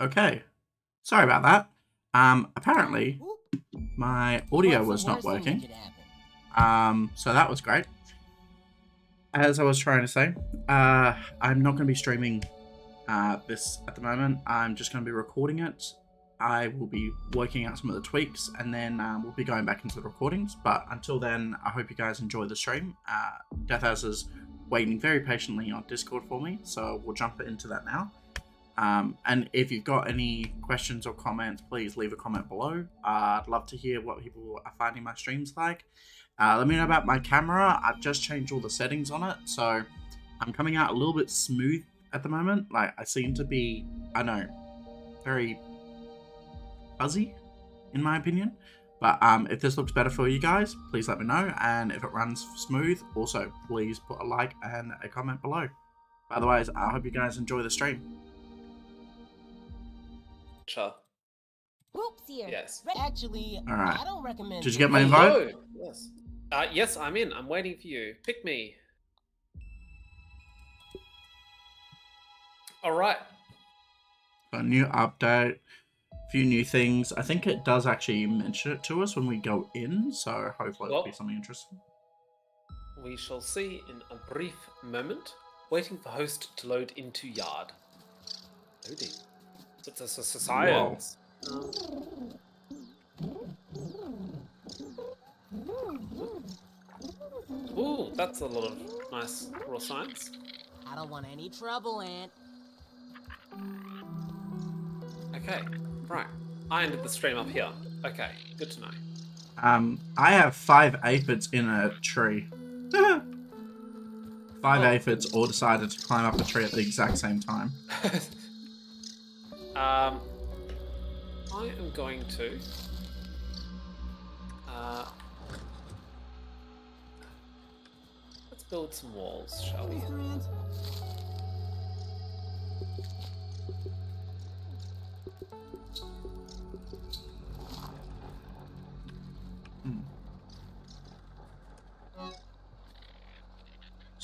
Okay. Sorry about that. Um, apparently, my audio was not working. Um, so that was great. As I was trying to say, uh, I'm not going to be streaming uh, this at the moment. I'm just going to be recording it. I will be working out some of the tweaks and then um, we'll be going back into the recordings. But until then, I hope you guys enjoy the stream. Uh, Death is waiting very patiently on Discord for me, so we'll jump into that now. Um, and if you've got any questions or comments, please leave a comment below. Uh, I'd love to hear what people are finding my streams like. Uh, let me know about my camera. I've just changed all the settings on it, so I'm coming out a little bit smooth at the moment. Like, I seem to be, I know, very fuzzy, in my opinion. But um, if this looks better for you guys, please let me know. And if it runs smooth, also, please put a like and a comment below. Otherwise, I hope you guys enjoy the stream. Sure. Whoops here. Yes. Actually, All right. I don't recommend. Did you get my Hello. invite? Yes. Uh, yes, I'm in. I'm waiting for you. Pick me. All right. A new update, a few new things. I think it does actually mention it to us when we go in, so hopefully it'll be something interesting. We shall see in a brief moment. Waiting for host to load into yard. Loading. It's a, it's a science. Um, Ooh, that's a lot of nice raw science. I don't want any trouble, Aunt. Okay, right. I ended the stream up here. Okay, good to know. Um, I have five aphids in a tree. five Oh. aphids all decided to climb up a tree at the exact same time. um, I am going to. Uh, let's build some walls, shall we?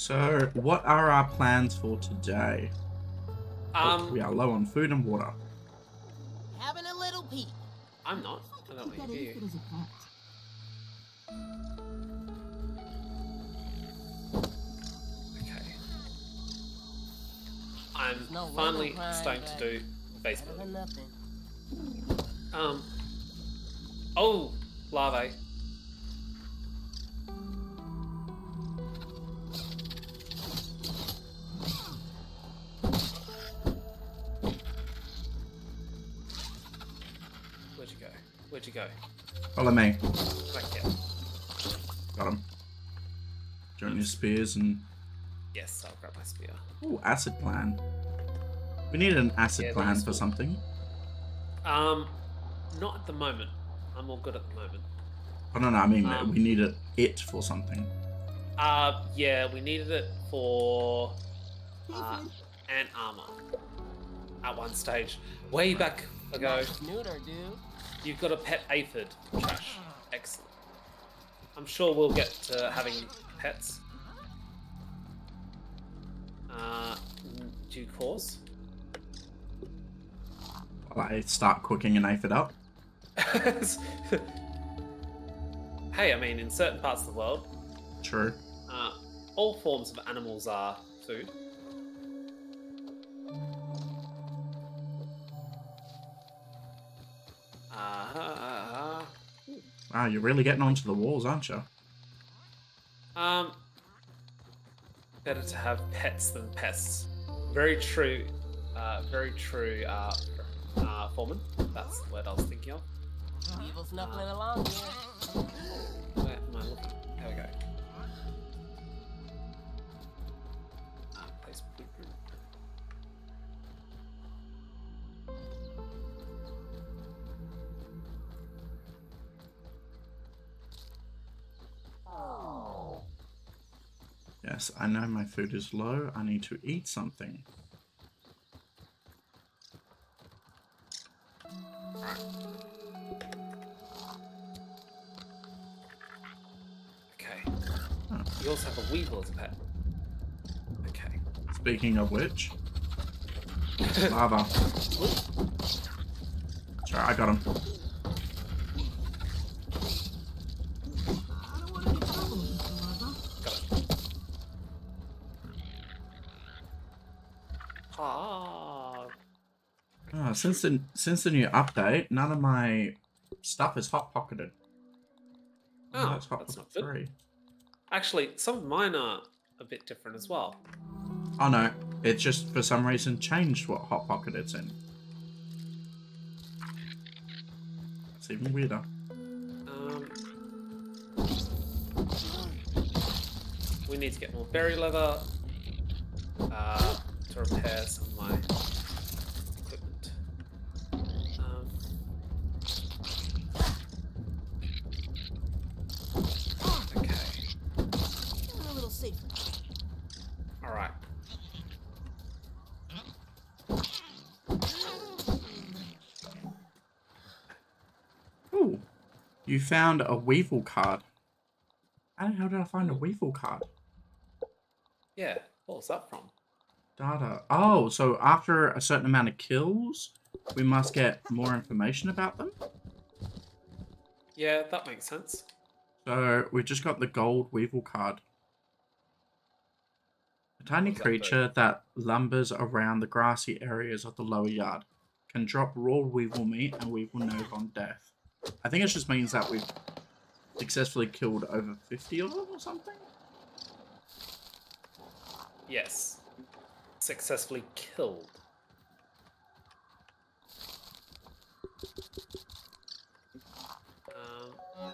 So, what are our plans for today? Um, we are low on food and water. Having a little peek. I'm not. I don't want to hear you. Okay. I'm No finally starting to do Better basement. Um. Oh, larvae. You go? Follow me. Back here. Got him. Join your spears and. Yes, I'll grab my spear. Ooh, acid plan. We need an acid Yeah, plan for cool. something. Um, not at the moment. I'm all good at the moment. Oh, no, no, I mean, Um, we need it, it for something. Uh, yeah, we needed it for uh, ant armor at one stage. Way back ago, Neuter, dude. You've got a pet aphid. Trash. Excellent. I'm sure we'll get to having pets. Uh, due course. I start cooking an aphid up. hey, I mean, in certain parts of the world, True. uh, all forms of animals are food. Uh, Wow, you're really getting onto the walls, aren't you? um, better to have pets than pests. Very true. Uh, very true. Uh, uh, Foreman. That's the word I was thinking of. Evil snuffling along. Where am I looking? There we go. Yes, I know my food is low. I need to eat something. Okay. Oh. You also have a weevil as a pet. Okay. Speaking of which, Larva. Sorry, I got him. I don't want any trouble, Mr. Larva. Got it. Ah, Since the since the new update, none of my stuff is hot pocketed. Oh, that's hot that's not good. three. actually, some of mine are a bit different as well. Oh no, it just for some reason changed what hot pocket it's in. It's even weirder. Um, we need to get more berry leather uh, to repair some of my equipment. Um, okay, Feeling a little safer. all right. Ooh, you found a Weevil card. How the hell did I find a Weevil card? Yeah, what was that from? Data. Oh, so after a certain amount of kills, we must get more information about them. Yeah, that makes sense. So we just got the gold Weevil card. A tiny creature that lumbers around the grassy areas of the lower yard can drop raw Weevil meat and Weevil nerve on death. I think it just means that we've successfully killed over 50 of them or something. Yes. Successfully killed. Um,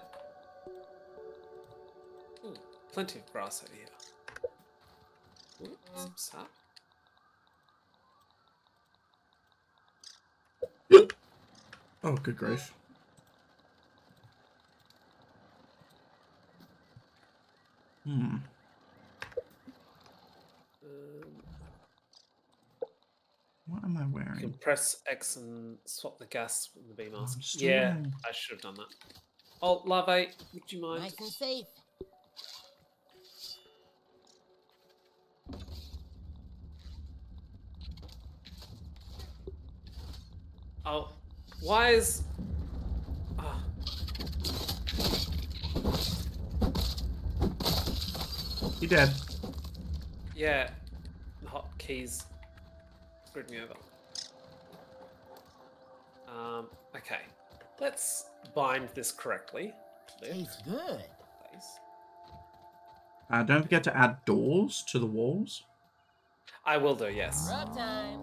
ooh, plenty of grass over here. Ooh, some sap. Oh, good grief. Hmm. Um, What am I wearing? you can press X and swap the gas in the bee mask. I'm Yeah, wearing- I should have done that. Oh, Larvae, would you mind? Nice and safe. Oh, why is. Ah, You dead? yeah, the hot keys screwed me over. Um, okay, let's bind this correctly. Lift, Tastes good. place. Uh, don't forget to add doors to the walls. I will do, yes. Rub time.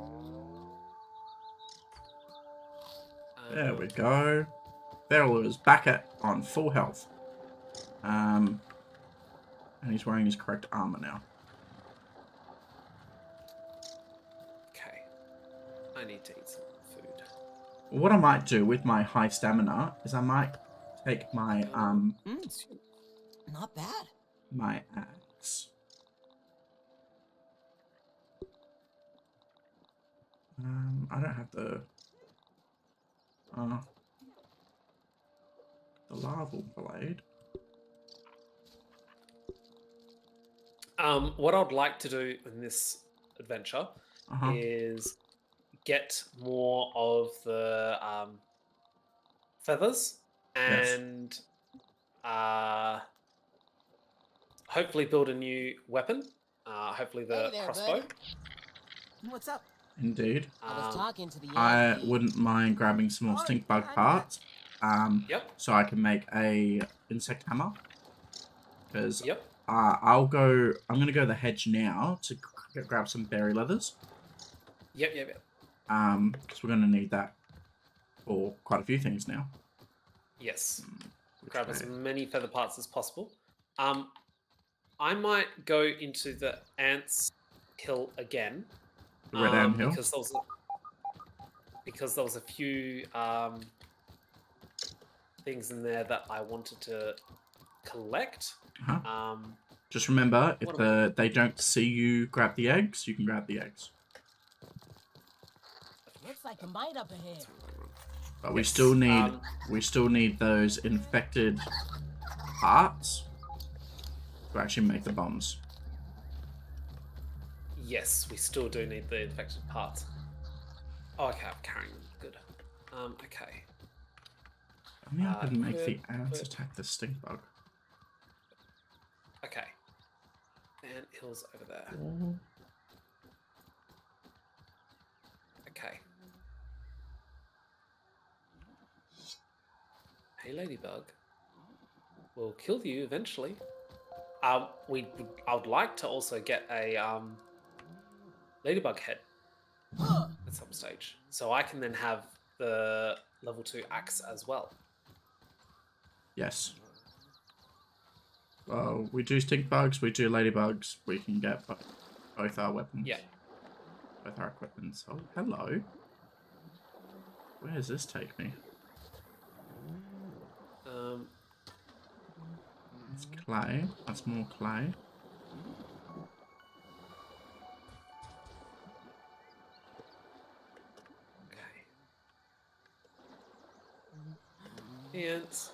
There we go. Beryl is back at on full health. Um, and he's wearing his correct armor now. Okay, I need to eat some food. What I might do with my high stamina is I might take my um Mm, not bad. my axe. Um, I don't have the uh the larval blade. Um, what I'd like to do in this adventure Uh huh. is get more of the um, feathers Yes. and uh, hopefully build a new weapon. Uh, hopefully the Hey there, crossbow. bud. What's up? Indeed. I was Um, talking to the. I wouldn't mind grabbing some more Oh, stink bug parts. Um, Yep. so I can make a insect hammer. Because Yep. Uh, I'll go. I'm gonna go the hedge now to grab some berry leathers. Yep. Yep. Yep. Um, because we're gonna need that for quite a few things now. Yes. Which Grab as many feather parts as possible. Um, I might go into the ants hill again. the red um, ant hill. because there was a, because there was a few um, things in there that I wanted to collect. Uh-huh. Um, Just remember, if what the they don't see you grab the eggs, you can grab the eggs. Looks like a mite up ahead. But we still need um, we still need those infected parts to actually make the bombs. yes, we still do need the infected parts. Oh, okay, I'm carrying them. Good. Um, okay. I mean, I Uh, didn't make the ants put- attack the stink bug. Okay. And Hill's over there. Okay. Hey, Ladybug. We'll kill you eventually. Um, we I would like to also get a um, Ladybug head at some stage, so I can then have the level two axe as well. Yes. Well, we do stink bugs, we do ladybugs. We can get bo- both our weapons. Yeah. Both our equipments. Oh, hello. Where does this take me? Um, It's clay. That's more clay. okay. Ants.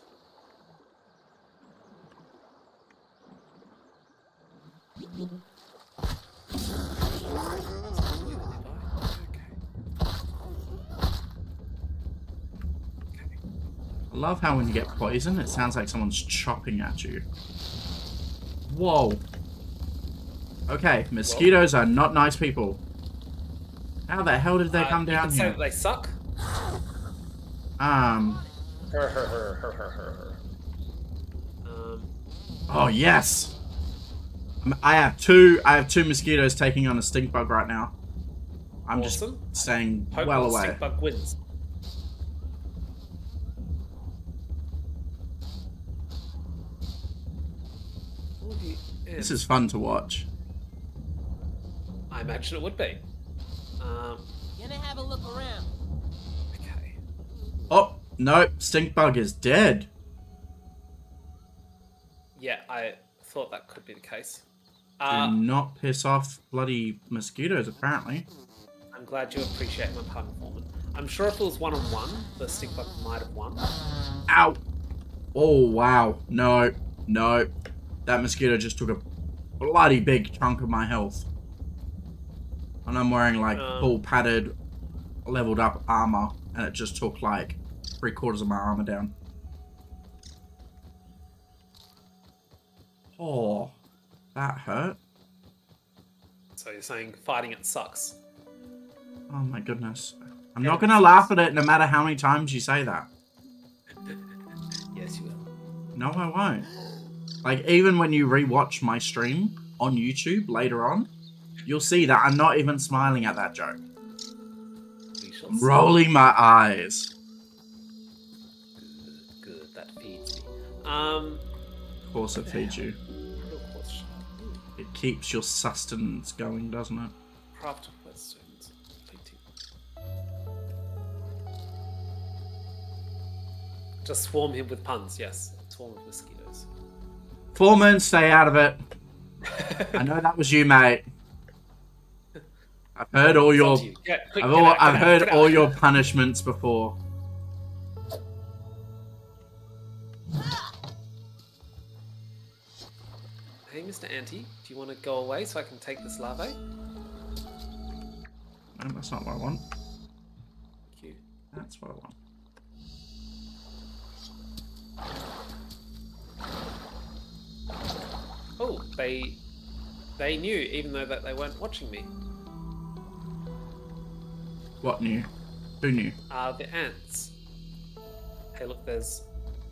I love how when you get poison, it sounds like someone's chopping at you. Whoa. Okay, mosquitoes are not nice people. How the hell did they Uh, come down could here? that they suck. Um. Her, her, her, her, her, her, her. Um, Oh yes. I have two. I have two mosquitoes taking on a stink bug right now. I'm Awesome. just staying hope well away. stink bug wins. This is fun to watch. I imagine it would be. Um, Gonna have a look around. okay. Oh no, stink bug is dead. Yeah, I thought that could be the case. Do Uh, not piss off bloody mosquitoes. Apparently. I'm glad you appreciate my pun, Foreman. I'm sure if it was one on one, the stink bug might have won. Ow! Oh, wow. No, no. That mosquito just took a bloody big chunk of my health. And I'm wearing like Um. full padded, leveled up armor, and it just took like three quarters of my armor down. Oh, that hurt. So you're saying fighting it sucks. Oh my goodness. I'm Yeah, not gonna laugh at it no matter how many times you say that. Yes, you will. No, I won't. Like, even when you rewatch my stream on YouTube later on, you'll see that I'm not even smiling at that joke. I'm rolling my eyes. Good, that feeds me. Um, Of course, it feeds you. Real question. It keeps your sustenance going, doesn't it? Craft of questions. Just swarm him with puns, yes. Swarm with mosquitoes. Foreman, stay out of it. I know that was you, mate. I've heard all your. you. Get- quick, I've, all, out, I've out, heard all your punishments before. Hey, Mr. Anti, do you want to go away so I can take this larvae? No, that's not what I want. Thank you. That's what I want. Oh, they they knew even though that they weren't watching me. What knew? Who knew? Uh, the ants. Hey, look, there's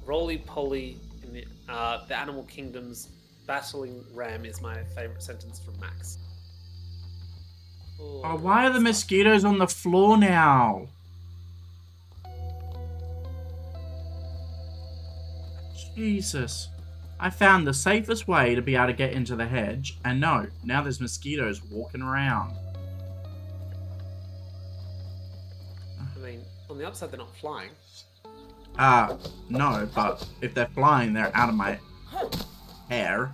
roly poly in the uh, the animal kingdom's battling ram is my favorite sentence from Max. Oh, why are the mosquitoes on the floor now? Jesus. I found the safest way to be able to get into the hedge, and no, now there's mosquitoes walking around. I mean, on the upside, they're not flying. Uh, no, but if they're flying, they're out of my hair.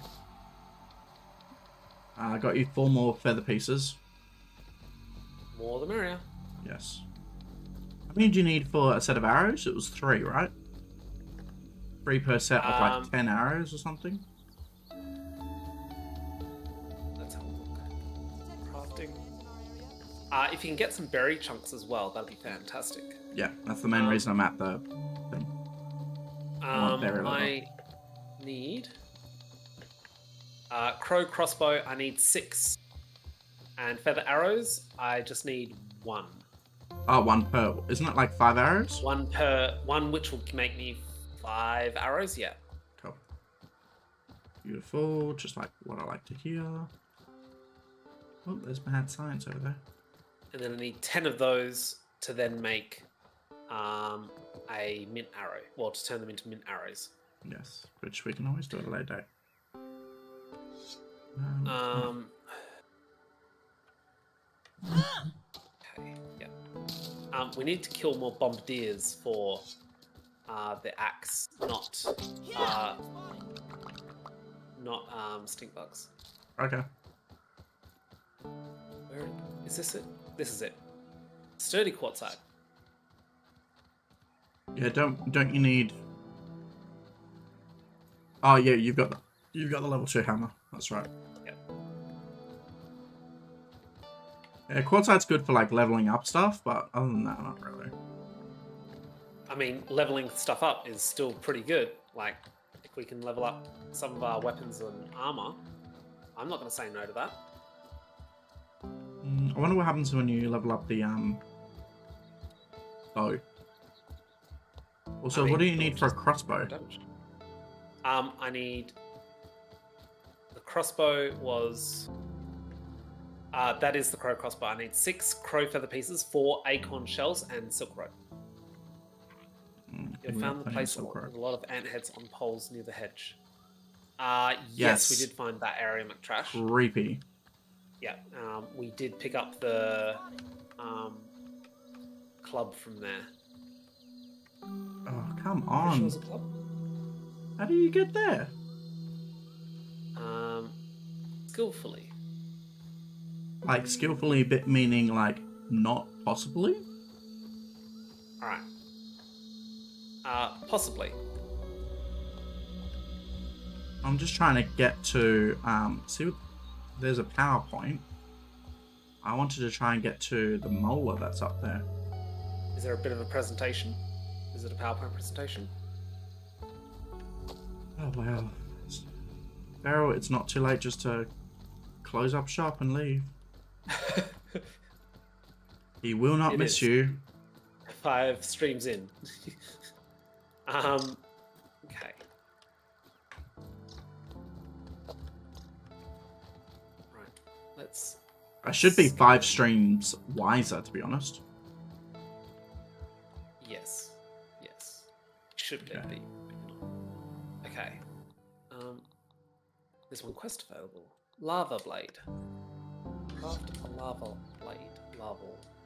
Uh, I got you four more feather pieces. More the merrier. Yes. How many do you need for a set of arrows? It was three, right? Three per set of Um, like ten arrows or something? Let's have a look. Crafting. Uh, if you can get some berry chunks as well, that'd be fantastic. Yeah, that's the main Um, reason I'm at the thing. want Um. I need uh, crow crossbow. I need six, and feather arrows. I just need one. Oh, one per. Isn't it like five arrows? One per one, which will make me five arrows. Yeah. Cool. Beautiful, just like what I like to hear. Oh, there's mad science over there. and then I need 10 of those to then make um, a mint arrow. Well, to turn them into mint arrows. Yes, which we can always do at a later date. Um, okay, yeah. Um, we need to kill more bombardiers for uh, the axe, not uh, not um, stink bugs. okay. Where is this? It. This is it. Sturdy quartzite. Yeah, don't don't you need? Oh yeah, you've got the you've got the level two hammer. That's right. Yep. Yeah, quartzite's good for like leveling up stuff, but other than that, not really. I mean, leveling stuff up is still pretty good. Like, if we can level up some of our weapons and armor, I'm not going to say no to that. Mm, I wonder what happens when you level up the um bow. Also, I what do you need for a crossbow? Um, I need crossbow was. Uh, that is the crow crossbow. I need six crow feather pieces, four acorn shells, and silk rope. Mm, You we found the place with a lot of ant heads on poles near the hedge. Uh, yes, we did find that area, McTrash. Creepy. Yeah, um, we did pick up the um, club from there. Oh, come on. How do you get there? Um, skillfully. Like skillfully, bit meaning like not possibly. All right. Uh, possibly. I'm just trying to get to um. See, there's a PowerPoint. I wanted to try and get to the molar that's up there. Is there a bit of a presentation? Is it a PowerPoint presentation? Oh wow. Barrel, it's not too late just to close up shop and leave. He will not It miss is. you. Five streams in. um, okay. Right. Let's. I should be five streams wiser, to be honest. Yes. Yes. Should be. Okay. Okay. There's one quest available. Lava blade. Craft a lava blade. Lava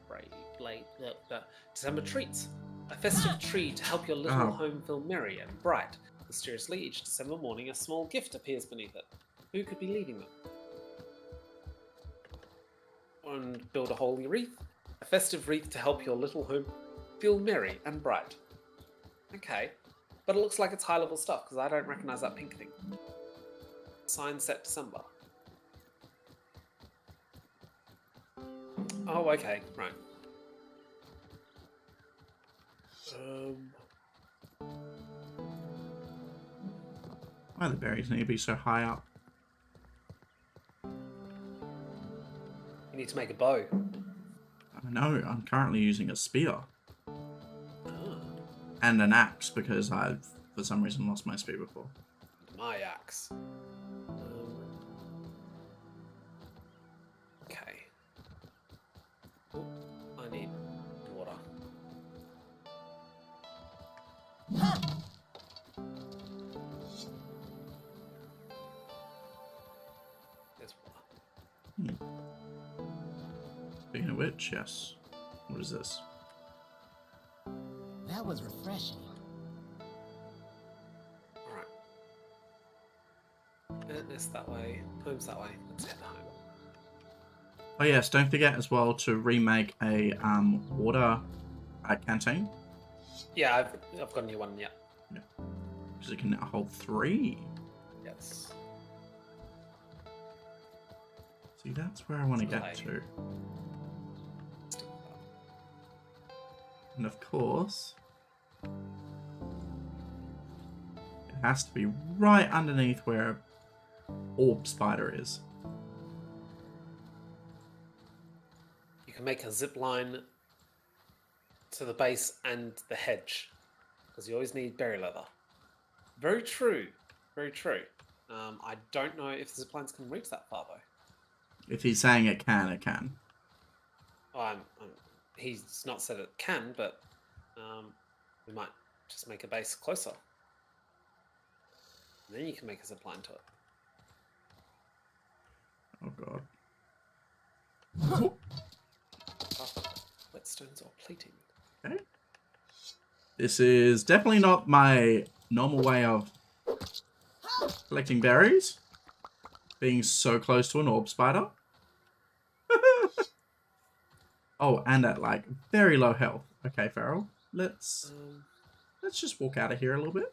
blade. Blade. Uh, uh, December treats. A festive tree to help your little Oh. home feel merry and bright. Mysteriously, each December morning, a small gift appears beneath it. Who could be leading them? And build a holly wreath. A festive wreath to help your little home feel merry and bright. Okay. But it looks like it's high level stuff because I don't recognize that pink thing. Sign set December. Oh, okay, right. Um, Why the berries need to be so high up? you need to make a bow. I know, I'm currently using a spear Ah, and an axe because I've, for some reason, lost my spear before. my axe. Speaking of which, yes. What is this? That was refreshing. Alright. This that way. Home's that way. Let's head home. Oh yes, don't forget as well to remake a um, water uh, canteen Yeah, I've, I've got a new one, yeah. because it can now hold three. Yes. See, that's where I want to get to. And of course, it has to be right underneath where orb spider is. You can make a zip line to the base and the hedge because you always need berry leather. Very true. Very true. Um, I don't know if the zip lines can reach that far though. If he's saying it can, it can. Oh, I'm, I'm, he's not said it can, but um, we might just make a base closer. And then you can make a zip line to it. Oh god. Whetstones or plating. Okay. This is definitely not my normal way of collecting berries. Being so close to an orb spider. Oh, and at like very low health. Okay, Farrell. Let's Um, let's just walk out of here a little bit.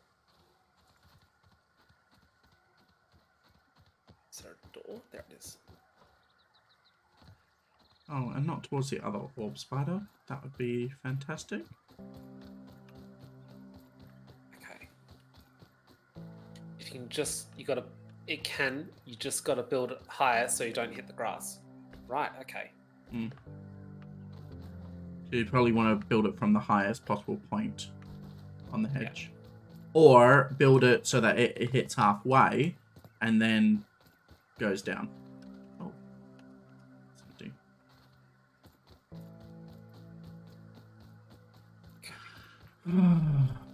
is there a door? There it is. Oh, and not towards the other orb spider. That would be fantastic. Okay. If you can just, you gotta, it can, you just gotta build it higher so you don't hit the grass. Right, okay. So you'd probably want to build it from the highest possible point on the hedge. Or build it so that it, it hits halfway and then goes down. Oh.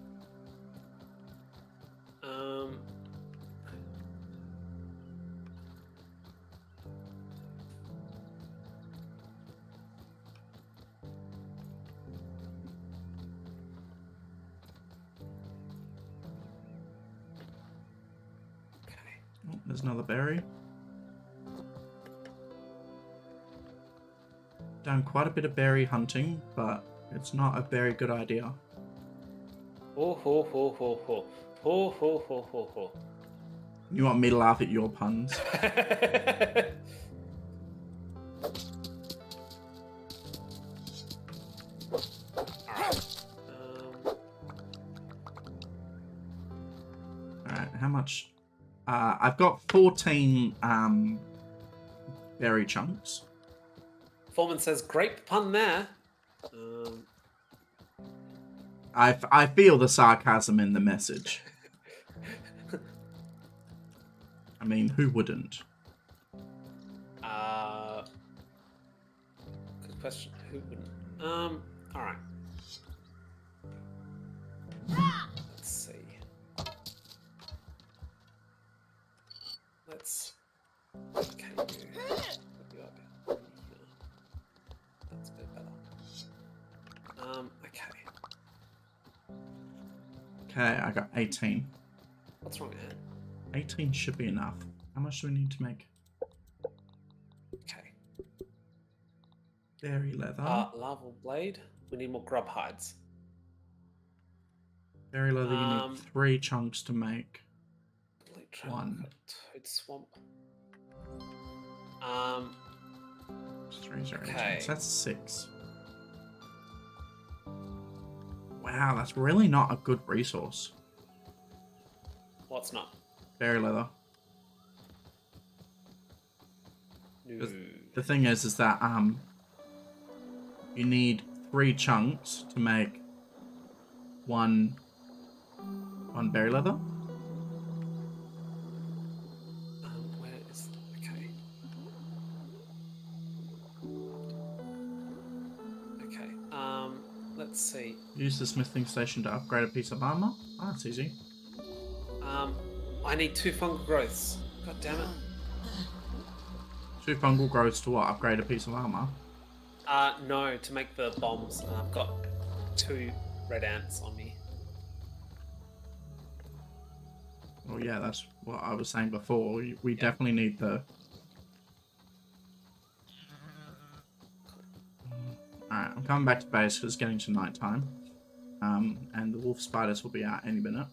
quite a bit of berry hunting, but it's not a very good idea. Ho ho ho ho ho. Ho ho ho ho ho. You want me to laugh at your puns? Alright. Um, how much? Uh, I've got 14 um, berry chunks. Foreman says, great pun there. Um, I, f- I feel the sarcasm in the message. I mean, who wouldn't? uh, good question. Who wouldn't? Um, alright. Let's see. Let's. Okay, Okay, I got 18. What's wrong with that? 18 should be enough. How much do we need to make? Okay. Berry leather. Uh, larval blade. We need more grub hides. Berry leather, you um, need three chunks to make. One. Toad swamp. Um, Three zero Okay. That's six. Wow, that's really not a good resource. what's not? Berry leather. No. The thing is, is that um, you need three chunks to make one one berry leather. Use the smithing station to upgrade a piece of armor. Oh, that's easy. Um, I need two fungal growths. God damn it. Two fungal growths to what? Upgrade a piece of armor. Uh, no, to make the bombs, and I've got two red ants on me. Well, yeah, that's what I was saying before. We, we definitely need the. Alright, I'm coming back to base because it's getting to night time. Um, and the wolf spiders will be out any minute.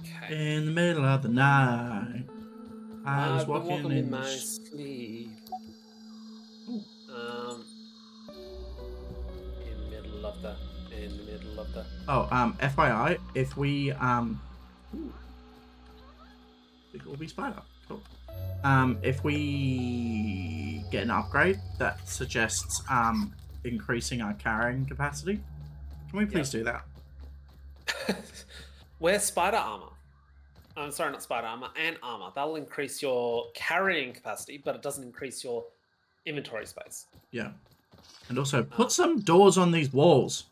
Okay. In the middle of the night. I was walking walking in my sleep. Um, in the middle of the, in the middle of the. Oh, um, FYI, if we um, ooh, will be spider, cool. Um, if we get an upgrade that suggests um increasing our carrying capacity, can we please do that? Wear spider armor. I'm sorry, not spider armor, and armor. That'll increase your carrying capacity, but it doesn't increase your inventory space. Yeah, and also put some doors on these walls.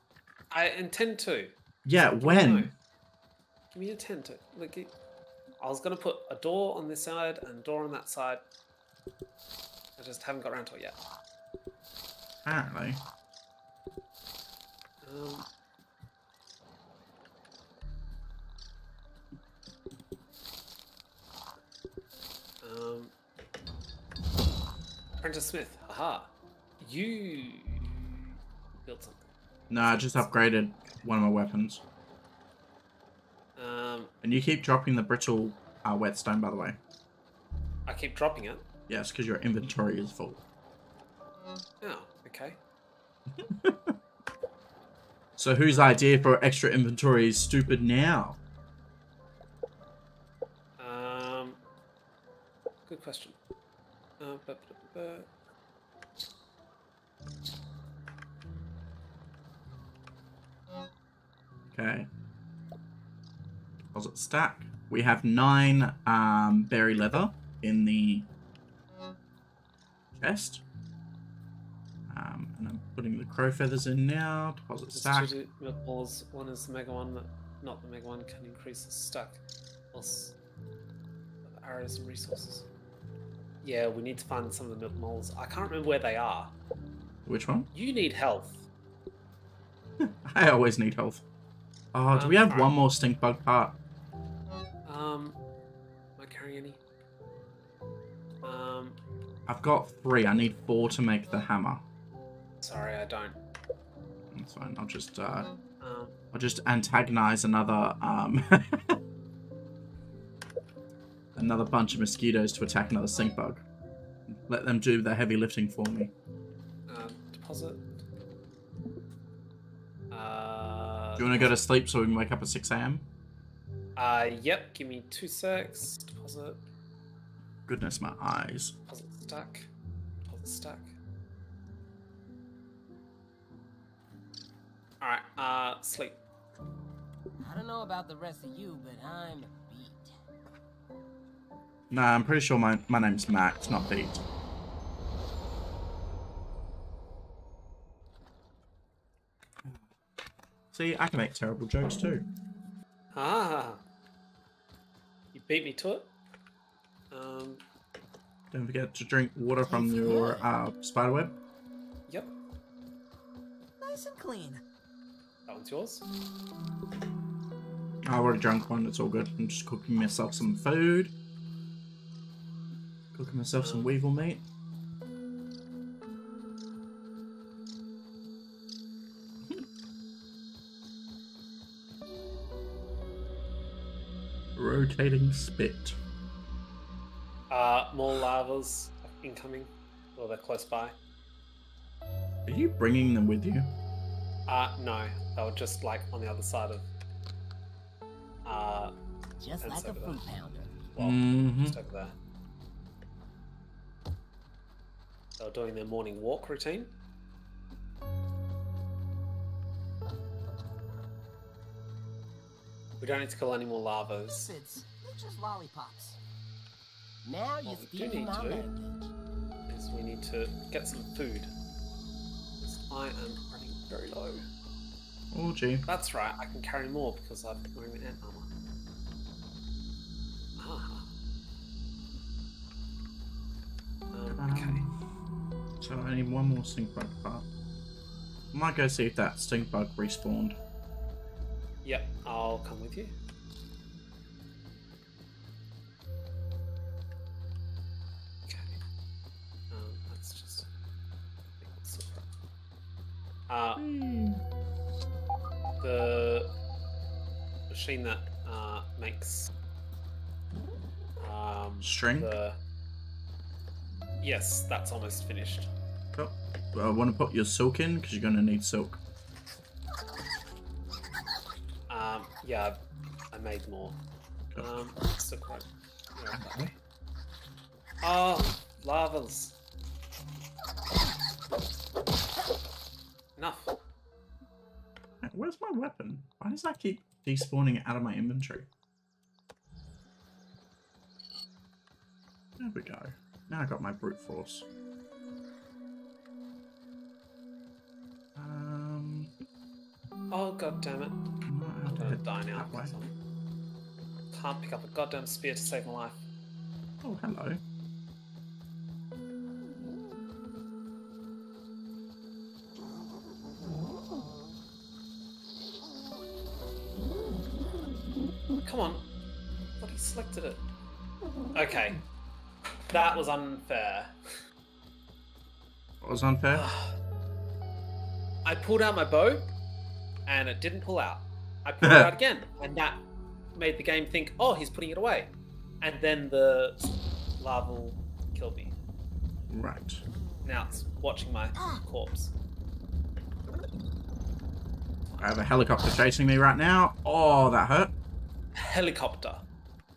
I intend to. Yeah, Give me a when? Give me a ten to. Like, I was gonna put a door on this side and a door on that side. I just haven't got around to it yet. Apparently. Um, um, Apprentice Smith, haha. You built something. No, I just upgraded one of my weapons. Um, And you keep dropping the brittle uh, whetstone, by the way. I keep dropping it. Yes, because your inventory is full. Oh, okay. So whose idea for extra inventory is stupid now? Um, good question. Uh, bu- bu- bu- bu- Okay. Deposit stack. We have nine um, berry leather in the chest. Um, and I'm putting the crow feathers in now. Deposit There's stack. two milk molars. One is the mega one, that not the mega one, can increase the stack. Plus arrows and resources. Yeah, we need to find some of the milk molars. I can't remember where they are. Which one? You need health. I always need health. Oh, do Um, we have alright. one more stink bug part? Um, am I carrying any? Um, I've got three. I need four to make the hammer. sorry, I don't. That's fine. I'll just uh, Um, I'll just antagonize another um another bunch of mosquitoes to attack another stink bug. Let them do the heavy lifting for me. um deposit. Uh, Do you want to go to sleep so we can wake up at 6 a.m.? Uh, yep. Give me two secs. Deposit. Goodness, my eyes. Deposit stack. Deposit stack. All right. Uh, sleep. I don't know about the rest of you, but I'm beat. Nah, I'm pretty sure my, my name's Max, not beat. See, I can make terrible jokes too. Ah. You beat me to it. Um. Don't forget to drink water from your uh, spider web. Yep. Nice and clean. That one's yours. I already drank one, it's all good. I'm just cooking myself some food. Cooking myself some weevil meat. Rotating spit. Uh, more lavas incoming. Well, they're close by. Are you bringing them with you? Uh, no. They were just like on the other side of. Uh, Just like a over fruit there. pounder. well, Mhm. just over there. They were doing their morning walk routine. We don't need to kill any more lavas. It's just lollipops. Now you're What we do need to do- Is we need to get some food. 'Cause I am running very low. Oh, gee. That's right, I can carry more because I'm wearing the ant armor. Ah. Um, okay. Um, so I need one more stink bug part. I might go see if that stink bug respawned. Yep, I'll come with you. Okay. Um, let's just. Uh, the machine that uh, makes um, String. the. Yes, that's almost finished. Cool. Well, I want to put your silk in because you're going to need silk. Yeah, I made more. Um, so quite. Oh, larvas. Enough. Where's my weapon? Why does that keep despawning out of my inventory? There we go. Now I got my brute force. Um, Oh god damn it! I might have I'm gonna die now. I Can't pick up a goddamn spear to save my life. Oh, hello. Come on. But he selected it. Okay. That was unfair. What was unfair? I pulled out my bow and it didn't pull out. I pulled it out again and that made the game think, oh, he's putting it away. And then the larval killed me. Right. Now it's watching my corpse. I have a helicopter chasing me right now. Oh, that hurt. Helicopter.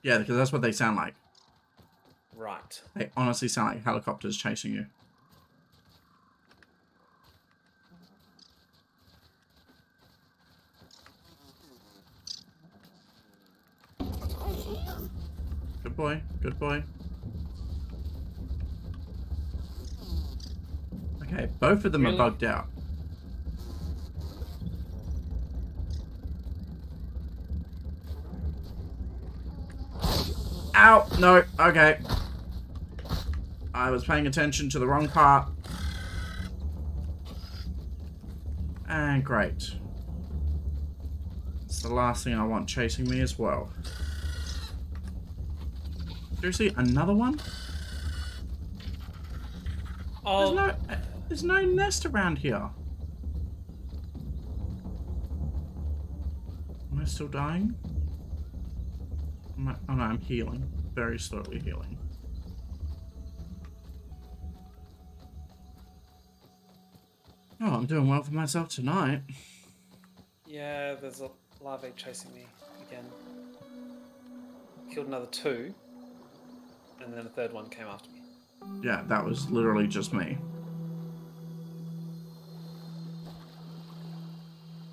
Yeah, because that's what they sound like. Right. They honestly sound like helicopters chasing you. Boy, good boy. Okay, both of them Really? are bugged out. Ow! No, okay. I was paying attention to the wrong part. And great. It's the last thing I want chasing me as well. Seriously, another one? There's Oh, no, there's no nest around here. Am I still dying? Am I, oh no, I'm healing. Very slowly healing. Oh, I'm doing well for myself tonight. yeah, there's a larvae chasing me again. Killed another two. And then a third one came after me. Yeah, that was literally just me.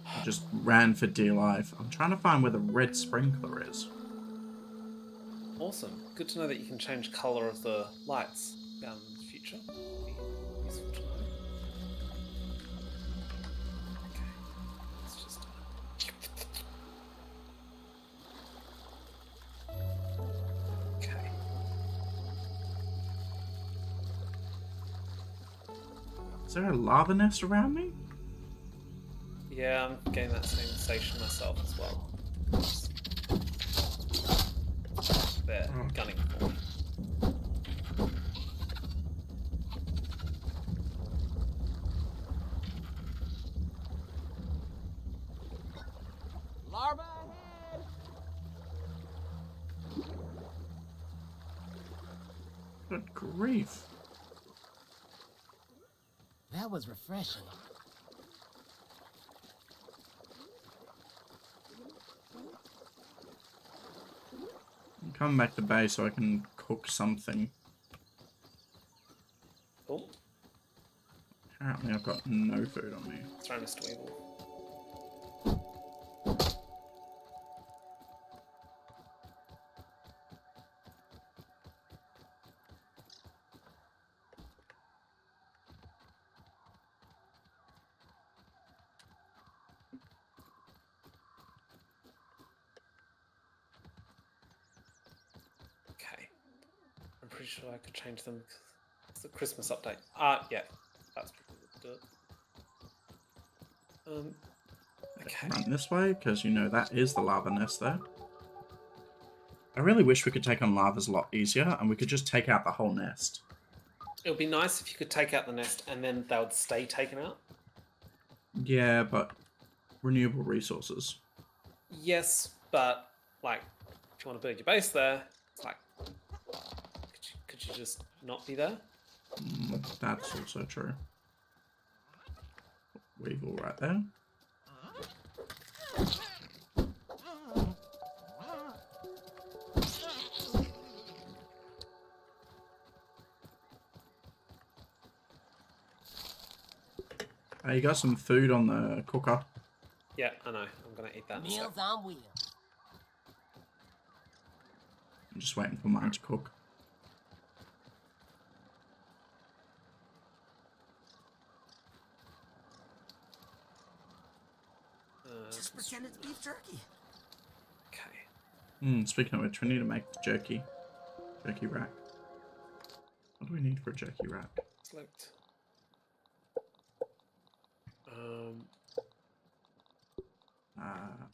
I just ran for dear life. I'm trying to find where the red sprinkler is. Awesome. Good to know that you can change colour of the lights down in the future. Is there a larva nest around me? Yeah, I'm getting that same sensation myself as well. They're Oh. gunning for was refreshing. I'm coming back to base so I can cook something. Cool. Apparently I've got no food on me. Sorry, Mr. Weevil. I could change them. it's the Christmas update. Ah, yeah. That's probably what do it. Um, okay. Run this way, because you know that is the larva nest there. I really wish we could take on larvas a lot easier, and we could just take out the whole nest. It would be nice if you could take out the nest and then they would stay taken out. Yeah, but renewable resources. Yes, but like if you want to build your base there, it's like to just not be there. Mm, that's also true. Weevil right there. Uh, you got some food on the cooker. Yeah, I know. I'm gonna eat that. Meals on wheels. I'm just waiting for mine to cook. Pretend it's beef jerky. okay. Hmm, speaking of which, we need to make the jerky. Jerky rack. What do we need for a jerky rack? Select. Um, Uh,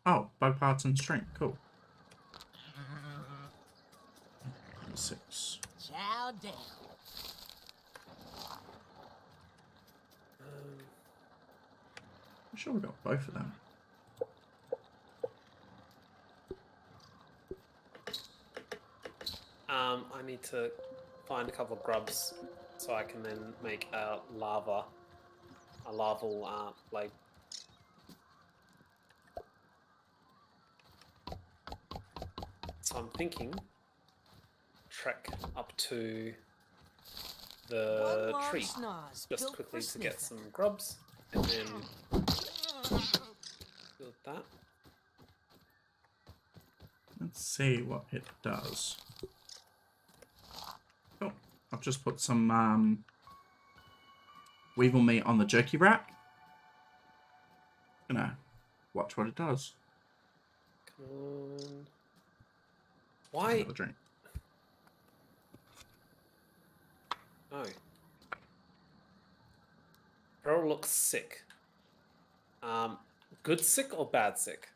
oh, bug parts and string. Cool. Six. Chow down. um, I'm sure we got both of them. Um, I need to find a couple of grubs so I can then make a larva, a larval uh, blade. So I'm thinking, trek up to the tree schnoz just quickly to get some grubs and then build that. Let's see what it does. Just put some um, weevil meat on the jerky rack. You know, watch what it does. Come on. Why? Another drink. Oh. Pearl looks sick. Um, good sick or bad sick?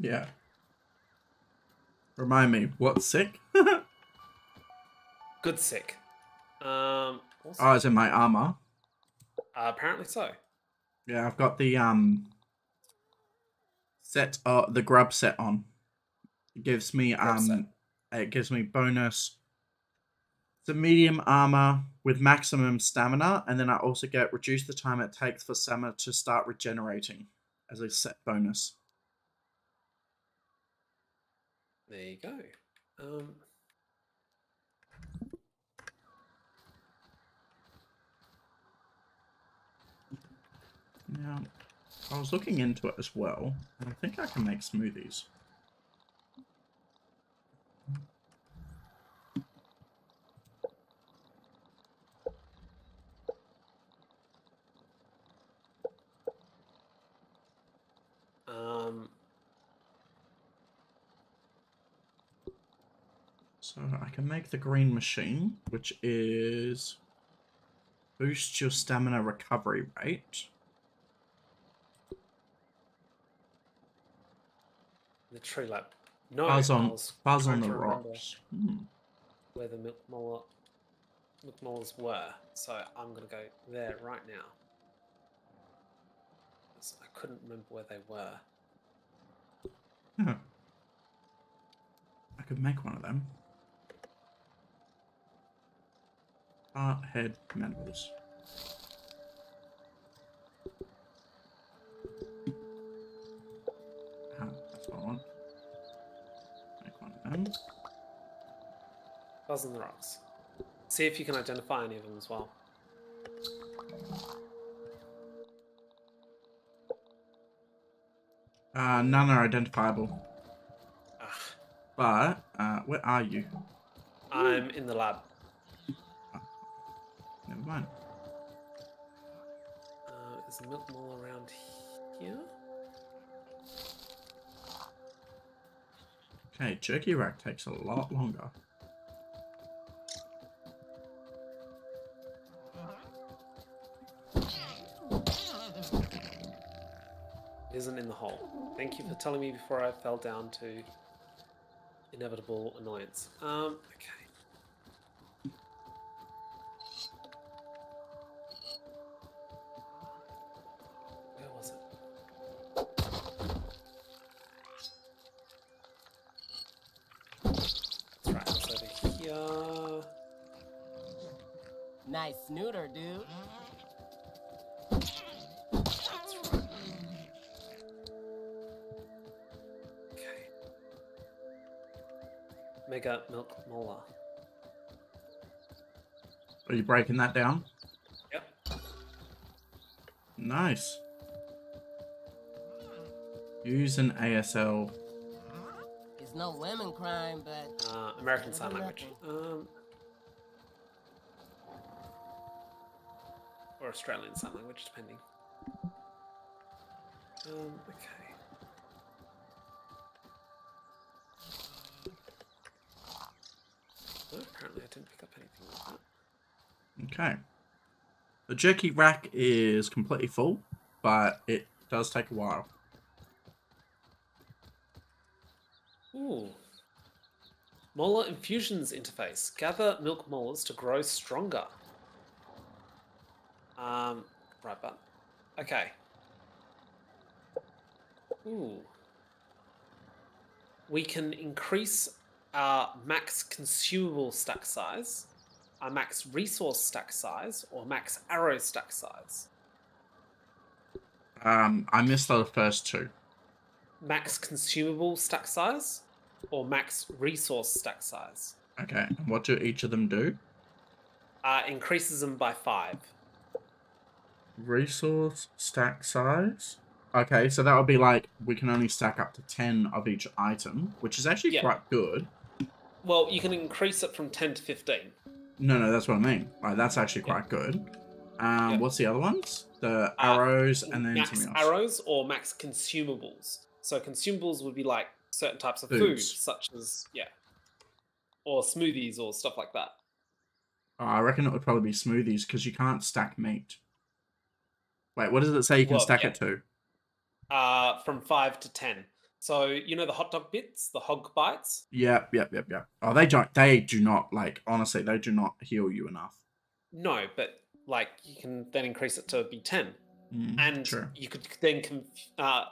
Yeah. Remind me, what's sick? Good sick. Um, also, oh, it's in my armor. uh, apparently so. Yeah, I've got the um set uh the grub set on. It gives me Grub um set. it gives me bonus it's a medium armor with maximum stamina, and then I also get reduce the time it takes for stamina to start regenerating as a set bonus. There you go. Um, Now I was looking into it as well, and I think I can make smoothies. um, So I can make the green machine, which is boost your stamina recovery rate. the tree like no. Buzz on, buzz on the rocks. Hmm. Where the milk molar, milk molars were, so I'm gonna go there right now. 'Cause I couldn't remember where they were. Huh. I could make one of them. Heart head metals. Ah, that's what I want. Make one of them. Buzz on the rocks. See if you can identify any of them as well. Uh, none are identifiable. Ah, But, uh, where are you? I'm in the lab. Never mind. Uh, is milk molar around here? Okay, jerky rack takes a lot longer. Isn't in the hole. Thank you for telling me before I fell down to inevitable annoyance. Um, okay. Milk molar. Are you breaking that down? Yep. Nice. Use an ASL. It's no women crime, but Uh, American Sign Language. Um, or Australian Sign Language, depending. Um, okay. Didn't pick up anything like. Okay. The jerky rack is completely full, but it does take a while. Ooh. Molar infusions interface. Gather milk molars to grow stronger. Um, right button. Okay. Ooh. We can increase our max consumable stack size, our max resource stack size, or max arrow stack size. Um, I missed the first two. Max consumable stack size, or max resource stack size. Okay, and what do each of them do? Uh, increases them by five. Resource stack size. Okay, so that would be like we can only stack up to 10 of each item, which is actually Yeah. quite good. Well, you can increase it from 10 to 15. No, no, that's what I mean. Like, that's actually quite good. Um, Yeah. What's the other ones? The Uh, arrows and then max something else. arrows or max consumables. So consumables would be like certain types of food, Foods. such as yeah, or smoothies or stuff like that. Oh, I reckon it would probably be smoothies because you can't stack meat. Wait, what does it say you can Well, stack yeah. it to? Uh, from five to ten. So you know the hot dog bits, the hog bites. Yep, yep, yep, yep. Oh, they don't. They do not like. Honestly, they do not heal you enough. No, but like you can then increase it to be ten, Mm, and true. you could then uh,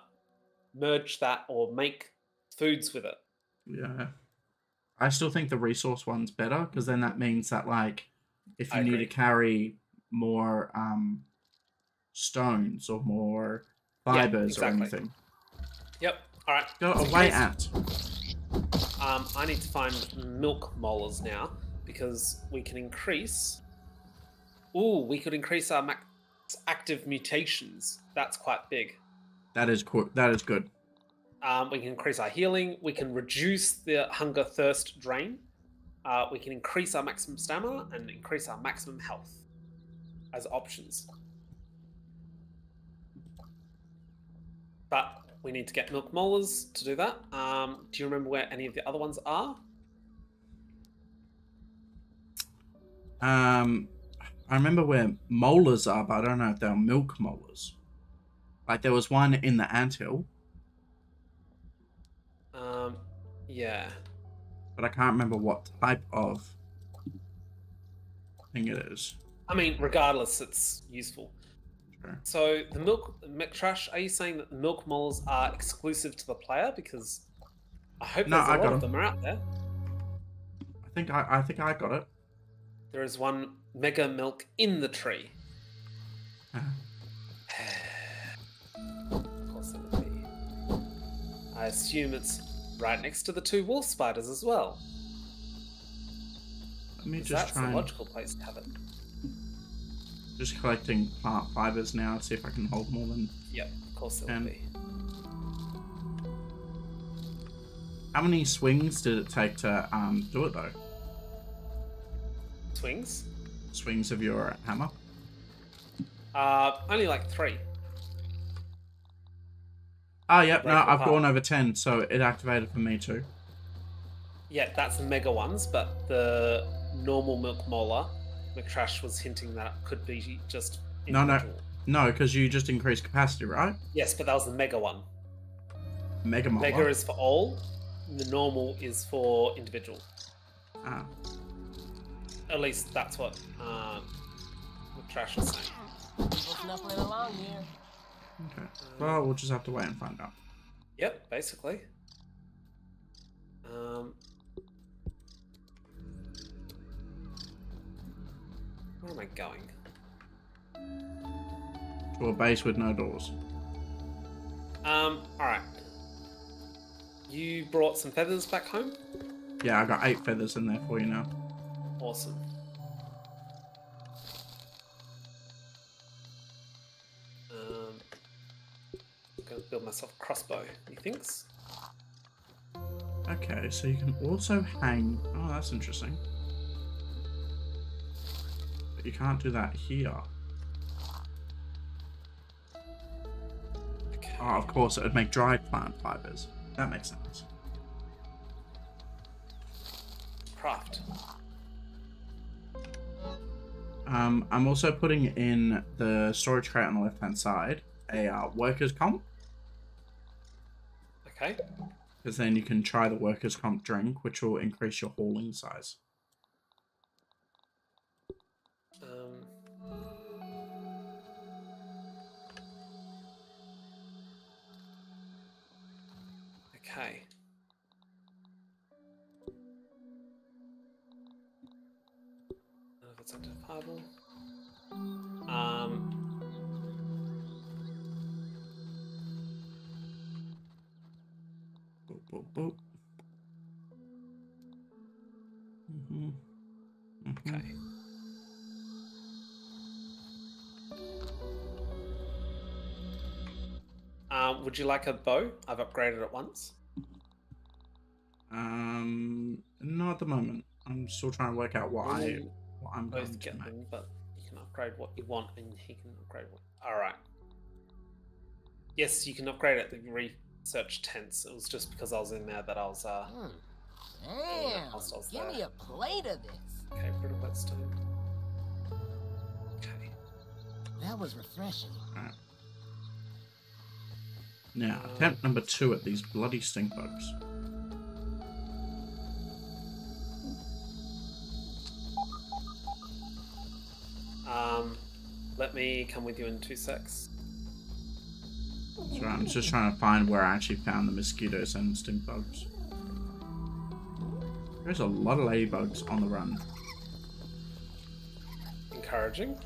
merge that or make foods with it. Yeah. I still think the resource one's better because then that means that like if I you need agree. to carry more um stones or more fibers exactly. or anything. Yep. All right. Go away, ant. Um, I need to find milk molars now because we can increase. Ooh, we could increase our max active mutations. That's quite big. That is cool. That is good. Um, we can increase our healing. We can reduce the hunger thirst drain. Uh, we can increase our maximum stamina and increase our maximum health as options. But we need to get milk molars to do that. Um, do you remember where any of the other ones are? Um, I remember where molars are, but I don't know if they're milk molars. Like there was one in the anthill, Um, yeah. but I can't remember what type of thing it is. I mean, regardless, it's useful. So the milk milk trash. Are you saying that the milk molars are exclusive to the player? Because I hope No, there's a I lot got of 'em. them are out there. I think I, I think I got it. There is one mega milk in the tree. Uh, Of course it would be. I assume it's right next to the two wolf spiders as well. Let me just That's try the and logical place to have it. Just collecting plant fibers now. See if I can hold more than. Yep, of course it And- would be. How many swings did it take to um do it though? Swings? Swings of your hammer. Uh, only like three. Oh yep, no, I've gone over ten, so it activated for me too. Yeah, that's the mega ones, but the normal milk molar, McTrash was hinting that could be just No, no. No, because you just increased capacity, right? Yes, but that was the mega one. Mega. Mega is for all. The normal is for individual. Ah, At least that's what um, McTrash was saying. People snuffling along here. okay. Well, we'll just have to wait and find out. Yep, basically. Um, Where am I going? To a base with no doors. Um, alright. You brought some feathers back home? Yeah, I got eight feathers in there for you now. Awesome. Um, I'm gonna build myself a crossbow, he thinks. Okay, so you can also hang. Oh, that's interesting. You can't do that here. Okay. Oh, of course, it would make dried plant fibers. That makes sense. Craft. Um, I'm also putting in the storage crate on the left hand side a uh, workers' comp, Okay. because then you can try the workers' comp drink, which will increase your hauling size. Okay. Of it's identifiable. Um, Boop, boop, boop. Mhm. Mhm. okay. Um, would you like a bow? I've upgraded it once. Um, not at the moment. I'm still trying to work out what I what I'm going both to get them, but you can upgrade what you want, and he can upgrade what. All right. Yes, you can upgrade at the research tents. It was just because I was in there that I was. Uh, Hmm. Yeah, Damn, I'll start give me a plate of this. okay, brittle whetstone. Okay. That was refreshing. Now, Uh, attempt number two at these bloody stink bugs. Let me come with you in two secs. So I'm just trying to find where I actually found the mosquitoes and stink bugs. There's a lot of ladybugs on the run. Encouraging.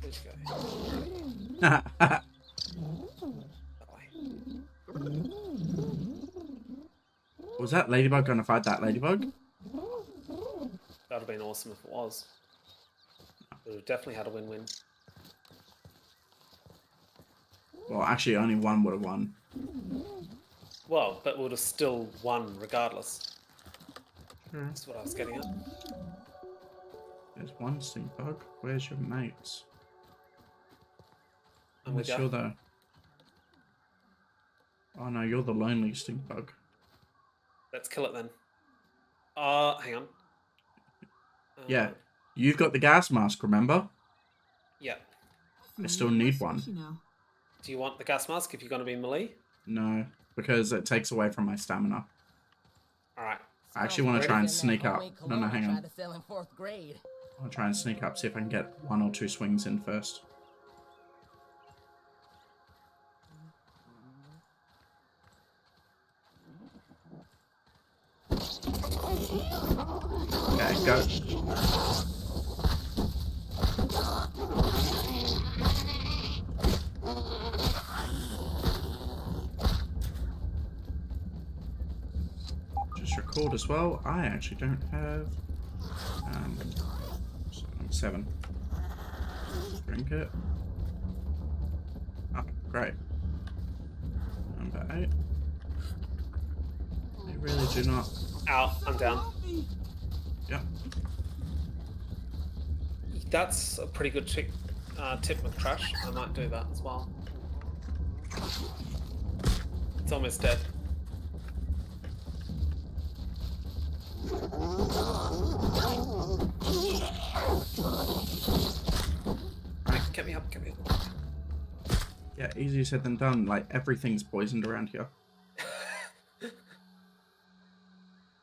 Where'd you go? That way. Was that ladybug gonna fight that ladybug? That would have been awesome if it was. We would have definitely had a win-win. Well, actually, only one would have won. Well, but we would have still won regardless. That's what I was getting at. There's one stink bug. Where's your mates? I'm I'm with sure you. though. Oh no, you're the lonely stink bug. Let's kill it then. Uh, hang on. Uh, Yeah. You've got the gas mask, remember? Yeah. I still need one. You know. Do you want the gas mask if you're going to be melee? No, because it takes away from my stamina. All right. I actually want to try and sneak up. No, no, hang on. tried to sell in fourth grade. I'll try and sneak up, see if I can get one or two swings in first. Okay, go. Just record as well. I actually don't have um, seven. Drink it. Oh, great. Number eight. They really do not. Out. I'm down. Yeah. That's a pretty good trick, uh, tip with trash. I might do that as well. It's almost dead. Right, get me up, get me up. Yeah, easier said than done. Like everything's poisoned around here.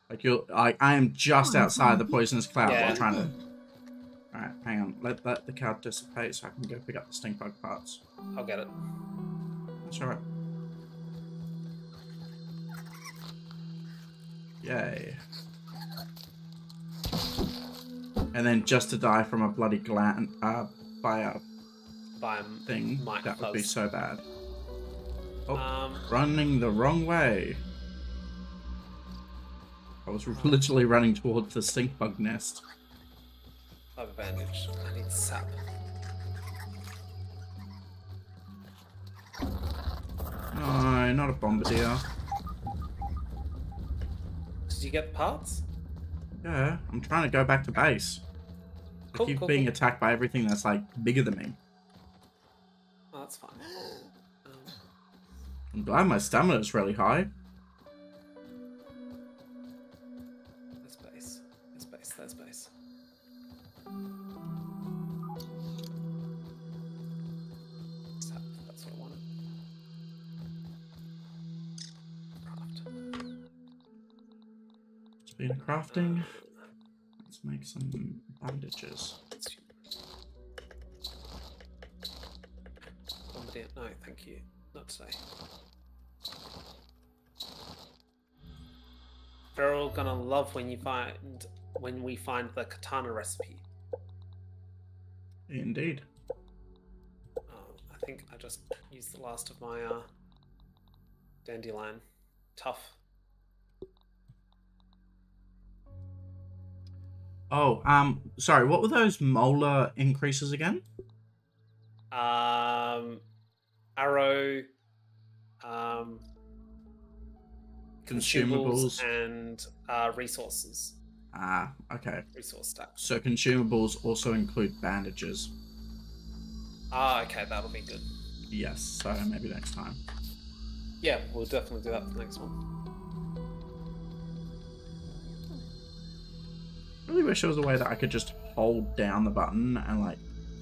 Like you're, like I am just Oh, outside the poisonous cloud Yeah. while trying to. All right, hang on. Let let the cloud dissipate so I can go pick up the stink bug parts. I'll get it. That's all right. Yay. And then just to die from a bloody gland uh, fire By a thing, that would be so bad. Oh, um, running the wrong way. I was literally running towards the stink bug nest. I have a bandage. I need sap. No, not a bombardier. Did you get the parts? Yeah, I'm trying to go back to base. I keep cool, being cool. attacked by everything that's like bigger than me. Oh, that's fine. Um, I'm glad my stamina is really high. Of crafting. Let's make some bandages. No, thank you. Not today. They're all gonna love when you find when we find the katana recipe. Indeed. Oh, I think I just used the last of my uh, dandelion. Tough. Oh, um, sorry, what were those molar increases again? Um, arrow. Um, Consumables. and uh, resources. Ah, okay. Resource stacks. So consumables also include bandages. Ah, okay, that'll be good. Yes, so maybe next time. Yeah, we'll definitely do that for the next one. Really wish there was a way that I could just hold down the button and like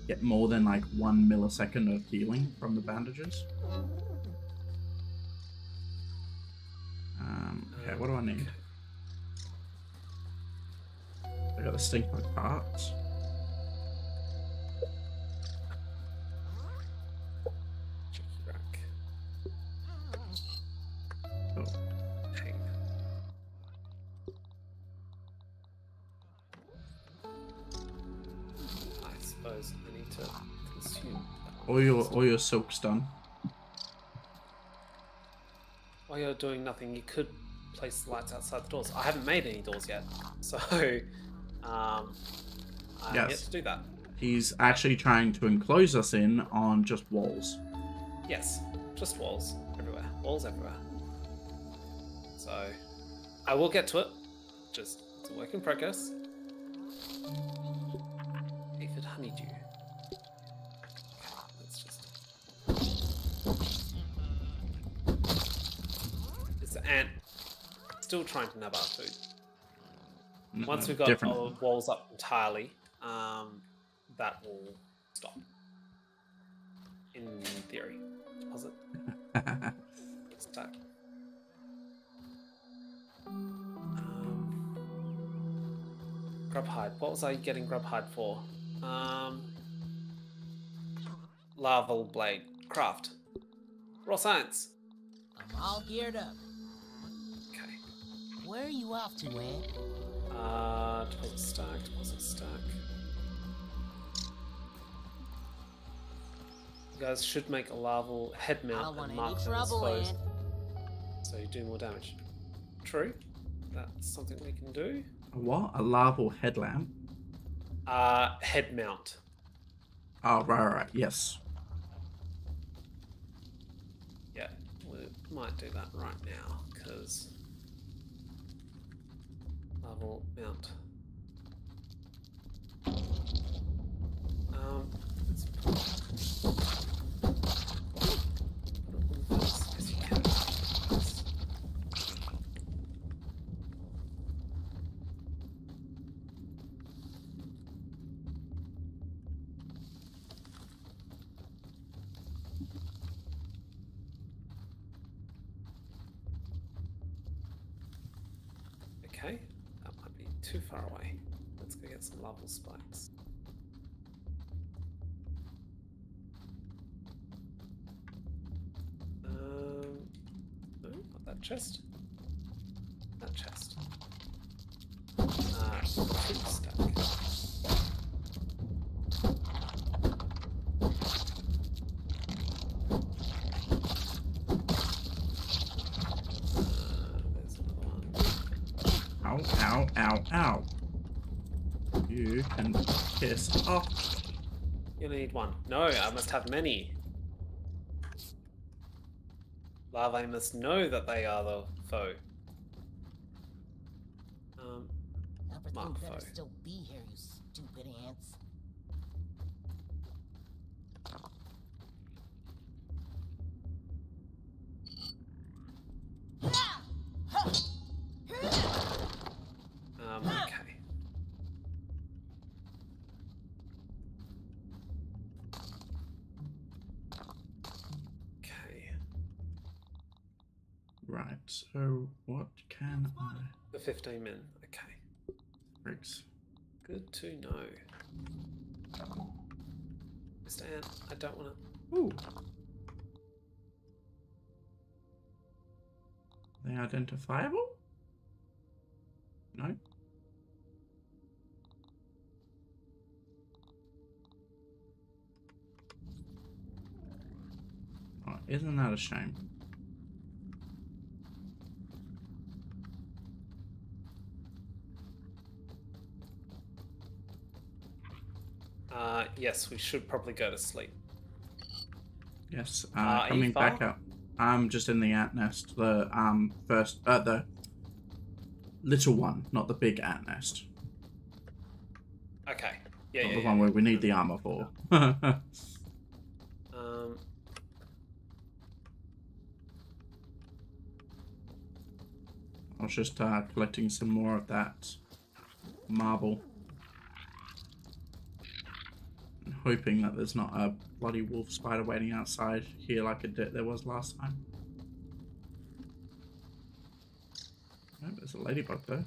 get more than like one millisecond of healing from the bandages. Um, okay, what do I need? I got the stink bug parts. All your all your silk's done. While you're doing nothing, you could place the lights outside the doors. I haven't made any doors yet, so um, I have yet to do that. He's actually trying to enclose us in on just walls. Yes, just walls everywhere. Walls everywhere. So, I will get to it. Just, it's a work in progress. It's the ant still trying to nab our food. No, Once we've got different. our walls up entirely, um, that will stop. In theory. Deposit. Stack. Um, grub hide. What was I getting grub hide for? Um, larval blade. Craft. Raw science. I'm all geared up. Okay. Where are you off to, Ed? Uh, deposit stack. Deposit stack. You guys should make a larval head mount want and any mark them as trouble, foes, so you do more damage. True. That's something we can do. A what? A larval headlamp? Uh, head mount. Oh, right, right, right. Yes. Yeah, we might do that right now because larval mount. Um, chest. That chest. Flint stack. Uh, there's another one. Ow, ow, ow, ow. You can piss off. You only need one. No, I must have many. Larvae must know that they are the foe. Um, Mark foe. What can I The 15 men. Okay. fix? Good to know. Mr. Ant, I don't want to. Ooh. They identifiable? No. Oh, isn't that a shame? Uh, yes, we should probably go to sleep. Yes, Uh, uh, coming back up. I'm just in the ant nest. The um first, uh, the little one, not the big ant nest. Okay. Yeah, not yeah, the yeah. one where we need the armor for. Um, I was just uh, collecting some more of that marble. And hoping that there's not a bloody wolf spider waiting outside here like it did, there was last time. Oh, there's a ladybug though.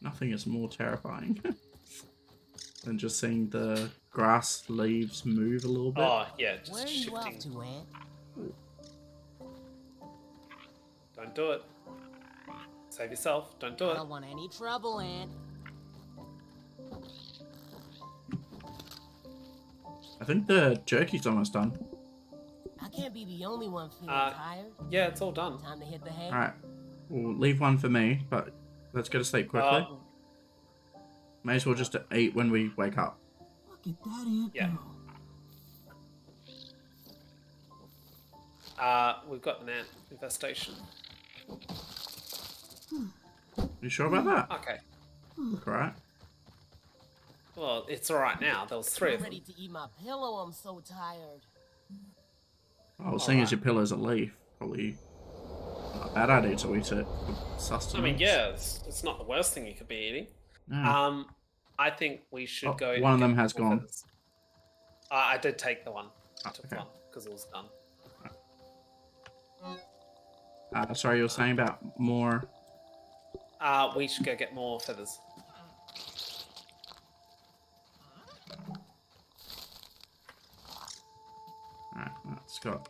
Nothing is more terrifying than just seeing the grass leaves move a little bit. oh, yeah, just Where are you to, Ant? Don't do it. Save yourself. Don't do it. I don't want any trouble, Ant. I think the jerky's almost done. I can't be the only one feeling Uh, tired. Yeah, it's all done. Time to hit the hay. Alright. We'll leave one for me, but let's go to sleep quickly. Uh, May as well just eat when we wake up. Look at that ant Yeah. go. uh, we've got an ant infestation. You sure about that? Okay. Look alright. Well, it's all right now. There was three I'm of them. ready to eat my pillow. I'm so tired. Oh, seeing as Alright. your pillow's a leaf, probably not a bad idea to eat it for I mean, yeah, it's, it's not the worst thing you could be eating. Yeah. Um, I think we should Oh, go. one of them has gone. feathers. Uh, I did take the one. I took okay. one because it was done. Uh, sorry, you were saying about more. Uh, we should go get more feathers. Alright, let's go.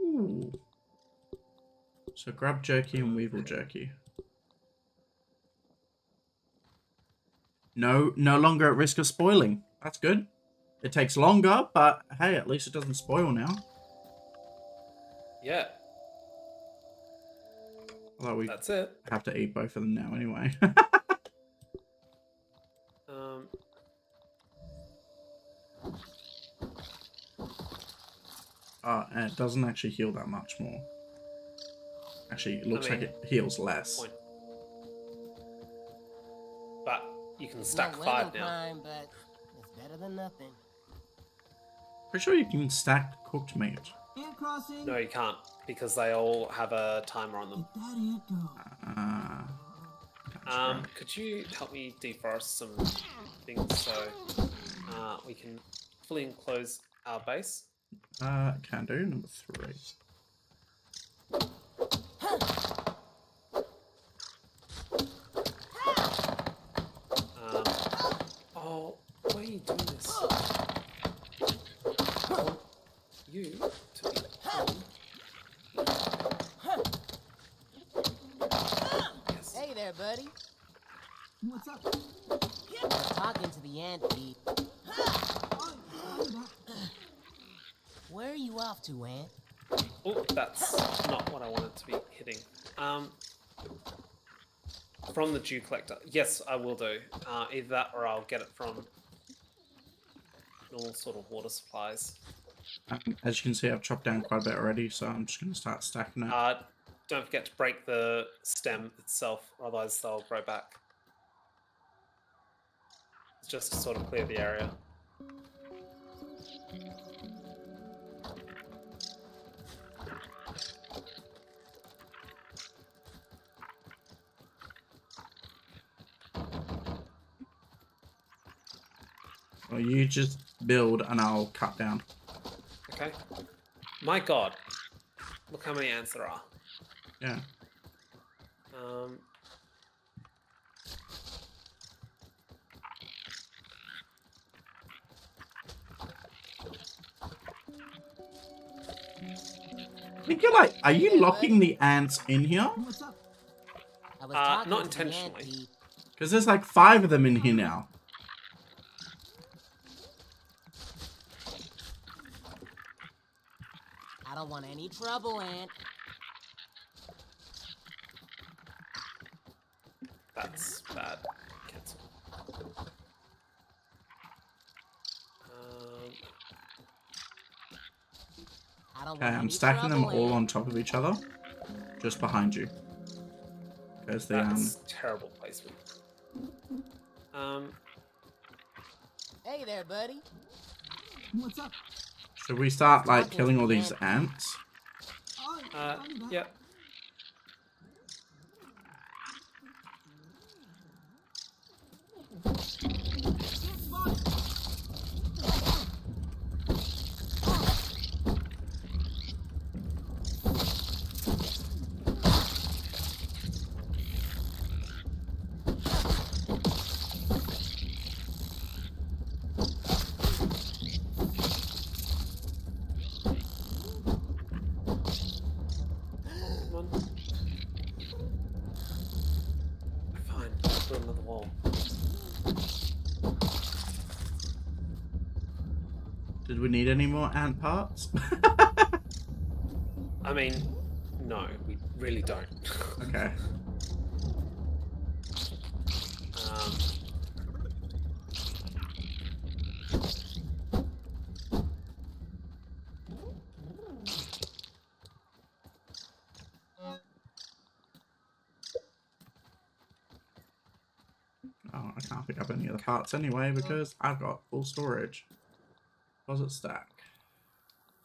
Ooh. So grab jerky and weevil jerky. No, no longer at risk of spoiling. That's good. It takes longer, but hey, at least it doesn't spoil now. Yeah, Although we that's it. have to eat both of them now anyway. uh, and it doesn't actually heal that much more. Actually, it looks mean, like it heals less. point. But you can stack no five wedding now. crime, but it's better than nothing. Pretty sure you can stack cooked meat. No, you can't because they all have a timer on them. Let that ant go. Uh, Um, right. could you help me deforest some things so uh, we can fully enclose our base? Uh, can do, number three. Um, oh, why are you doing this? You Hey there, buddy. What's up? Talking to the ant where are you off to, Ant? Oh, that's not what I wanted to be hitting. Um, from the dew collector. Yes, I will do. Uh, either that or I'll get it from normal sort of water supplies. Um, as you can see, I've chopped down quite a bit already, so I'm just going to start stacking it. Uh, don't forget to break the stem itself, otherwise they'll grow back. Just to sort of clear the area. Well, you just build and I'll cut down. Okay. My god. Look how many ants there are. Yeah. Um, I think you're like, are you locking the ants in here? What's up? Uh, not to the ant intentionally. Because there's like five of them in here now. Don't want any trouble, Ant. that's bad. Cancel. Um, Okay, I'm any stacking them all Ant. on top of each other. Just behind you. There's the, um, that's terrible placement. Um, Hey there, buddy. What's up? Should we start like killing all these ants? Oh, uh, sorry about- yep. Shit, fuck. Come on. Fine, build another wall. Did we need any more ant parts? I mean, no, we really don't. okay. um, Oh, I can't pick up any of the parts anyway because I've got full storage. Deposit stack.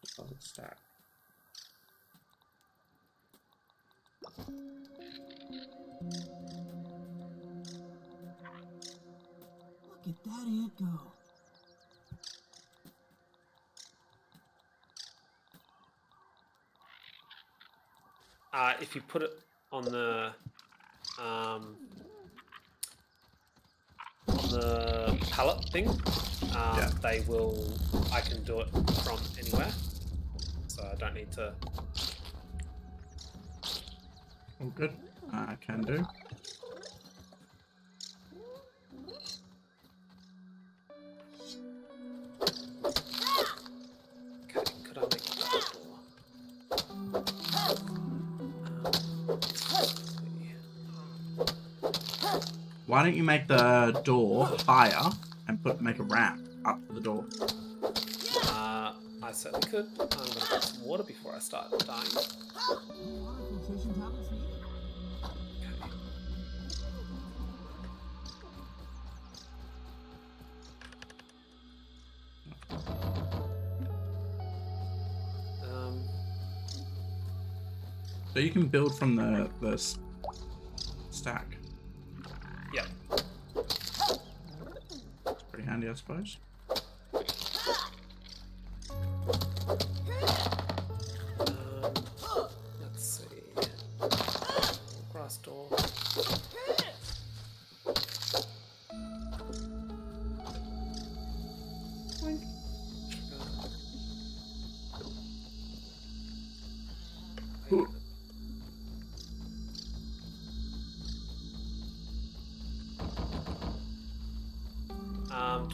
Deposit stack. Look at that ant go. uh, if you put it on the um, on the pallet thing, um, Yeah. they will. I can do it from anywhere, so I don't need to. All good. I can do. Why don't you make the door higher and put make a ramp up to the door? Uh, I certainly could. I'm gonna get some water before I start dying. Any water filtration tablets needed? Okay. Um, So you can build from the the stack. Handy, I suppose.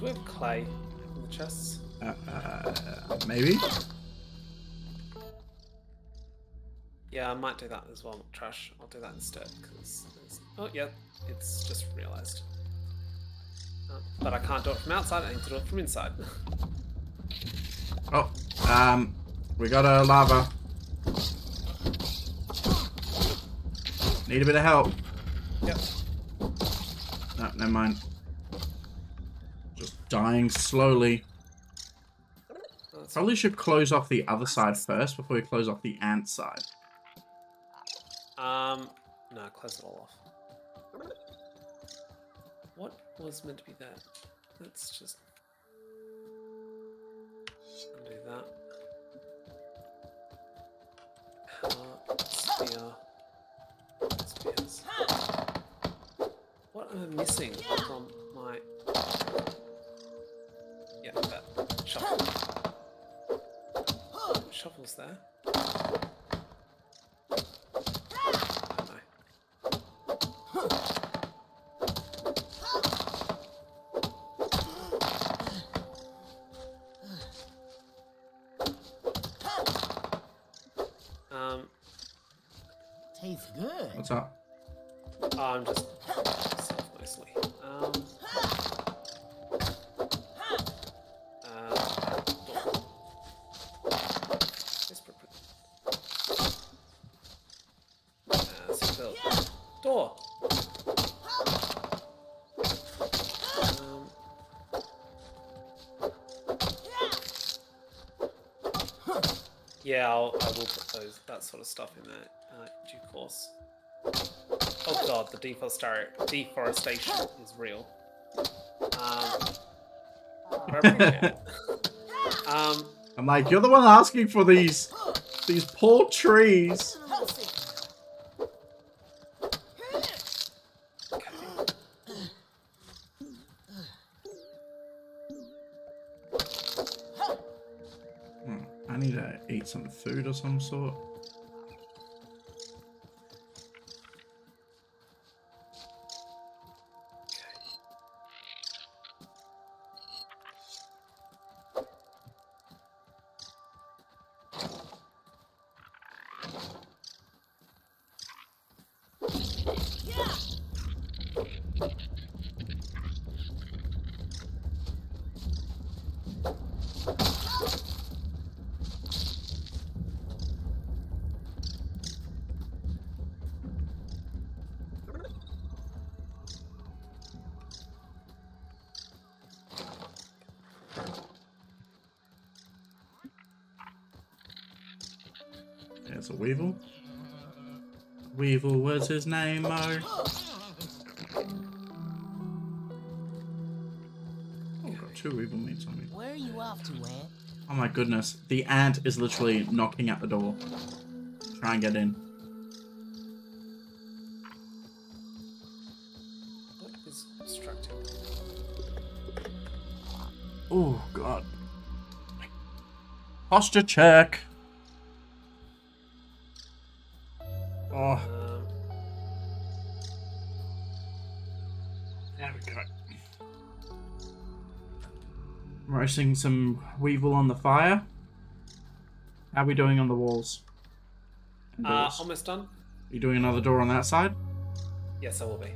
We have clay in the chests? Uh, uh, maybe? Yeah, I might do that as well. Trash. I'll do that instead because. Oh yeah, it's just realised. Uh, but I can't do it from outside. I need to do it from inside. Oh, um, we got a larva. Need a bit of help. yep. No, never mind. Dying slowly. Probably should close off the other side first before we close off the ant side. Um, no, close it all off. What was meant to be that? Let's just undo that. Hammer, spear, spears. What am I missing from my? Yeah, that shovel. Shovel's there. Um, Tastes good. What's up? oh, I'm just will put those that sort of stuff in there uh, due course. Oh god, the deforestation deforestation is real. Um, um, I'm like, you're the one asking for these, these poor trees. Food a weevil. Weevil was his name, Mo. Oh, got two weevil meats on me. Where are you off to, Ant? Oh my goodness. The ant is literally knocking at the door. Try and get in. what is distracting? Oh god. Posture check. Roasting some weevil on the fire. How are we doing on the walls? And uh, almost done. you doing another door on that side? Yes, I will be.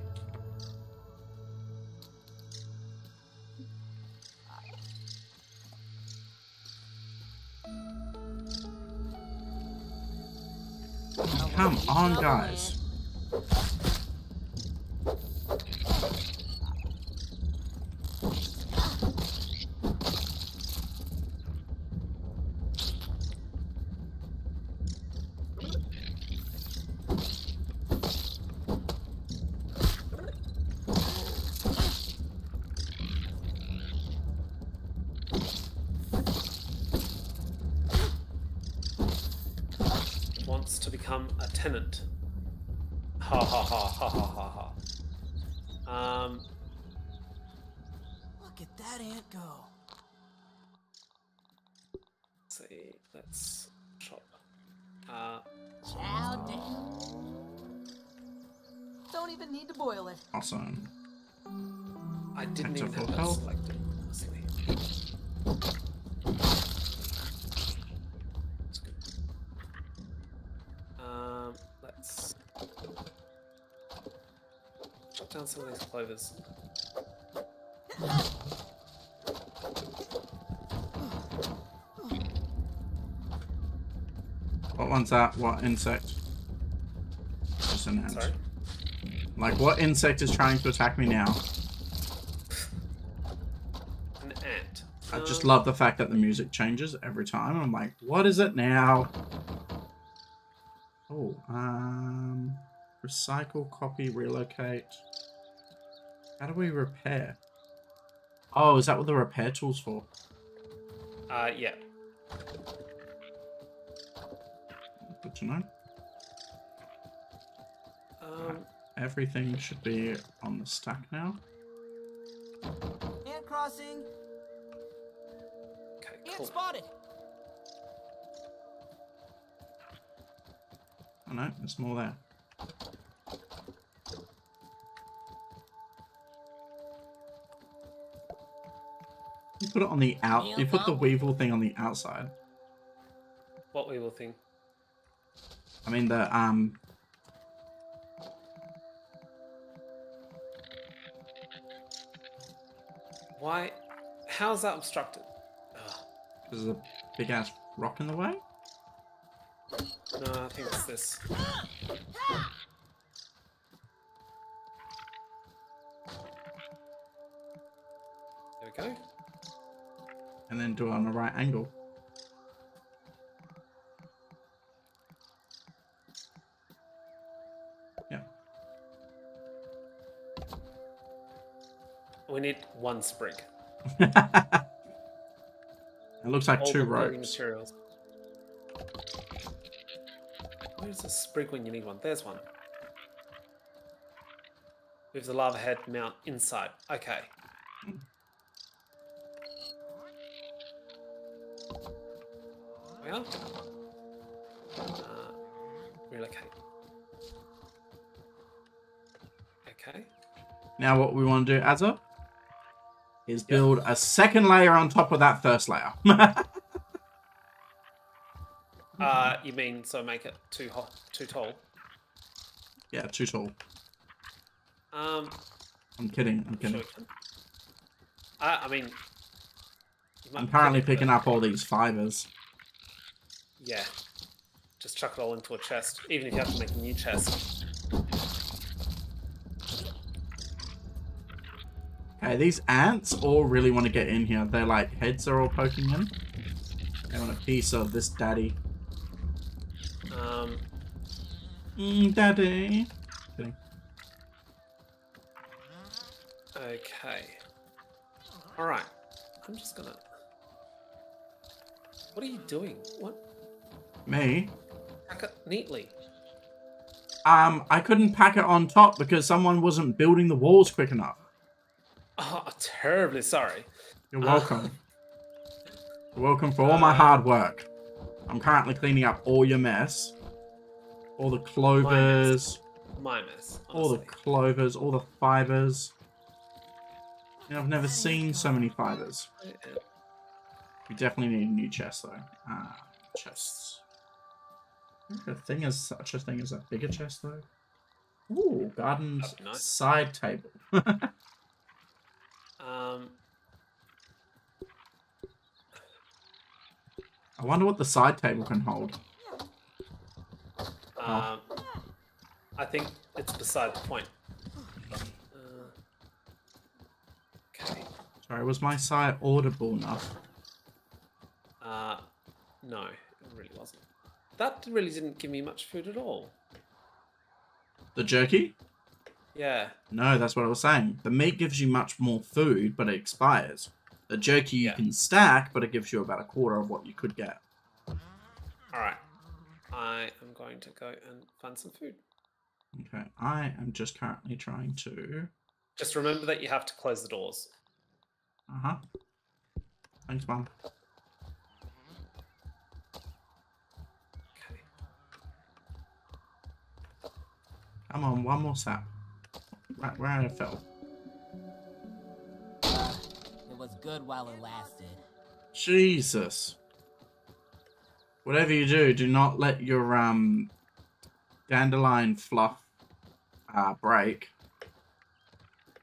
Come on, guys. Clovers. What one's that? What insect? Just an ant. Sorry. Like, what insect is trying to attack me now? An ant. I just love the fact that the music changes every time. I'm like, what is it now? Oh, um, recycle, copy, relocate. How do we repair? Oh, is that what the repair tool's for? Uh, yeah. Good to know. Um, Everything should be on the stack now. Ant crossing. okay, Ant cool. spotted. Oh no, there's more there. You put it on the out. You put the weevil thing on the outside. What we will think. I mean the um. Why? How is that obstructed? Ugh. There's a big ass rock in the way. No, I think it's this. And then do it on a right angle. Yeah. We need one sprig. it looks like All two the ropes. materials. Where's the sprig when you need one? There's one. With the larva head mount inside. Okay. We are. Uh, relocate. Okay. Now what we want to do, Azza, is build a second layer on top of that first layer. Uh, you mean so make it too hot, too tall? yeah, too tall. Um, I'm kidding. I'm kidding. can. Uh, I mean, I'm currently picking up all these fibers. Yeah. Just chuck it all into a chest, even if you have to make a new chest. Okay, these ants all really want to get in here. Their like heads are all poking in. They want a piece of this daddy. Um, Mm, daddy. Kidding. okay. Alright. I'm just gonna. What are you doing? What? Me? Pack it neatly. Um, I couldn't pack it on top because someone wasn't building the walls quick enough. Oh, terribly sorry. You're Ah. welcome. You're welcome for all my Uh, hard work. I'm currently cleaning up all your mess. All the clovers, My mess. all the clovers, all the fibers. You know, I've never seen so many fibers. We definitely need a new chest though. Ah, chests. I think a thing is such a thing as a bigger chest though. Ooh, garden's nice. side table. Um, I wonder what the side table can hold. um, I think it's beside the point. Uh, okay. Sorry, was my side audible enough? Uh, no, it really wasn't. That really didn't give me much food at all. The jerky? Yeah. No, that's what I was saying. The meat gives you much more food, but it expires. The jerky you Yeah. can stack, but it gives you about a quarter of what you could get. All right. I am going to go and find some food. Okay, I am just currently trying to. Just remember that you have to close the doors. Uh huh. Thanks, Mum. Come on, one more sap. Right where I fell. It was good while it lasted. Jesus. Whatever you do, do not let your um dandelion fluff uh, break.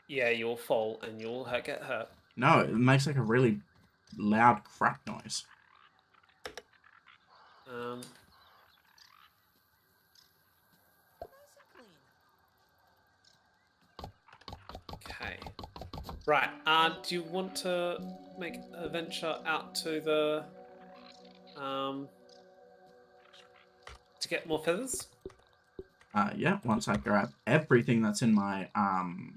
Yeah, you'll fall and you'll get hurt. No, it makes like a really loud crack noise. Um, okay. Right. Uh, do you want to make a venture out to the um to get more feathers? Uh, yeah, once I grab everything that's in my, um,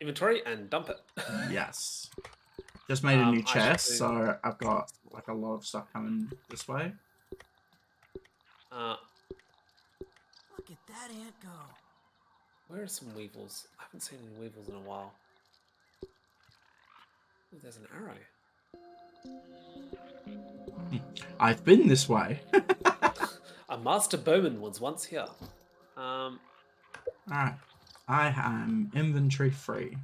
Inventory and dump it. yes. Just made a Um, new I chest, do- so I've got like a lot of stuff coming this way. Uh, Look at that ant go. Where are some weevils? I haven't seen any weevils in a while. Ooh, there's an arrow. I've been this way. A master bowman was once here. Um, Alright. I am inventory free.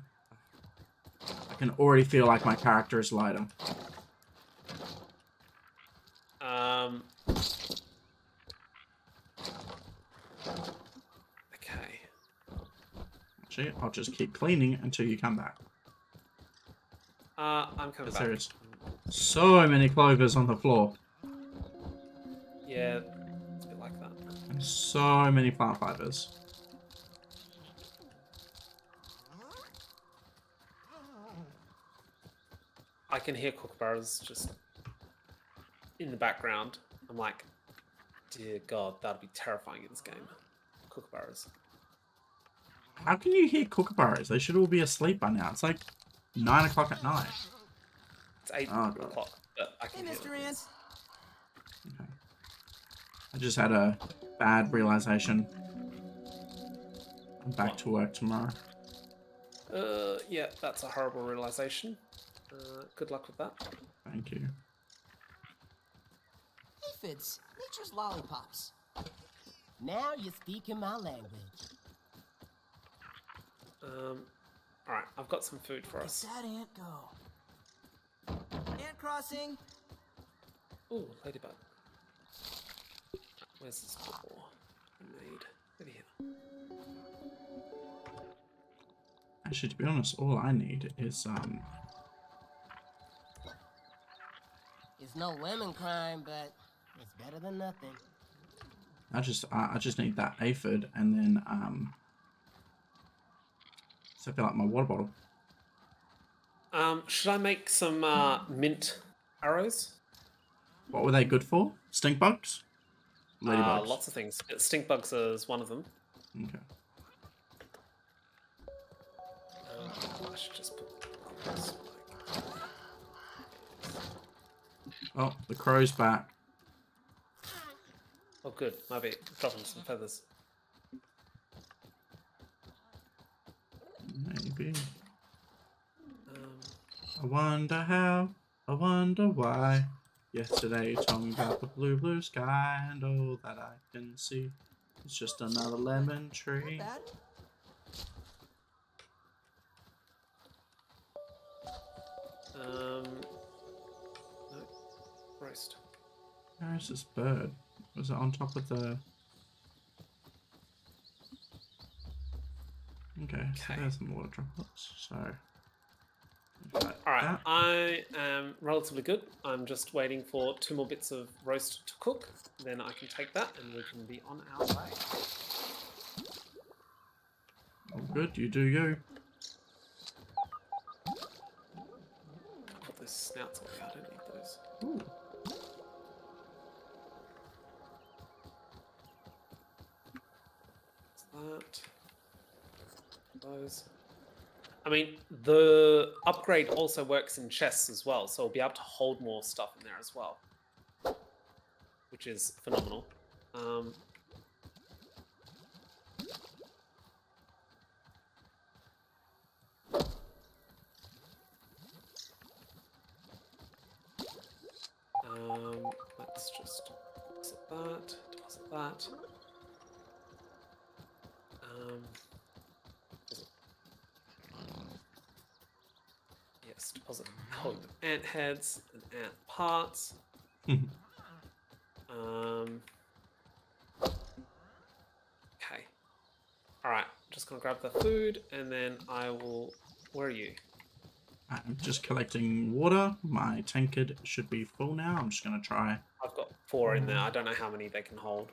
I can already feel like my character is lighter. um. Okay. Actually, I'll just keep cleaning until you come back. Uh, I'm coming back. there is. So many clovers on the floor. Yeah, it's a bit like that. And so many plant fibers. I can hear kookaburras just in the background. I'm like, dear God, that'd be terrifying in this game. Kookaburras. How can you hear kookaburras? They should all be asleep by now. It's like 9 o'clock at night. It's eight Oh, God. o'clock, but I Hey, can hear Mr. them. Ant. Okay. I just had a bad realization. I'm back What? to work tomorrow. Uh, yeah, that's a horrible realization. Uh, good luck with that. Thank you. Aphids, nature's lollipops. Now you're speaking my language. Um, all right, I've got some food for Look at us. that ant go. Ant crossing. Ooh, ladybug. Where's this door? Made over here. Actually, to be honest, all I need is um It's no lemon crime, but it's better than nothing. I just I, I just need that aphid and then um so I feel like my water bottle. Um, should I make some uh, mint arrows? What were they good for? Stink bugs? Uh, lots of things. Stink bugs is one of them. Okay. I should just put Oh, the crow's back. Oh, good. Might be dropping some feathers. Maybe. Um, I wonder how. I wonder why. Yesterday you told me about the blue, blue sky, and all that I can see. It's just another lemon tree. Um, no, roast. Where is this bird? Was it on top of the? Okay, so Okay. there's some water droplets. So. Oh, like All right, that. I am relatively good. I'm just waiting for two more bits of roast to cook. Then I can take that, and we can be on our way. Oh, good, you do you. Put those snouts away. I don't need those. Ooh. What's that? Those. I mean, the upgrade also works in chests as well, so we'll be able to hold more stuff in there as well, which is phenomenal. Um, um, let's just deposit that, deposit that. Um, Yes, deposit hold ant heads and ant parts. Um. Okay. All right. Just just gonna grab the food and then I will. Where are you? I'm just collecting water. My tankard should be full now. I'm just gonna try. I've got four in there. I don't know how many they can hold.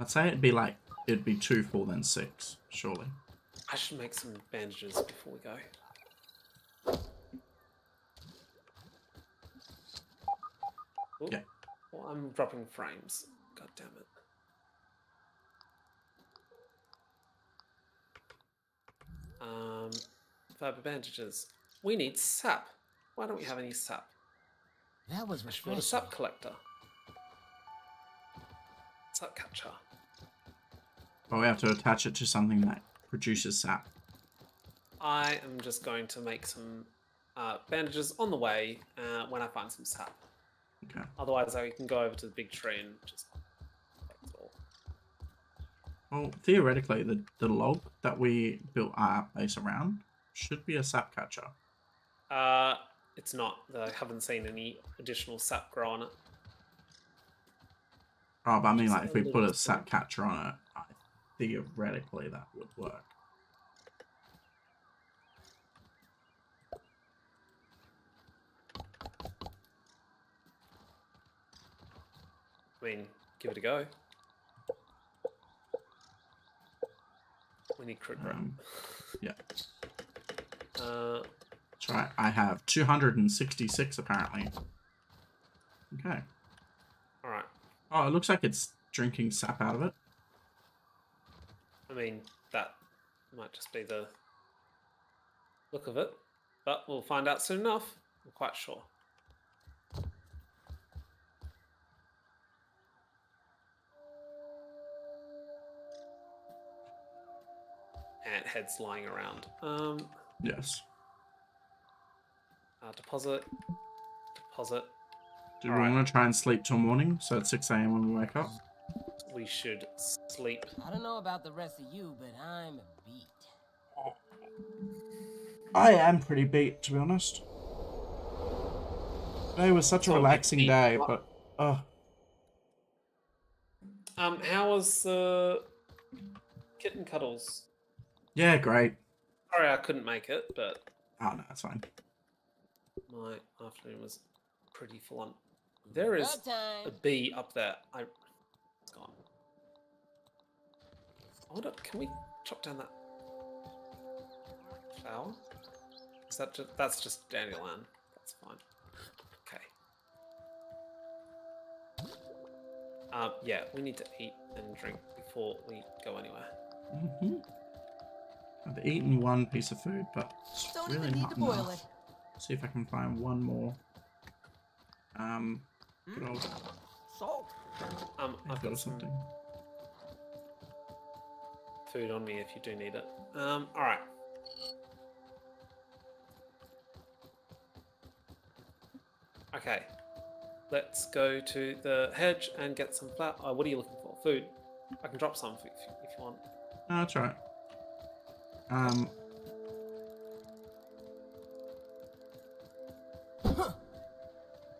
I'd say it'd be like it'd be two four, then six, surely. I should make some bandages before we go. Oop. Yeah. Well, I'm dropping frames. God damn it. Um, fiber bandages. We need sap. Why don't we have any sap? That was I should build a sap collector. Sap catcher. But we have to attach it to something that produces sap. I am just going to make some uh, bandages on the way uh, when I find some sap. Okay. Otherwise, I can go over to the big tree and just. Well, theoretically, the, the log that we built our base around should be a sap catcher. Uh, it's not. I haven't seen any additional sap grow on it. Oh, but I mean, Just like, if we put a sap catcher on it, theoretically that would work. I mean, give it a go. We need crit rate. Um, yeah. Uh, That's right. I have 266 apparently. Okay. all right. Oh, it looks like it's drinking sap out of it. I mean, that might just be the look of it, but we'll find out soon enough. I'm quite sure. Ant heads lying around. Um, Yes. uh, deposit, deposit. Do we Alright. want to try and sleep till morning? So at 6 a.m. when we wake up? We should sleep. I don't know about the rest of you, but I'm beat. I am pretty beat, to be honest. Today was such a So relaxing beat. day, but oh, Um, how was uh, kitten cuddles? yeah, great. Sorry, I couldn't make it, but Oh no, that's fine. my afternoon was pretty full on. There is a bee up there. I it's gone. Hold up, can we chop down that flower? Is that just, that's just dandelion? That's fine. Okay. Um, yeah, we need to eat and drink before we go anywhere. hmm I've eaten one piece of food, but it's Don't really even need not to boil enough. it. See if I can find one more. Um, good old Salt. Um, I've got got some something. Food on me if you do need it. Um, all right. Okay, let's go to the hedge and get some flour. Oh, what are you looking for? Food. I can drop some if you, if you want. No, that's right. Um.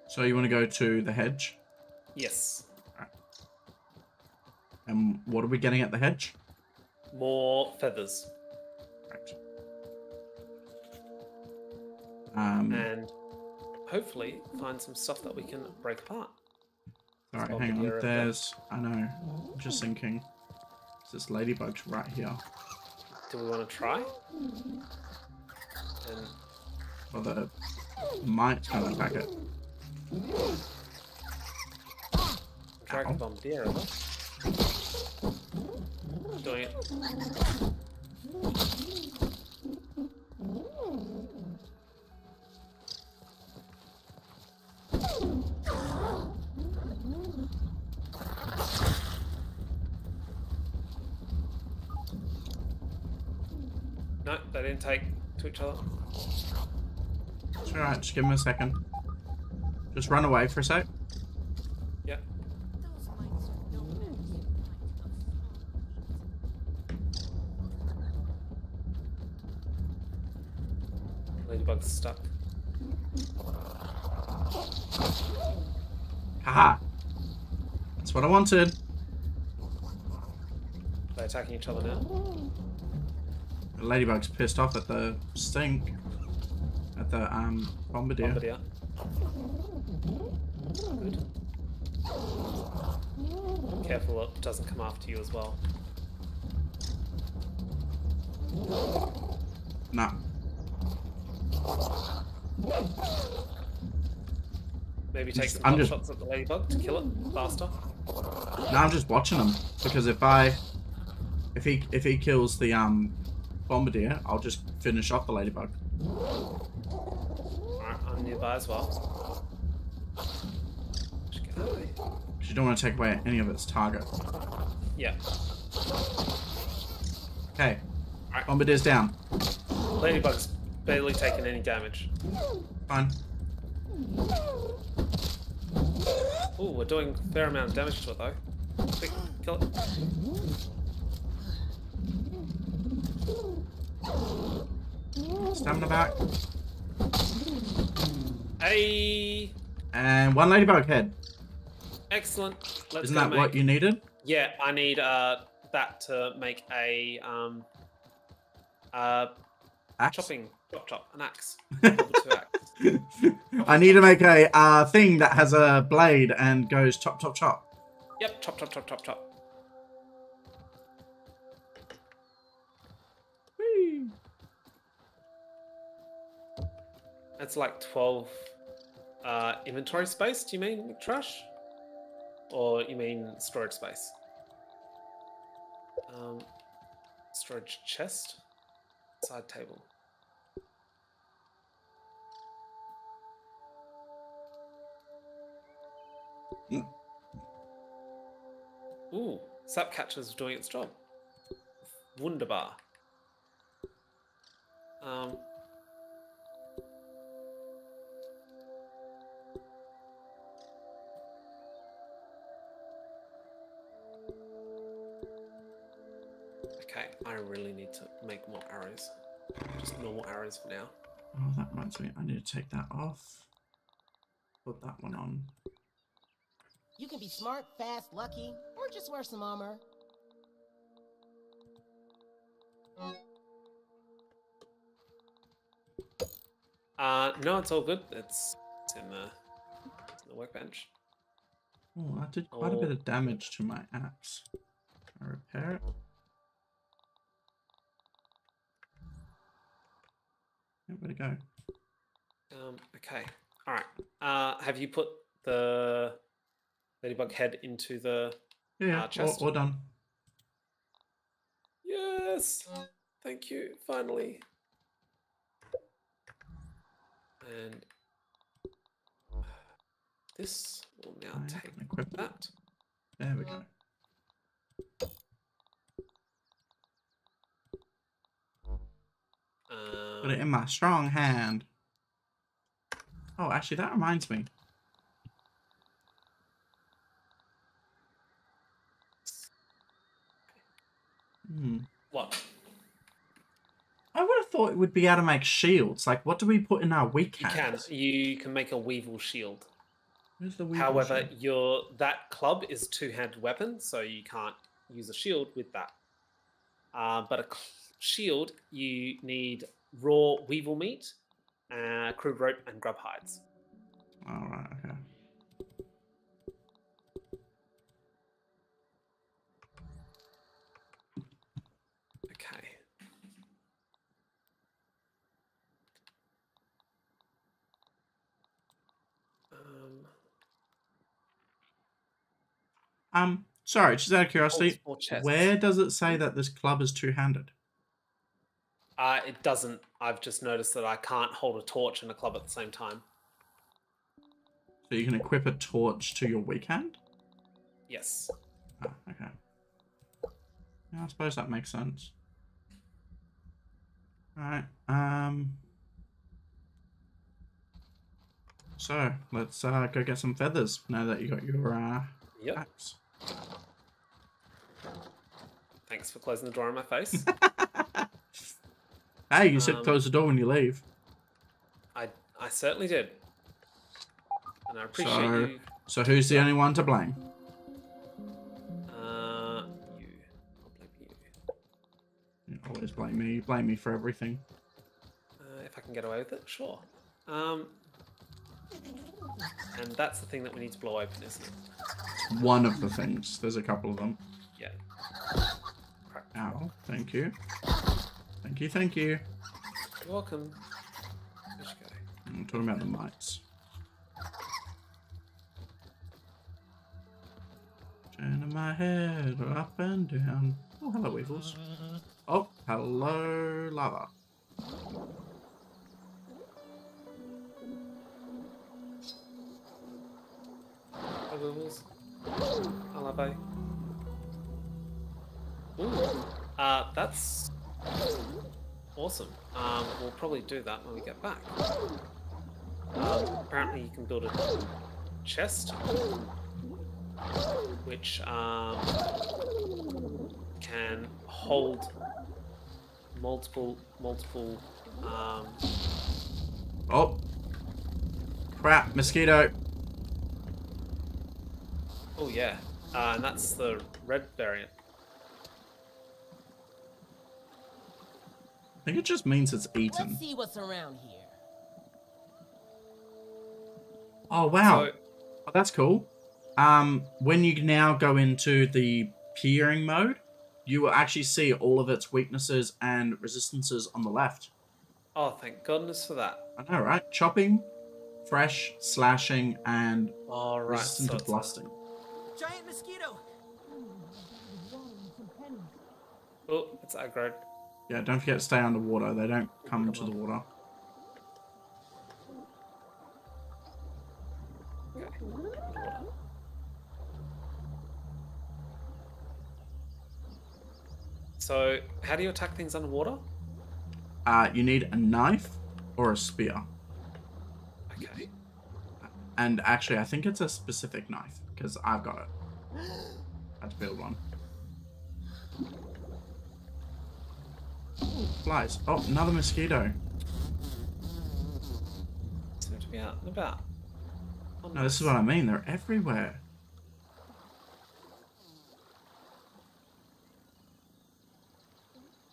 So you want to go to the hedge, Yes. and what are we getting at the hedge? More feathers Right. Um, and hopefully find some stuff that we can break apart. Alright, hang on. There's, I know. I'm just thinking. This ladybug's right here. Do we want to try? And Or the might gonna attack it. drag Ow. the bombardier over. Doing it. No, they didn't take to each other. Alright, just give him a second. Just run away for a sec. Stuck. Haha! That's what I wanted. They're attacking each other now. The ladybug's pissed off at the stink. At the um bombardier. Bombardier. Good. Careful it doesn't come after you as well. Nah. Maybe take some I'm just- shots at the ladybug to kill it faster. Now I'm just watching him because if I, if he if he kills the um bombardier, I'll just finish off the ladybug. Alright, I'm nearby as well. Just get out of the way. 'Cause you don't want to take away any of its target. Yeah. Okay. Bombardier's down. Ladybug's barely taken any damage. Fine. Ooh, we're doing a fair amount of damage to it though. Quick, kill it. Stamina back. Hey! And one ladybug head. Excellent. Let's Isn't that make... what you needed? Yeah, I need uh that to make a um uh Axe? chopping chop chop an axe. Axe. I need to make a uh, thing that has a blade and goes chop chop chop. Yep, chop chop chop chop chop. Whee! That's like twelve uh inventory space, do you mean trash? Or you mean storage space? Um storage chest? Side table. Ooh, Sapcatcher's doing its job. Wunderbar. Um, okay, I really need to make more arrows. Just normal arrows for now. Oh, that reminds me. I need to take that off. Put that one on. You can be smart, fast, lucky, or just wear some armor. Uh, no, it's all good. It's, it's in the it's in the workbench. Oh, that did quite a bit Oh. of damage to my axe. Can I repair it? Yeah, where'd it go? Um, okay. All right. Uh, have you put the ladybug head into the? Yeah, yeah, Uh, chest. all done. Yes. Thank you. Finally. And this will now I take equip that. There we go. Put it Um, in my strong hand. Oh, actually, that reminds me. Hmm. what? I would have thought it would be able to make shields. Like, what do we put in our weak You can. hands? You can make a weevil shield. Where's the weak However, your that club is two-handed weapon, so you can't use a shield with that. Uh, but a shield, you need raw weevil meat, uh, crude rope, and grub hides. All right. Okay. Um, Um. Sorry, just out of curiosity, where does it say that this club is two-handed? uh, it doesn't. I've just noticed that I can't hold a torch and a club at the same time. So you can equip a torch to your weak hand. Yes. Oh, okay. Yeah, I suppose that makes sense. Alright, um... So, let's uh, go get some feathers now that you got your uh, Yep. axe. Thanks for closing the door on my face. hey, you said um, close the door when you leave. I I certainly did. And I appreciate so, you. So who's the only one to blame? Uh, you. always blame me. You blame me for everything. Uh, if I can get away with it, sure. Um, and that's the thing that we need to blow open, isn't it? One of the things. There's a couple of them. Yeah. Crap. Ow. Thank you. Thank you, thank you. You're welcome. Where'd you go? I'm talking about the mites. Turning my head up and down. Oh, hello, weevils. Oh, hello, larva. Hi, Wibbles. I love you. Ooh. Uh, that's awesome. Um, we'll probably do that when we get back. Um, apparently, you can build a chest, which um, can hold multiple, multiple. Um, Oh. Crap, mosquito. Oh yeah, uh, and that's the red variant. I think it just means it's Let's eaten. see what's around here. Oh, wow. So, Oh, that's cool. Um, when you now go into the peering mode, you will actually see all of its weaknesses and resistances on the left. oh, thank goodness for that. I know, right? Chopping, fresh, slashing, and All right, resistant so to it's a- blasting. Giant mosquito! Oh, it's aggro. Yeah, don't forget to stay underwater. They don't come to the water. So, how do you attack things underwater? Uh, you need a knife or a spear. Okay. And actually, I think it's a specific knife because I've got it. I had to build one. Oh, flies. Oh, another mosquito. Seem to be out and about. Oh, No, this is what I mean. They're everywhere.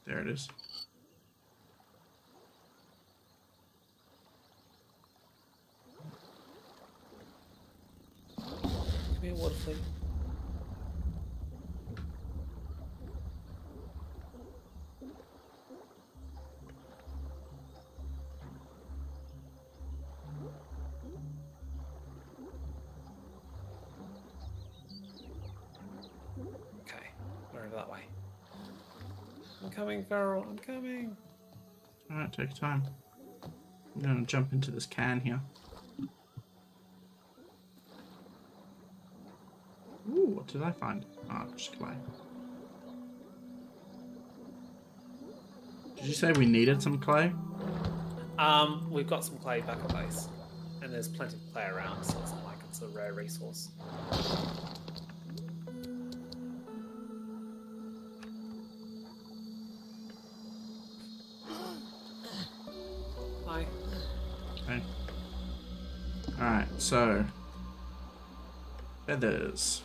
There it is. Give me a water flea. Okay, we're over that way. I'm coming, Feral. I'm coming. Alright, take your time. I'm gonna jump into this can here. Ooh, what did I find? Ah, just clay. Did you say we needed some clay? Um, we've got some clay back at base, and there's plenty of clay around, so it's not like it's a rare resource. Hi. Okay. Alright, so. Feathers.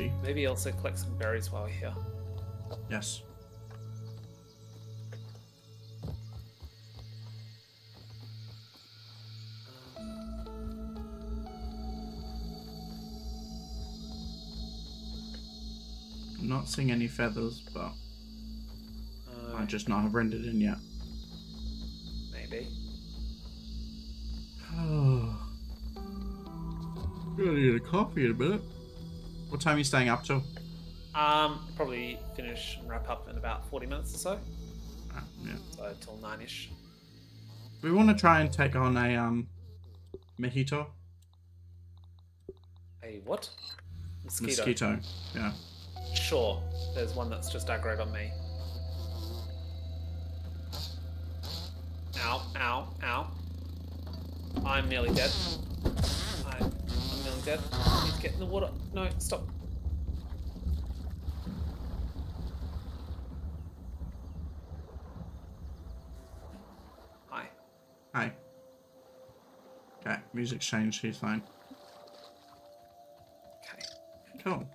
Glitchy. Maybe also collect some berries while we're here. Yes. I'm not seeing any feathers, but Uh, I just not have rendered in yet. maybe. Oh. Gonna need a coffee in a minute. What time are you staying up till? Um, probably finish and wrap up in about 40 minutes or so. Ah, yeah. So till nine-ish. We want to try and take on a um, mojito. A what? Mosquito. Mosquito. Yeah. Sure. There's one that's just aggroed on me. Ow, ow, ow. I'm nearly dead. I'm feeling. I need to get in the water. No, stop. Hi. Hi. Okay, music changed. He's fine. Okay. Cool.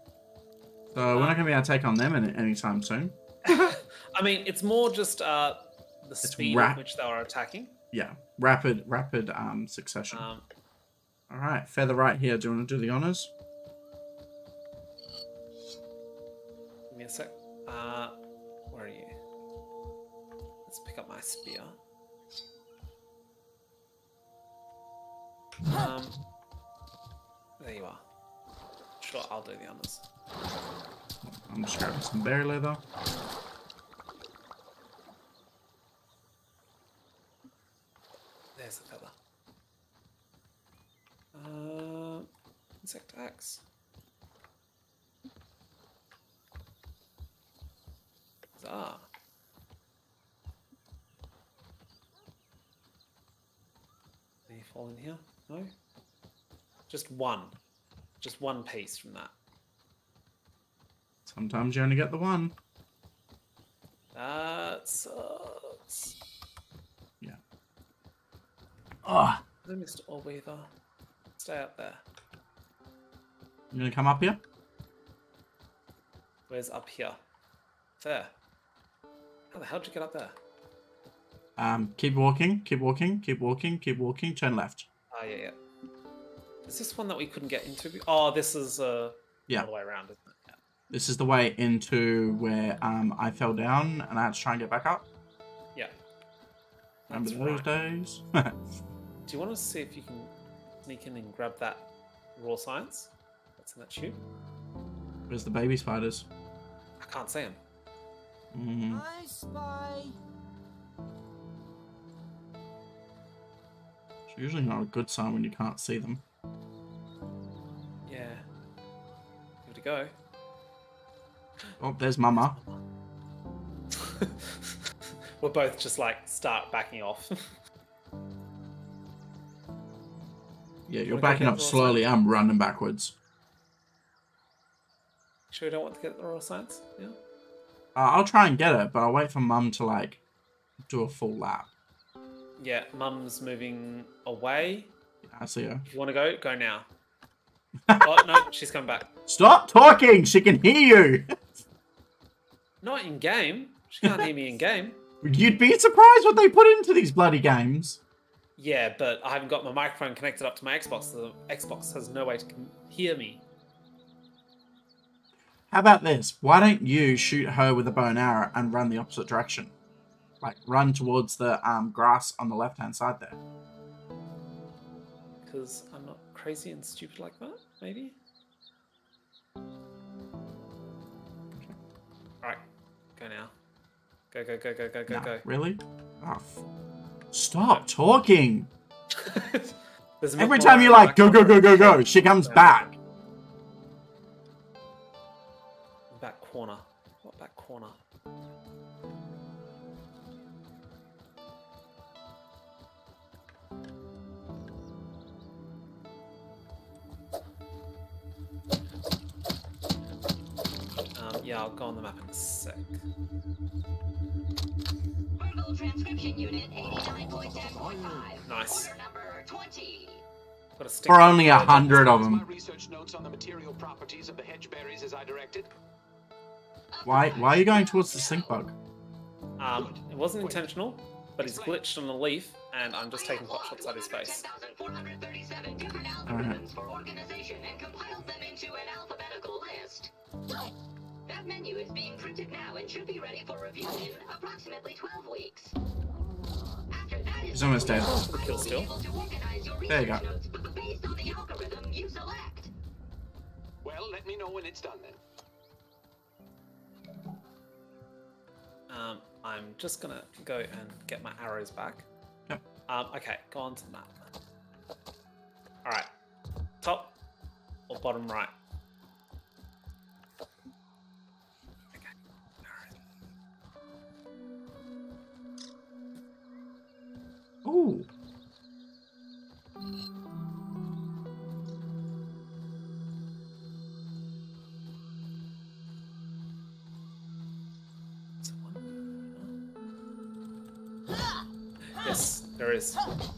So um, we're not going to be able to take on them anytime soon. I mean, it's more just uh, the it's speed at which they are attacking. Yeah, rapid, rapid um, succession. Um, all right, feather right here. Do you want to do the honors? give me a sec. Uh, where are you? Let's pick up my spear. Um, there you are. Sure, I'll do the honors. I'm just grabbing some berry leather. There's the feather. Uh, insect axe. Ah. Any fall in here? No? Just one. Just one piece from that. Sometimes you only get the one. That sucks. Yeah. Ah, I missed all weather. Stay up there. you gonna come up here? Where's up here? There. How the hell did you get up there? Um, keep walking, keep walking, keep walking, keep walking. Turn left. Ah, yeah, yeah. Is this one that we couldn't get into? Oh, this is uh, Yeah. all the way around, isn't it? Yeah. This is the way into where um I fell down and I had to try and get back up. Yeah. Remember That's those right. days? Do you want to see if you can sneak in and grab that raw science that's in that tube? Where's the baby spiders? I can't see them. Mm, I spy. it's usually not a good sign when you can't see them. Yeah. Give it a go. Oh, there's Mama. We're both just like start backing off. Yeah, you're backing up slowly. I'm running backwards. sure, we don't want to get the raw science. Yeah. Uh, I'll try and get it, but I'll wait for Mum to like do a full lap. Yeah. Mum's moving away. I see her. You want to go, go now. oh no, she's coming back. Stop talking. She can hear you. Not in game. She can't hear me in game. You'd be surprised what they put into these bloody games. Yeah, but I haven't got my microphone connected up to my Xbox. So the Xbox has no way to hear me. How about this? Why don't you shoot her with a bow and arrow and run the opposite direction? Like run towards the um, grass on the left hand side there. Because I'm not crazy and stupid like that, maybe? Alright, go now. Go, go, go, go, go, go, Nah, go. Really? Oh, Stop talking. Every time you in the like go go go go go, she comes back. Back corner. What back corner? Um, yeah, I'll go on the map in a sec. Nice. Order number 20. Got a stick. For only a hundred of My them. research notes on the material properties of the hedge as I directed. Why why are you going towards the stink bug? Um, it wasn't intentional, but he's glitched on a leaf, and I'm just taking pot shots at his face. Alright. That menu is being printed now and should be ready for review in approximately 12 weeks. After that is He's almost dead. For kill still. able to organize your There you go. based on the algorithm you select. Well, let me know when it's done then. Um, I'm just gonna go and get my arrows back. Yep. Um, okay, go on to the map. Alright. Top or bottom right? Ooh. Yes, there is.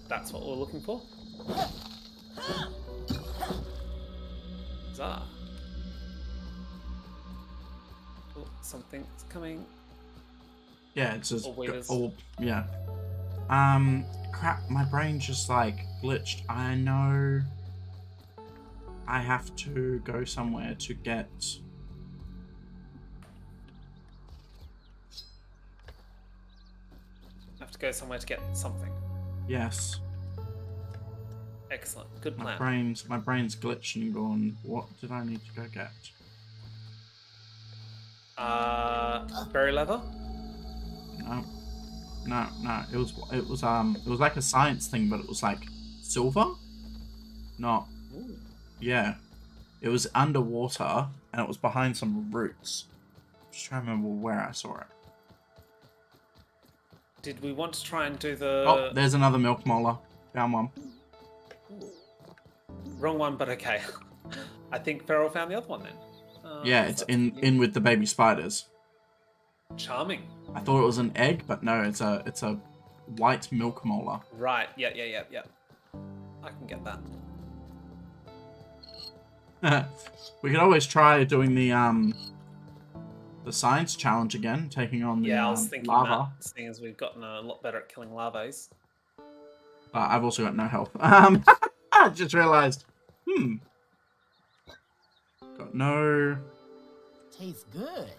That's what we're looking for. Huzzah. Oh, something's coming. Yeah, it's just. Oh, yeah. Um, crap. My brain just like glitched. I know. I have to go somewhere to get. Have to go somewhere to get something. Yes, Excellent. Good plan. my brain's my brain's glitching going. What did I need to go get? Uh, berry leather. No, no, no. It was it was um it was like a science thing, but it was like silver. Not Ooh. yeah. It was underwater and it was behind some roots. Just trying to remember where I saw it. Did we want to try and do the oh, there's another milk molar. Found one. wrong one? But okay. I think Feral found the other one then. Uh, Yeah, it's in in with the baby spiders. Charming. I thought it was an egg, but no, it's a it's a white milk molar. Right. Yeah. Yeah. Yeah. Yeah. I can get that. we could always try doing the um the science challenge again, taking on the Yeah, I was um, thinking larva. that, seeing as we've gotten a lot better at killing larvae. But I've also got no health. Um, I just realized. Hmm. Got no. Tastes good.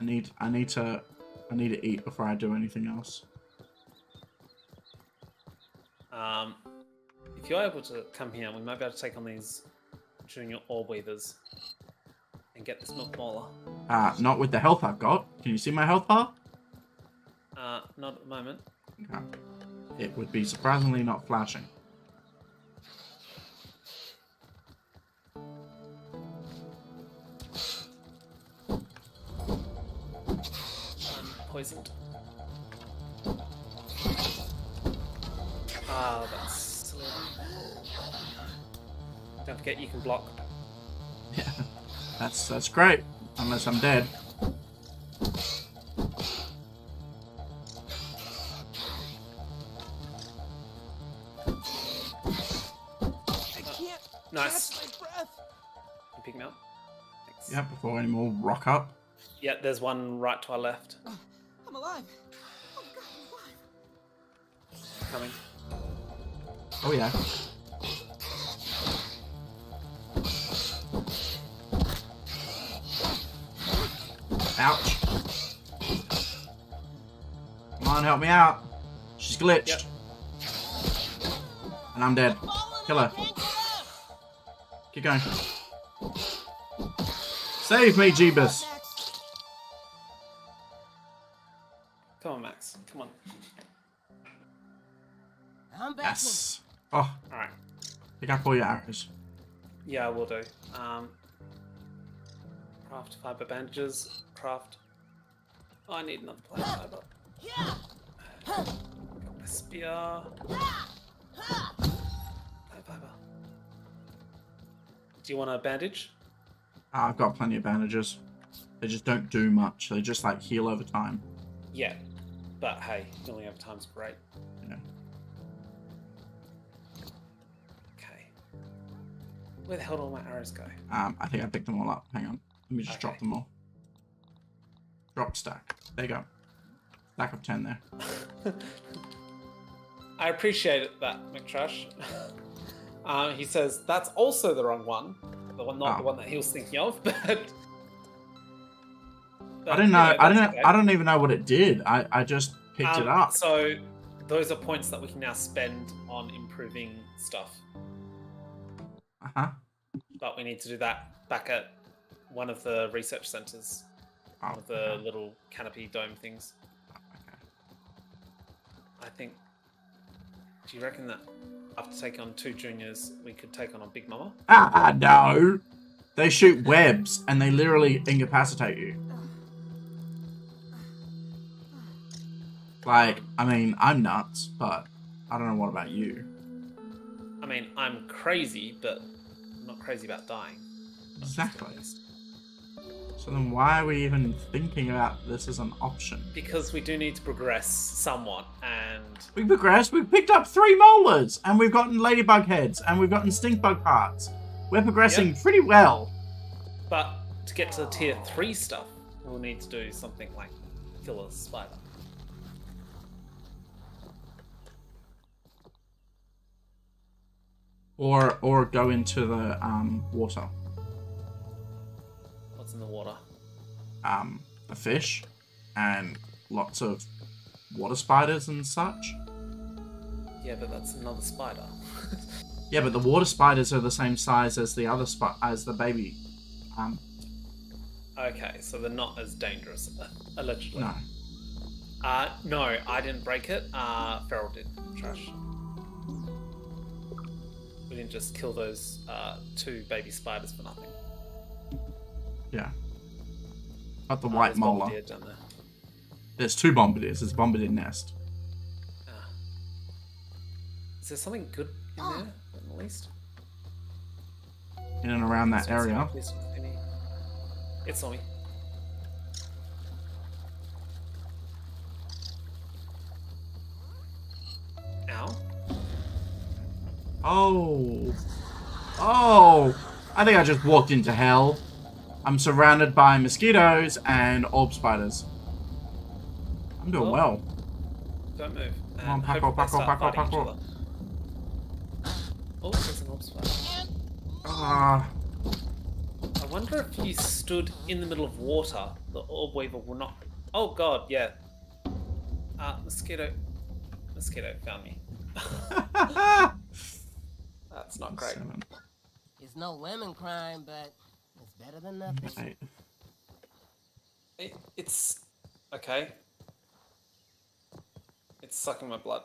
I need. I need to. I need to eat before I do anything else. Um, if you're able to come here, we might be able to take on these junior orb weavers and get this milk molar. Uh, not with the health I've got. Can you see my health bar? Uh, not at the moment. Okay. It would be surprisingly not flashing. Poisoned. Ah, that's silly. Don't forget you can block. Yeah. That's that's great. Unless I'm dead. Nice. catch my breath. You pick me up. Thanks. Yeah, before any more rock up. Yeah, there's one right to our left. Coming. Oh yeah. Ouch. Come on, help me out. She's glitched. Yep. And I'm dead. Kill her. Keep going. Save me, Jeebus. Come on, Max. Come on. I'm back. Yes. Oh, Alright. pick up all your arrows. Yeah, we'll do. Um, craft fiber bandages. Craft. Oh, I need another plant fiber. Got my spear. Plant fiber. Do you want a bandage? Ah, I've got plenty of bandages. They just don't do much. They just like heal over time. Yeah. But hey, healing over time's great. Yeah. Where the hell did all my arrows go? Um, I think I picked them all up. Hang on. Let me just drop them all. Drop stack. There you go. Stack of 10 there. I appreciate that, McTrash. uh, he says that's also the wrong one, the one not the Oh. one that he was thinking of, but. I but, didn't know. you I didn't. okay. I don't even know what it did. I, I just picked it Um, up. So those are points that we can now spend on improving stuff, Uh huh. but we need to do that back at one of the research centers, Oh, one of the okay. little canopy dome things. Okay. I think. Do you reckon that after taking on two juniors, we could take on a big mama? Ah, no. They shoot webs and they literally incapacitate you. Like, I mean, I'm nuts, but I don't know what about you. I mean, I'm crazy, but I'm not crazy about dying. Exactly. So then why are we even thinking about this as an option? Because we do need to progress somewhat, and We progressed. We've picked up three molars, and we've gotten ladybug heads, and we've gotten stink bug parts. We're progressing Yep. pretty well. But to get to the tier three stuff, we'll need to do something like kill a spider. Or or go into the um water. What's in the water? Um a fish and lots of water spiders and such. Yeah, but that's another spider. Yeah, but the water spiders are the same size as the other spot as the baby. Um okay, so they're not as dangerous, uh, allegedly. no. Uh, no, I didn't break it. Uh, Feral did. Trash. We didn't just kill those uh, two baby spiders for nothing. Yeah. Got the Uh, white there's molar. Bombardier down there. There's two bombardiers. There's a bombardier nest. Ah. Is there something good in there, at least? In and around that area. It's is any- It saw me. Ow. Oh. Oh. I think I just walked into hell. I'm surrounded by mosquitoes and orb spiders. I'm doing well. Don't move. Come on, Paco, hope they Paco, start Paco, fighting each Oh, there's an orb spider. Ah. I wonder if you stood in the middle of water, the orb weaver will not. Oh god, yeah. Uh, mosquito. Mosquito found me. That's not great. Seven, It's no lemon crime, but it's better than nothing. eight. It, it's okay. It's sucking my blood.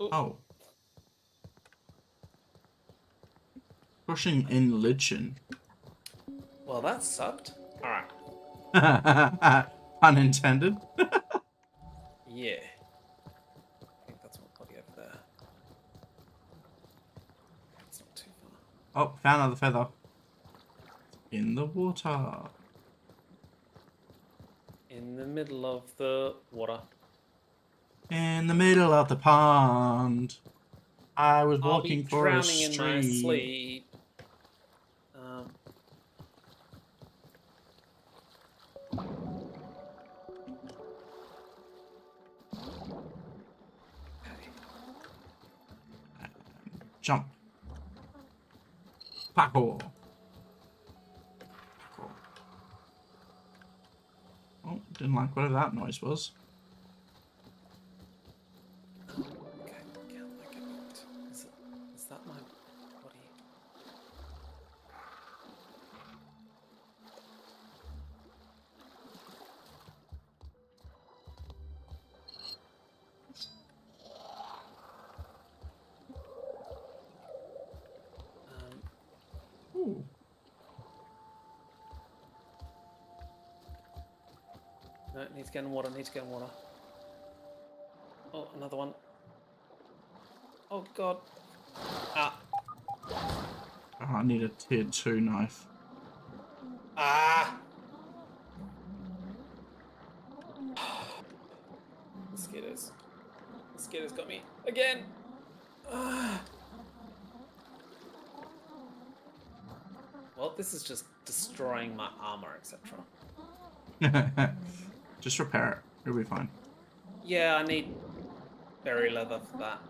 Oh. Pushing in Lichen. Well, that sucked. All right. Unintended. Yeah. I think that's one body over there. It's not too far. Oh, found another feather. In the water. In the middle of the water. In the middle of the pond. I was I'll walking be for a drowning in my sleep. Um, Jump. Paco. Oh, didn't like whatever that noise was. No, need to get in water, need to get in water. Oh, another one. Oh god. Ah. Oh, I need a tier 2 knife. Ah! Mosquitoes. Mosquitoes got me again. Ah. Well, this is just destroying my armor, etc. Just repair it. It'll be fine. Yeah, I need berry leather for that.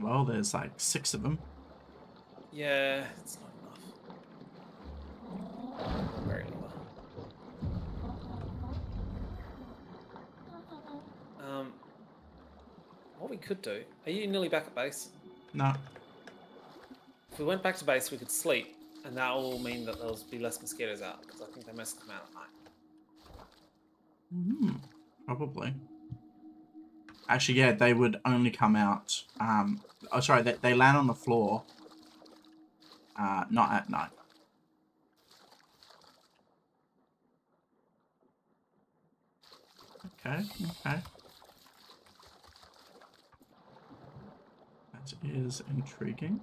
Well, there's like six of them. Yeah, it's not enough. Berry leather. Um, what we could do? Are you nearly back at base? No. If we went back to base, we could sleep, and that will mean that there'll be less mosquitoes out because I think they mostly come out at night. Hmm, probably. Actually, yeah, they would only come out. Um, oh, sorry, they, they land on the floor. Uh, not at night. Okay, okay. That is intriguing.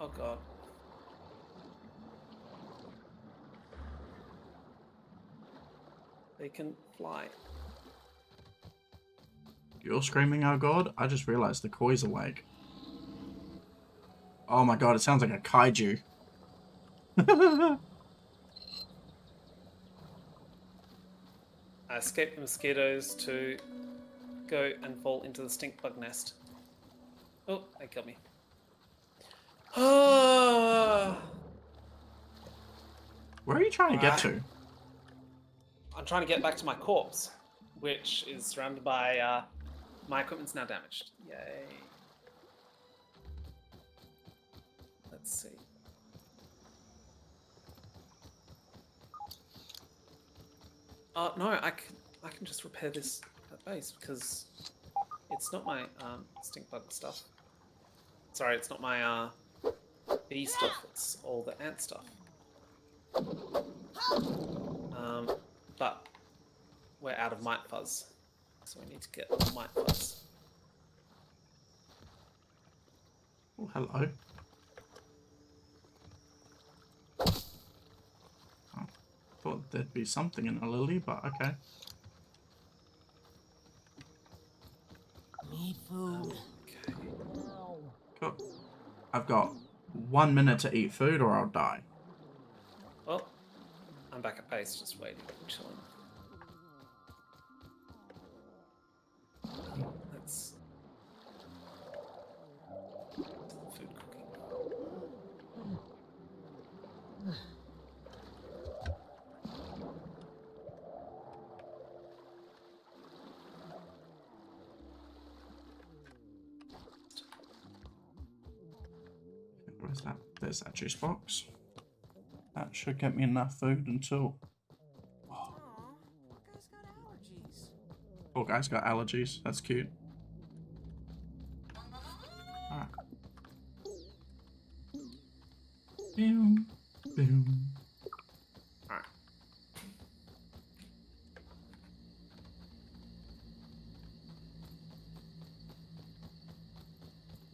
Oh god. They can fly. You're screaming, oh god? I just realized the koi's awake. Oh my god, it sounds like a kaiju. I escaped the mosquitoes to go and fall into the stink bug nest. Oh, they killed me. Ah, Where are you trying to get to? I'm trying to get back to my corpse, which is surrounded by. Uh, my equipment's now damaged. Yay. Let's see. Oh no, I can I can just repair this base because it's not my um, stink bug stuff. Sorry, it's not my uh, bee stuff. It's all the ant stuff. Um, but we're out of mite fuzz, so we need to get mite fuzz. Oh, hello. Oh, thought there'd be something in a lily, but okay. Need food. Okay. Cool. I've got one minute to eat food or I'll die. I'm back at base, just waiting, chilling. Let's. Food cooking. Where's that? There's that juice box. That should get me enough food until. Oh. that guy's got allergies. Poor guy's got allergies. That's cute. Alright. Boom. Boom. Alright.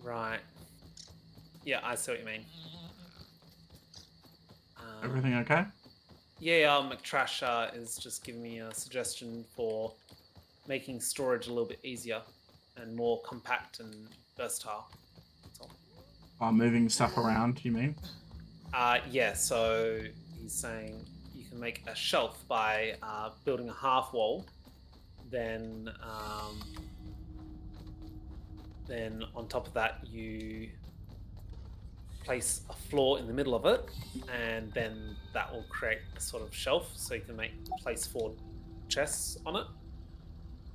Right. Yeah, I see what you mean. Everything okay? Yeah, um, McTrash uh, is just giving me a suggestion for making storage a little bit easier and more compact and versatile. Oh, moving stuff around, you mean? Uh, yeah, so he's saying you can make a shelf by uh, building a half wall, then um, then on top of that you place a floor in the middle of it, and then that will create a sort of shelf, so you can make place four chests on it.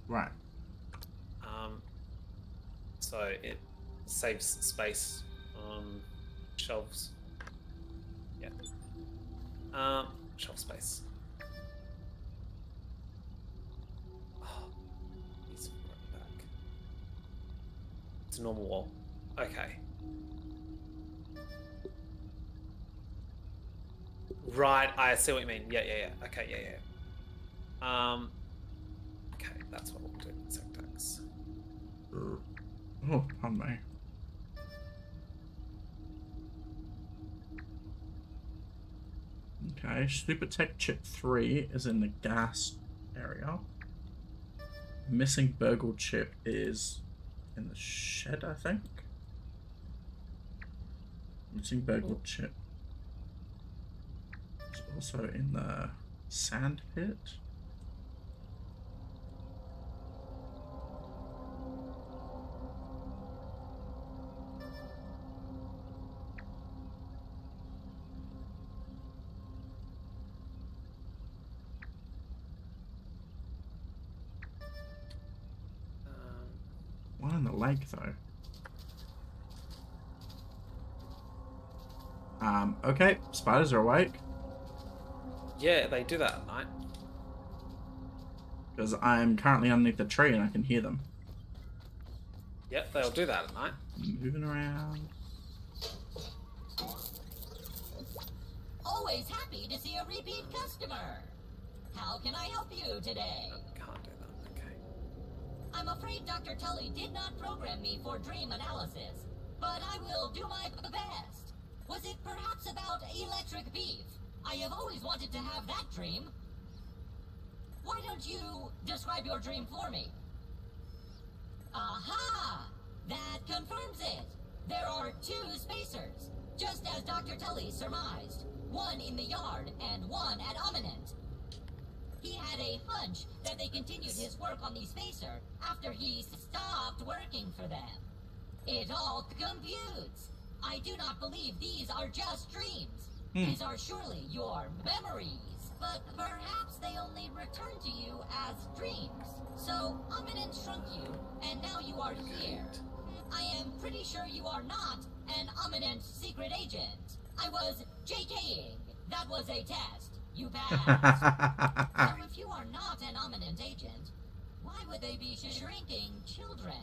Right. Um, so it saves space on shelves. Yeah. Um, shelf space. Oh, right. It's a normal wall. Okay. Right, I see what you mean. Yeah, yeah, yeah. Okay, yeah, yeah. Um, okay, that's what we'll do. Syntax. Oh, pardon me. Okay, Stupid Tech Chip 3 is in the gas area. Missing BURG.L Chip is in the shed, I think. Missing BURG.L Chip also in the sand pit. One in the lake, though. Um, okay, spiders are awake. Yeah, they do that at night. Because I'm currently underneath the tree and I can hear them Yep, they'll do that at night. moving around. Always happy to see a repeat customer. How can I help you today? Oh, can't do that. Okay. I'm afraid Dr. Tully did not program me for dream analysis, but I will do my best. Was it perhaps about electric beef? I have always wanted to have that dream. Why don't you describe your dream for me? Aha! That confirms it. There are two spacers, just as Dr. Tully surmised. One in the yard and one at Ominent. He had a hunch that they continued his work on the spacer after he stopped working for them. It all computes. I do not believe these are just dreams. These are surely your memories. But perhaps they only return to you as dreams. So Ominent shrunk you, and now you are here. I am pretty sure you are not an Ominent secret agent. I was JKing. That was a test. You passed. so if you are not an Ominent agent, why would they be shrinking children?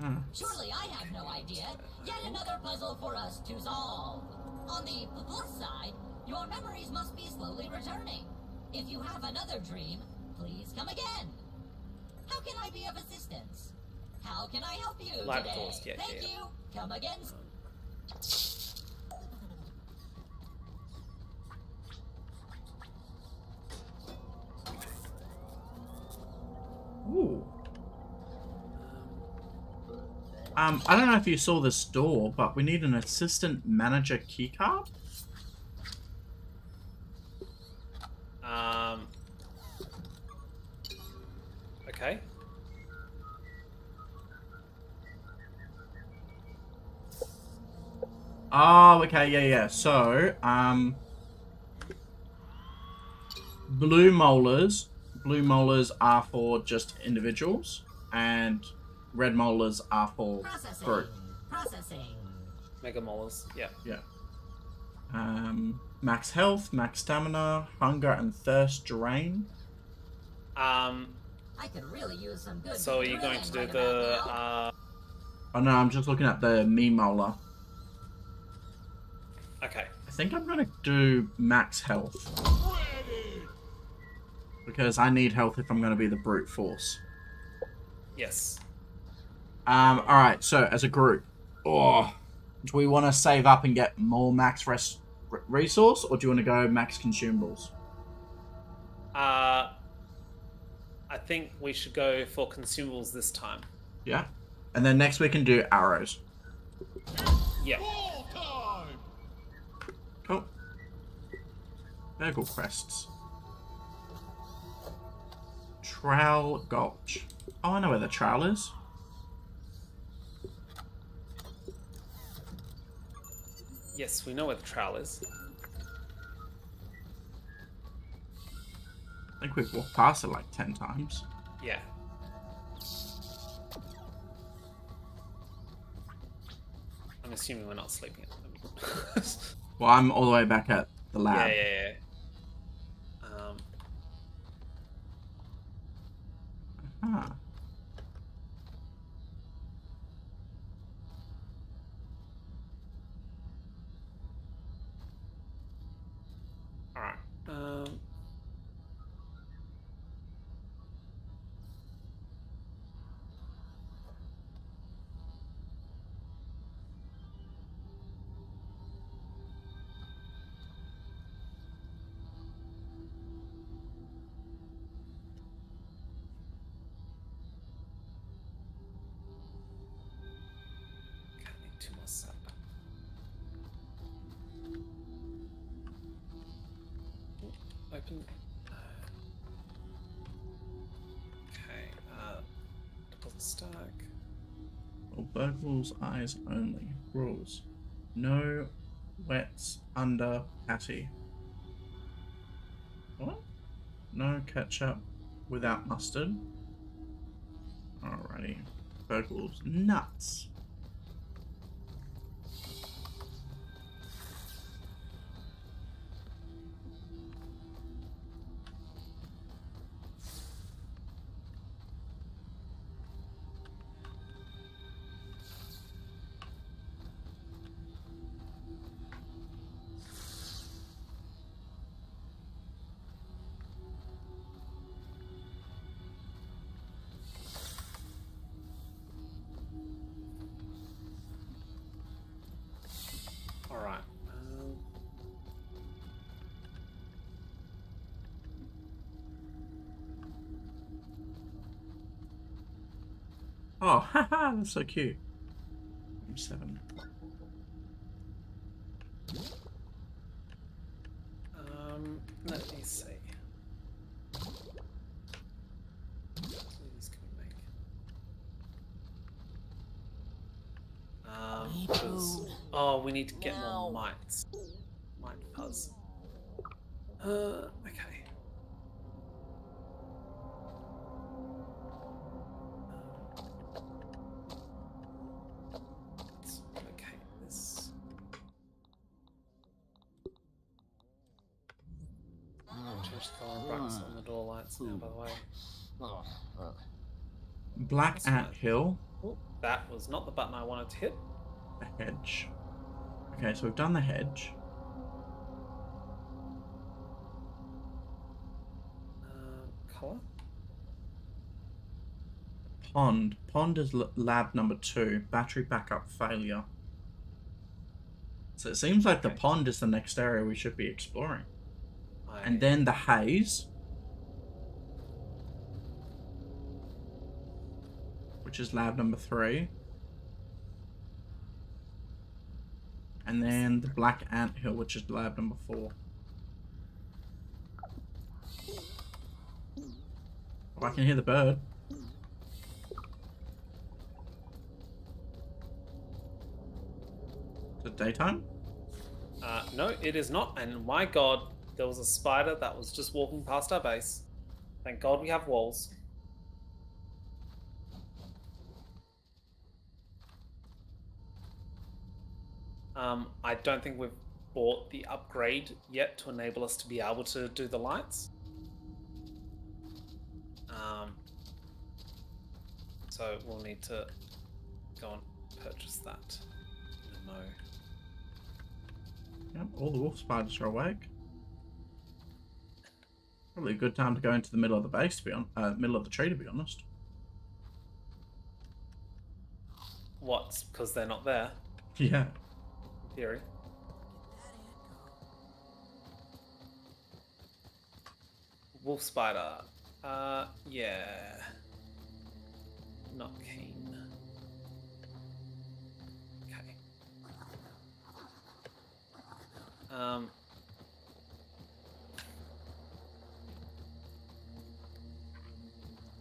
Hmm. Surely I have no idea. Yet another puzzle for us to solve. On the plus side, your memories must be slowly returning. If you have another dream, please come again. How can I be of assistance? How can I help you Light today? force, yeah, Thank yeah. you. Come again. Ooh. Um, I don't know if you saw this door, but we need an assistant manager keycard. Um. Okay. Oh, okay, yeah, yeah. So, um, blue molars, blue molars are for just individuals, and red molars are for Processing. group. Processing. Mega molars. Yeah. Yeah. Um, max health, max stamina, hunger and thirst drain. Um. I could really use some good. So are you going to do grilling the uh? Oh no, I'm just looking at the me molar. Okay. I think I'm gonna do max health. Because I need health if I'm gonna be the brute force. Yes. Um, alright, so as a group, oh, do we want to save up and get more max res- resource, or do you want to go max consumables? Uh. I think we should go for consumables this time. Yeah? And then next we can do arrows. Yeah. Cool. Burgle crests. Trowel Gulch. Oh, I know where the trowel is. Yes, we know where the trowel is. I think we've walked past it like 10 times. Yeah. I'm assuming we're not sleeping at the Well, I'm all the way back at the Yeah, lab. yeah, yeah. Um, Ah. Um, Open. Okay. Uh, deposit stack. Well, burglar's eyes only. Rules. No wets under patty. What? No ketchup without mustard. Alrighty. Burglar's nuts. Haha, that's so cute. Room seven. Um, let me see. Please can we make? Um, Need 'cause- oh, we need to get Now. more mites. Mite fuzz. Uh, Black That's Ant. Hill, Oh, that was not the button I wanted to hit. a hedge. Okay, so we've done the hedge. Uh, color? Pond. Pond is lab number two. Battery backup failure. So it seems like the pond is the next area we should be exploring. I, And then the haze. Which is lab number three. And then the black ant hill, which is lab number four. Oh, I can hear the bird. Is it daytime? Uh, no, it is not. And my god, there was a spider that was just walking past our base. Thank god we have walls. Um, I don't think we've bought the upgrade yet to enable us to be able to do the lights. Um, so we'll need to go and purchase that. No. Yep, all the wolf spiders are awake. Probably a good time to go into the middle of the base, to be on, uh, middle of the tree, to be honest. What? Because they're not there. Yeah. Theory. Wolf spider. Uh, yeah. Not keen. Okay. Um.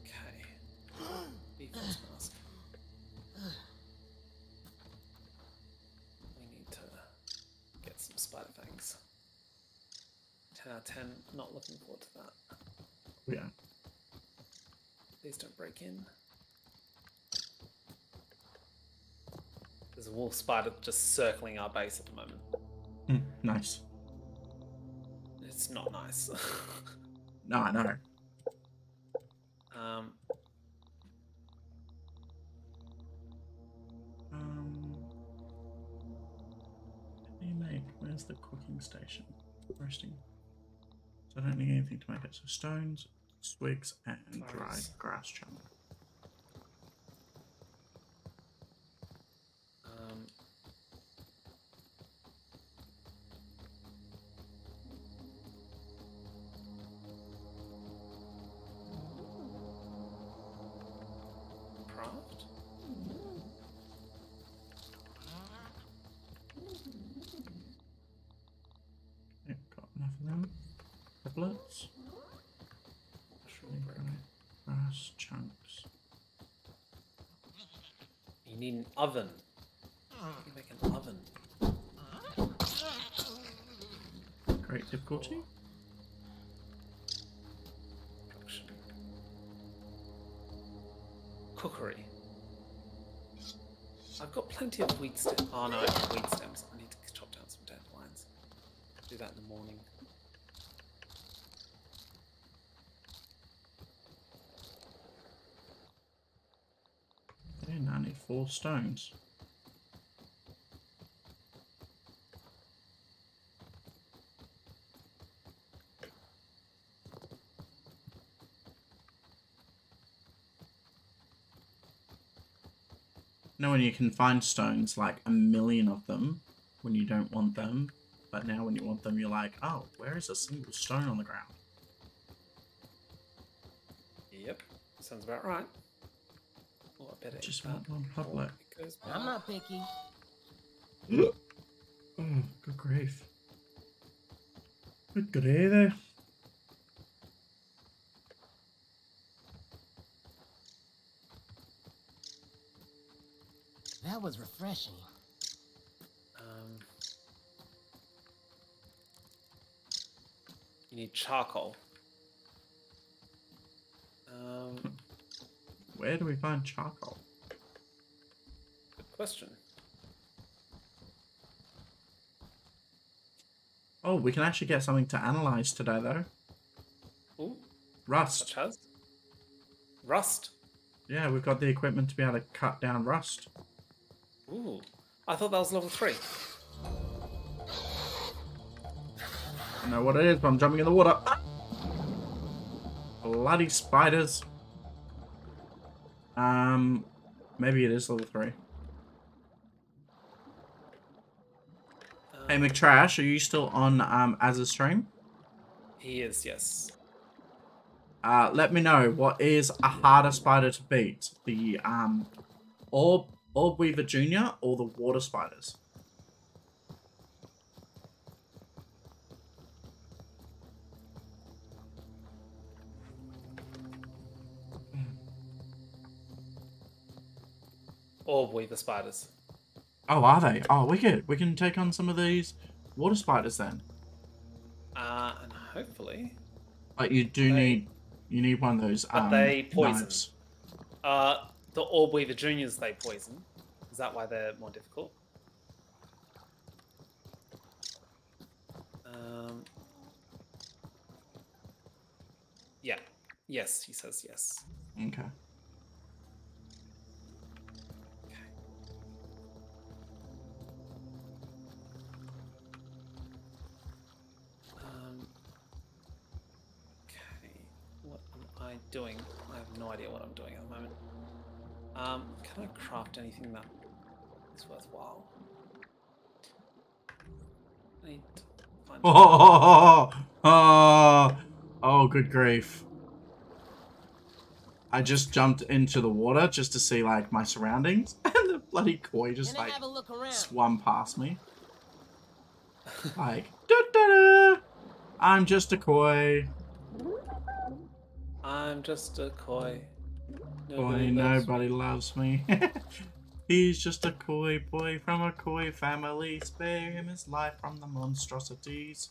Okay. Defense mask. We need to get some spider fangs. 10 out of 10, not looking forward to that. Yeah. Please don't break in. There's a wolf spider just circling our base at the moment. Mm, nice. It's not nice. No, I know. um, Um, what do you make? Where's the cooking station? Roasting. So I don't need anything to make it. So stones, twigs, and dry grass chunk. Oven. Mm. You make an oven. Great difficulty. Cookery. I've got plenty of wheat stems. Oh no, I have wheat stems. I need to chop down some dandelions. Do that in the morning. Okay, now I need four stones. Know when you can find stones, like a million of them, when you don't want them, but now when you want them, you're like, oh, where is a single stone on the ground? Yep, sounds about right. Oh, a Just that want one before public. it I'm bad. not picky. Oh, good grief. Good gravy. That was refreshing. Um, you need charcoal. Where do we find charcoal? good question. Oh, we can actually get something to analyze today, though. Ooh, Rust. rust. Yeah, we've got the equipment to be able to cut down rust. Ooh, I thought that was level three. I know what it is, but I'm jumping in the water. Ah! Bloody spiders. Um, maybe it is level three. Hey, Um, McTrash, are you still on um as a stream? he is yes. Uh, let me know what is a harder spider to beat, the um, Orb Orb Weaver Junior or the water spiders. Orb weaver spiders. Oh, are they? Oh, wicked. We can take on some of these water spiders then. Uh, and hopefully, But you do They- need you need one of those But um, they poison. knives. uh, the orb weaver juniors they poison. Is that why they're more difficult? Um. Yeah. Yes, he says yes. Okay. I doing? I have no idea what I'm doing at the moment. Um, can I craft anything that is worthwhile? I need to find Oh, oh, oh, good grief. I just jumped into the water just to see like my surroundings, and the bloody koi just Gonna like have look swum past me. Like, "Da-da-da, I'm just a koi. I'm just a koi. Boy, loves nobody loves me. He's just a koi boy from a koi family. Spare him his life from the monstrosities.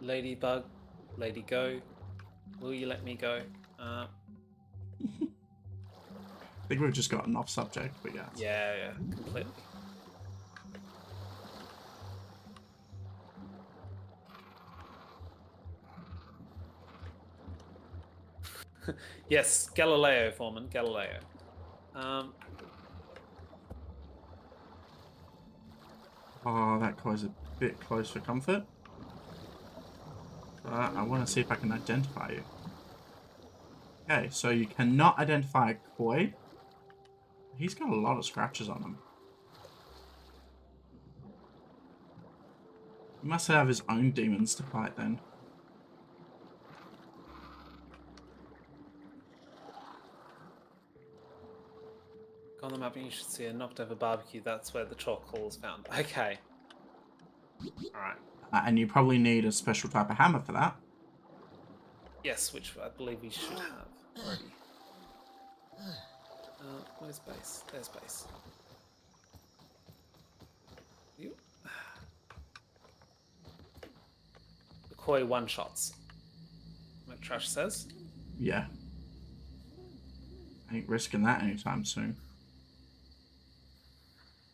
Ladybug, lady go. Will you let me go? Uh, I think we've just gotten off subject, but yeah. yeah, yeah, completely. Yes, Galileo, Foreman, Galileo. Um, Oh, that koi's a bit close for comfort. I want to see if I can identify you. Okay, so you cannot identify a koi. He's got a lot of scratches on him. He must have his own demons to fight then. On the map you should see a knocked over barbecue. That's where the charcoal is found. Okay. Alright. Uh, and you probably need a special type of hammer for that. Yes, which I believe we should have already. Uh, where's base? There's base. You. The koi one shots. Like Trash says. Yeah. I ain't risking that anytime soon.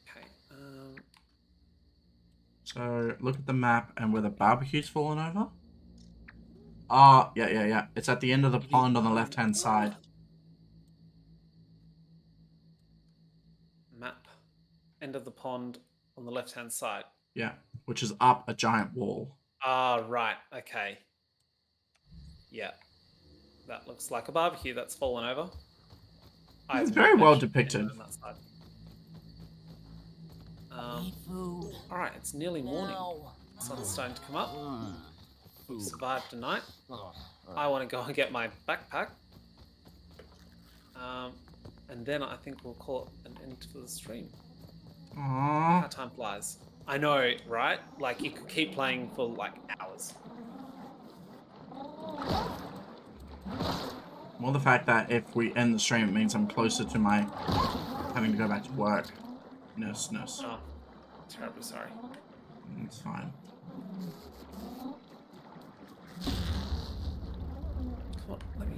Okay. Um, So look at the map and where the barbecue's fallen over. Ah, yeah, yeah, yeah. It's at the end of the pond on the left hand side. map. End of the pond on the left hand side. Yeah, which is up a giant wall. Ah, right. Okay. Yeah. That looks like a barbecue that's fallen over. It's very well depicted. On that side. Um, all right, it's nearly morning. Sun's starting to come up. We've survived tonight. I want to go and get my backpack. Um, and then I think we'll call it an end to the stream. Aww. How time flies. I know, right? Like you could keep playing for like hours. Well, the fact that if we end the stream, it means I'm closer to my having to go back to work. Nurse, nurse. Oh, terribly sorry. It's fine. Come on, let me.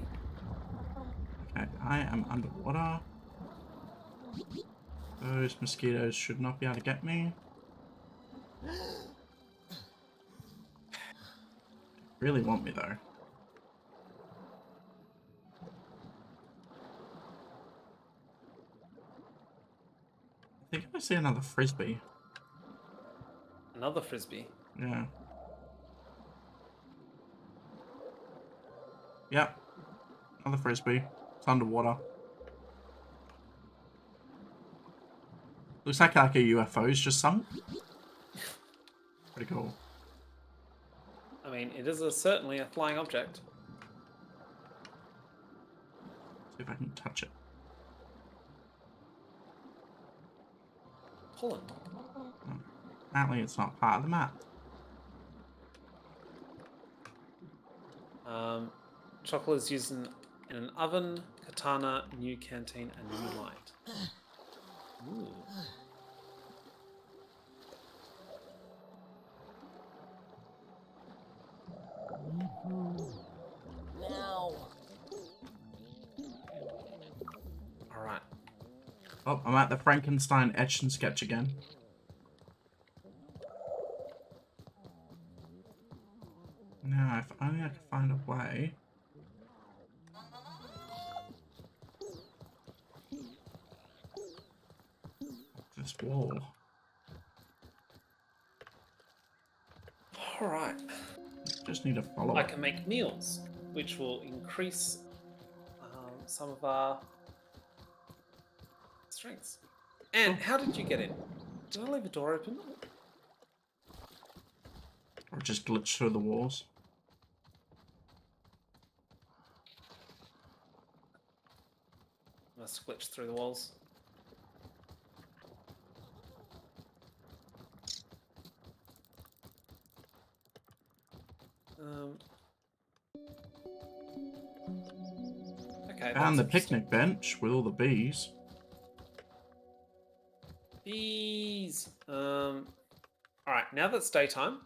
Okay, I am underwater. Those mosquitoes should not be able to get me. Really want me though. See another frisbee. Another frisbee. Yeah. Yep. Another frisbee. It's underwater. Looks like like a UFO's just sunk. Pretty cool. I mean, it is a, certainly a flying object. See if I can touch it. Holland. Apparently it's not part of the map. Um, chocolate is used in, in an oven, katana, new canteen, and new light. Ooh. Oh, I'm at the Frankenstein etch and sketch again. Now, if only I could find a way. up This wall. All right. Just need to follow -up. I can make meals, which will increase um, some of our strengths. And how did you get in? Did I leave a door open? Or just glitch through the walls. Must glitch through the walls. Um. Okay. Found the picnic bench with all the bees. Bees. Um. All right. Now that it's daytime,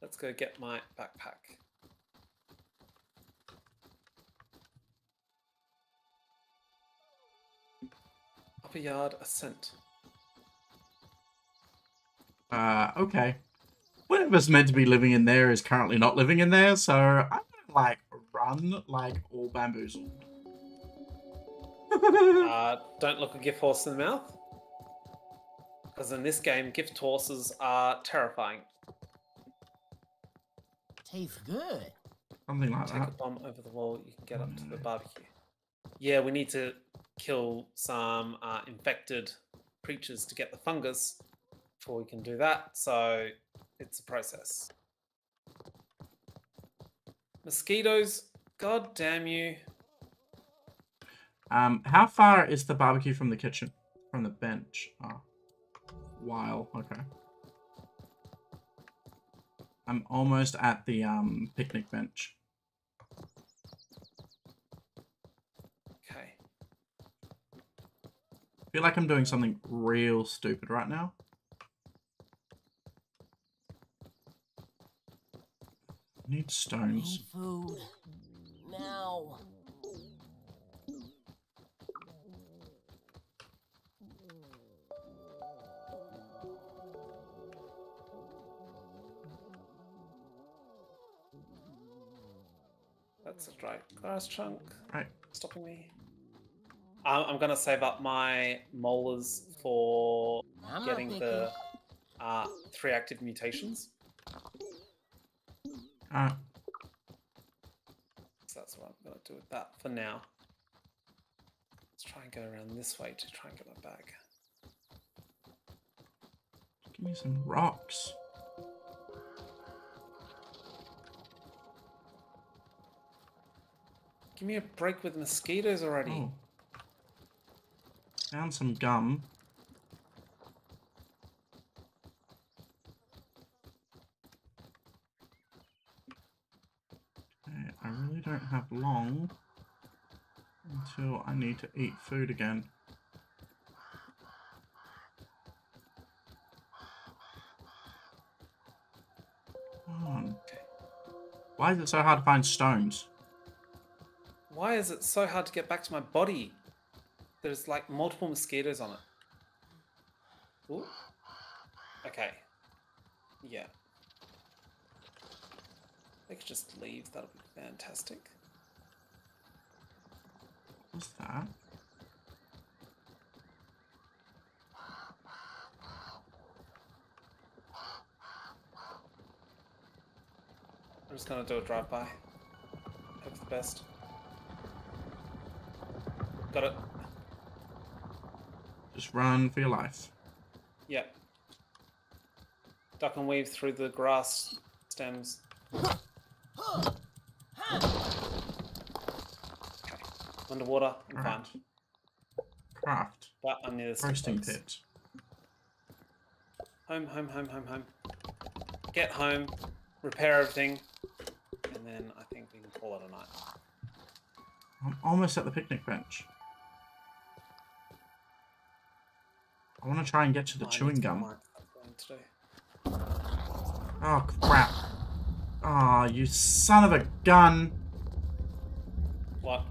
let's go get my backpack. Upper yard ascent. Uh, okay. Whatever's meant to be living in there is currently not living in there, so I'm gonna, like, run like all bamboozled. Uh, don't look a gift horse in the mouth. Because in this game, gift horses are terrifying. Tastes good. Something like Take a bomb over the wall, you can get up to the barbecue. Yeah, we need to kill some uh, infected creatures to get the fungus before we can do that, so it's a process. Mosquitoes, god damn you. Um, how far is the barbecue from the kitchen? From the bench? Oh. While, okay. I'm almost at the um picnic bench. Okay. I feel like I'm doing something real stupid right now. I need stones. Need food. Now. That's a dry grass chunk. Right. Stopping me. I'm, I'm gonna save up my molars for I'm getting the uh, three active mutations. Alright. So that's what I'm gonna do with that for now. Let's try and go around this way to try and get my bag. Give me some rocks. Give me a break with mosquitoes already. Oh, Found some gum. Okay, I really don't have long until I need to eat food again. Why is it so hard to find stones? Why is it so hard to get back to my body? There's like multiple mosquitoes on it. Ooh. Okay. Yeah. I could just leave. That'll be fantastic. What's that? I'm just gonna do a drive-by. Hope for the best. Got it. Just run for your life. Yep. Duck and weave through the grass stems. Okay. Underwater, I'm fine. Craft. But I'm near the Roasting pit. Home, home, home, home, home. Get home, repair everything, and then I think we can call it a night. I'm almost at the picnic bench. I want to try and get to the I need chewing to gum. my stuff going today. Oh, crap. Oh, you son of a gun. What?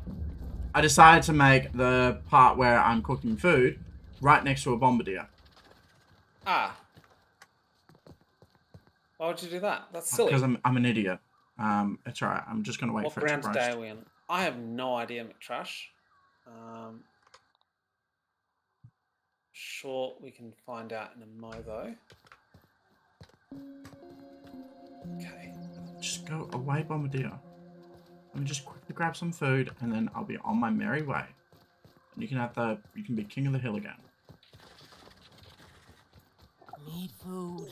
I decided to make the part where I'm cooking food right next to a bombardier. Ah. Why would you do that? That's silly. Because I'm, I'm an idiot. Um, it's alright. I'm just going to wait what for it to brand roast. today are we on? I have no idea, McTrash. Um, sure, we can find out in a mo though. Okay. Just go away, bombardier. Let me just quickly grab some food, and then I'll be on my merry way. And you can have the, you can be king of the hill again. Need food.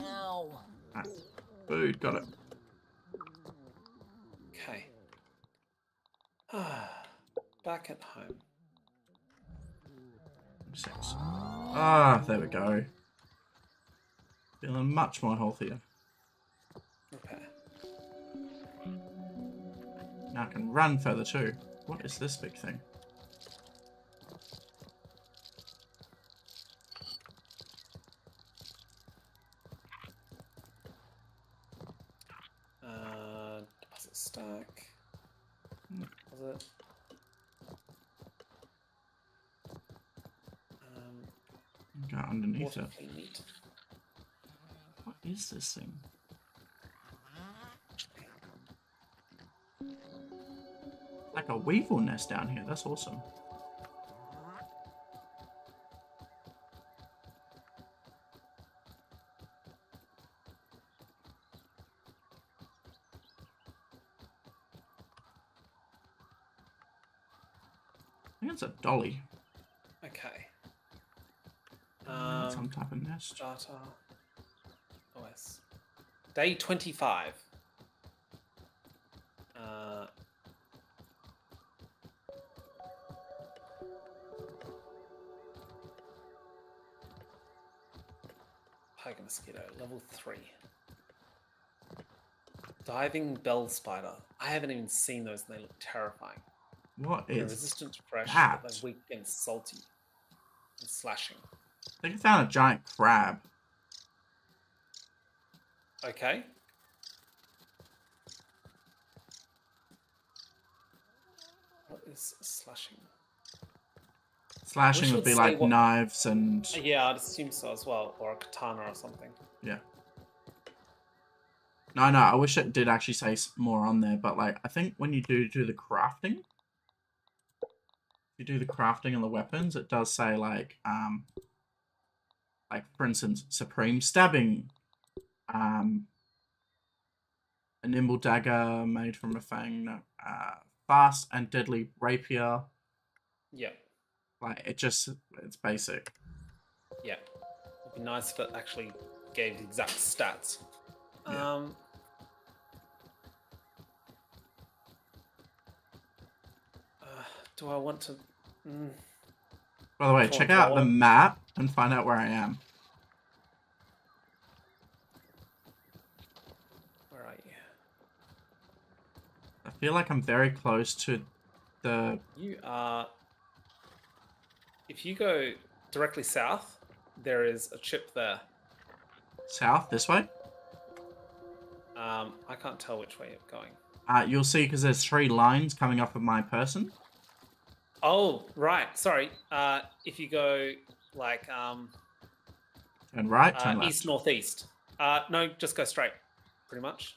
Now. Alright. Food, got it. Okay. Ah, Back at home. Six. Ah, there we go. Feeling much more healthier. Repair. Now I can run further too. What is this big thing? Uh, deposit stack. Was it? Go underneath water it. meat. What is this thing? Like a weevil nest down here. That's awesome. I think it's a dolly. Okay. Uh, Um, Some type of nest. Data OS. Day 25. Uh, Tiger mosquito, level 3. Diving bell spider. I haven't even seen those and they look terrifying. What They're is? resistant to fresh, that? but they're weak against salty and slashing. I think I found a giant crab. Okay. What is slashing? Slashing would would be like what- knives and Yeah, I'd assume so as well, or a katana or something. yeah. No, no, I wish it did actually say more on there, but like I think when you do do the crafting, you do the crafting and the weapons, it does say like um like for instance, supreme stabbing, um a nimble dagger made from a fang, uh fast and deadly rapier. Yeah, Like it just it's basic. yeah. It'd be nice if it actually gave the exact stats. Yeah. Um. uh, do I want to? Mm, By the way, check out the map and find out where I am. Where are you? I feel like I'm very close to the. You are. If you go directly south, there is a chip there. South, this way. Um, I can't tell which way you're going. Uh, you'll see because there's three lines coming off of my person. Oh, right. Sorry. Uh, if you go like um, Turn right, turn uh, left. east northeast. Uh, no, just go straight. Pretty much.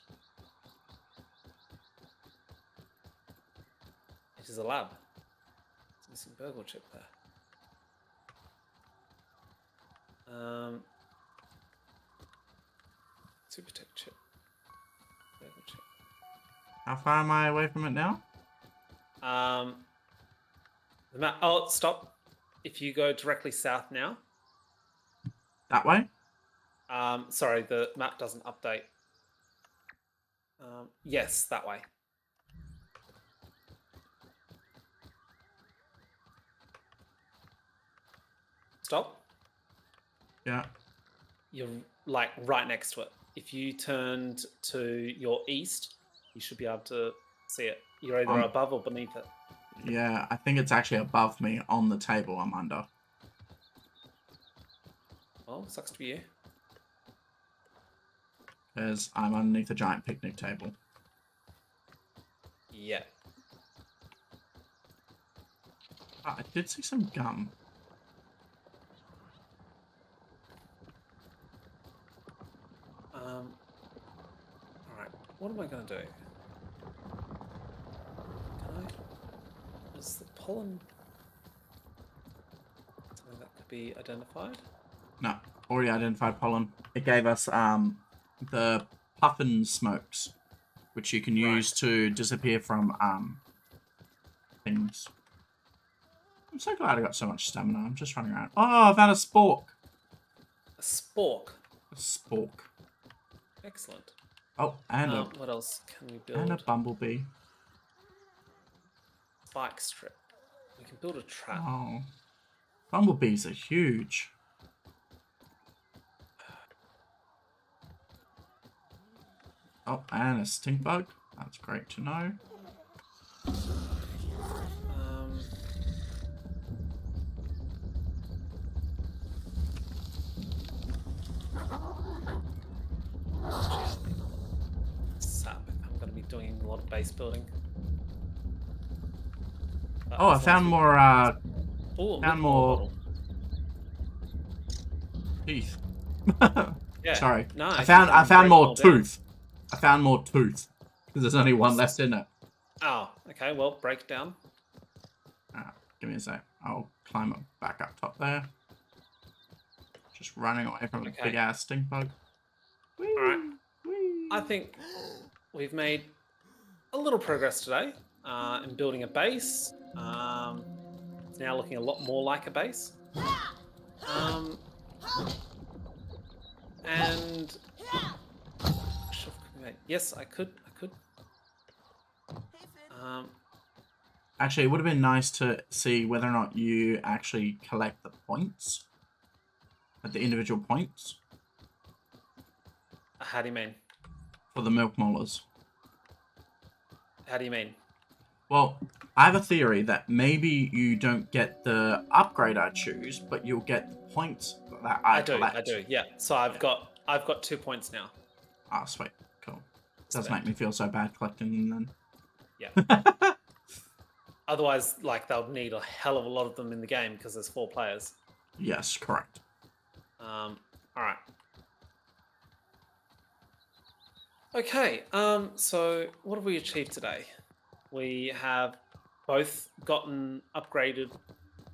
It is a lab. It's missing BURG.L chip there. Um, super tech chip. BURG.L chip. How far am I away from it now? Um, the map. Oh, stop. If you go directly south now, That way? um, sorry, the map doesn't update. Um, yes, that way. Stop. Yeah. You're like right next to it. If you turned to your east, you should be able to see it. You're either Um, above or beneath it. Yeah, I think it's actually above me on the table I'm under. Well, sucks to be you. Because I'm underneath a giant picnic table. Yeah. Ah, I did see some gum. Um. All right. What am I going to do? Can I? Is the pollen something that could be identified? No, already identified pollen. It gave us um the puffin smokes, which you can Right. use to disappear from um things. I'm so glad I got so much stamina. I'm just running around. Oh, I found a spork. A spork. A spork. Excellent. Oh, and Um, what else can we a and a bumblebee. Spike strip. We can build a trap. Oh, bumblebees are huge. Oh, and a stink bug. That's great to know. Um, sap. I'm going to be doing a lot of base building. Oh, I found more uh, Ooh, found more- teeth. Yeah. Sorry. No, I found I found more all down. tooth. I found more tooth because there's only one left in it. Oh, okay. Well, break down. Ah, give me a sec. I'll climb up back up top there. Just running away from a big ass stink bug. Whee, Alright. whee. I think we've made a little progress today uh, in building a base. Um, it's now looking a lot more like a base. Um, and yes, I could. I could. Um, Actually, it would have been nice to see whether or not you actually collect the points, at the individual points how do you mean? for the milk molars. How do you mean? Well, I have a theory that maybe you don't get the upgrade I choose, but you'll get the points that I, I do. collect. I do. Yeah. So I've got. I've got two points now. Ah, sweet. Cool. Does Sweet. make me feel so bad collecting them then. Yeah. Otherwise, like they'll need a hell of a lot of them in the game because there's four players. Yes, correct. Um, all right. Okay. Um, so what have we achieved today? We have both gotten upgraded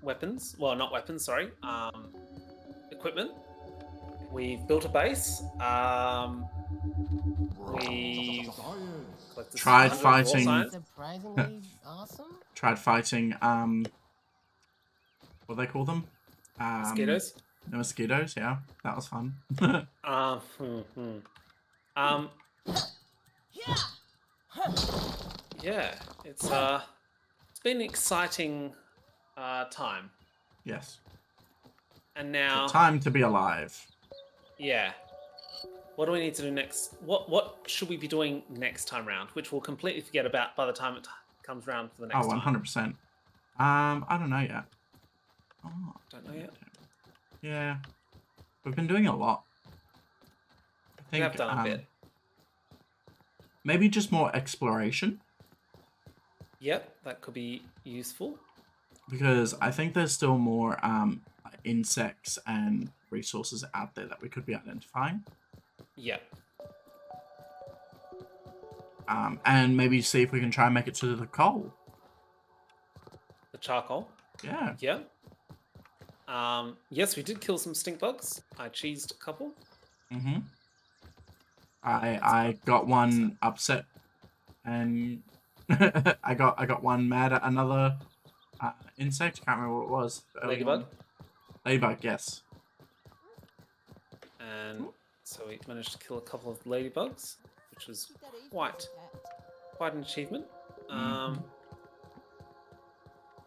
weapons. Well, not weapons. Sorry. Um, equipment. We've built a base. Um, we've Tried fighting- Surprisingly awesome. Tried fighting, um, what do they call them? Um, Mosquitoes. The mosquitoes, yeah. That was fun. Um, hmm, hmm. um, yeah, it's uh, it's been an exciting uh, time. Yes. And now, Time to be alive. yeah. What do we need to do next? What what should we be doing next time round? Which we'll completely forget about by the time it comes round for the next Oh, 100%. Um, I don't know yet. Oh, Don't know yet. yeah. We've been doing a lot. I think We have done a um, bit. Maybe just more exploration. Yep, that could be useful. because I think there's still more um, insects and resources out there that we could be identifying. Yep. Um, and maybe see if we can try and make it to the coal. The charcoal. Yeah. Yeah. Um, yes, we did kill some stink bugs. I cheesed a couple. Mm-hmm. I I got one upset, and I got I got one mad at another uh, insect. I can't remember what it was. the early Ladybug. one. Ladybug. Yes. And so we managed to kill a couple of ladybugs, which was quite quite an achievement. Um,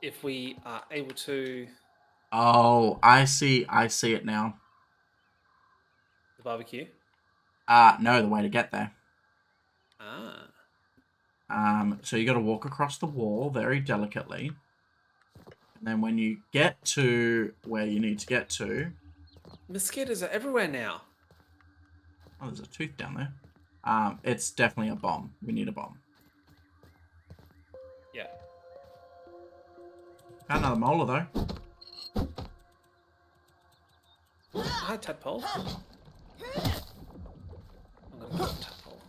if we are able to Oh, I see. I see it now. the barbecue. Uh no, the way to get there. Ah. Um, so you got to walk across the wall very delicately. And then when you get to where you need to get to, Mosquitoes are everywhere now. oh, there's a tooth down there. Um, it's definitely a bomb. We need a bomb. Yeah. Got another molar though. Hi, tadpole. I'm gonna kill the tadpole.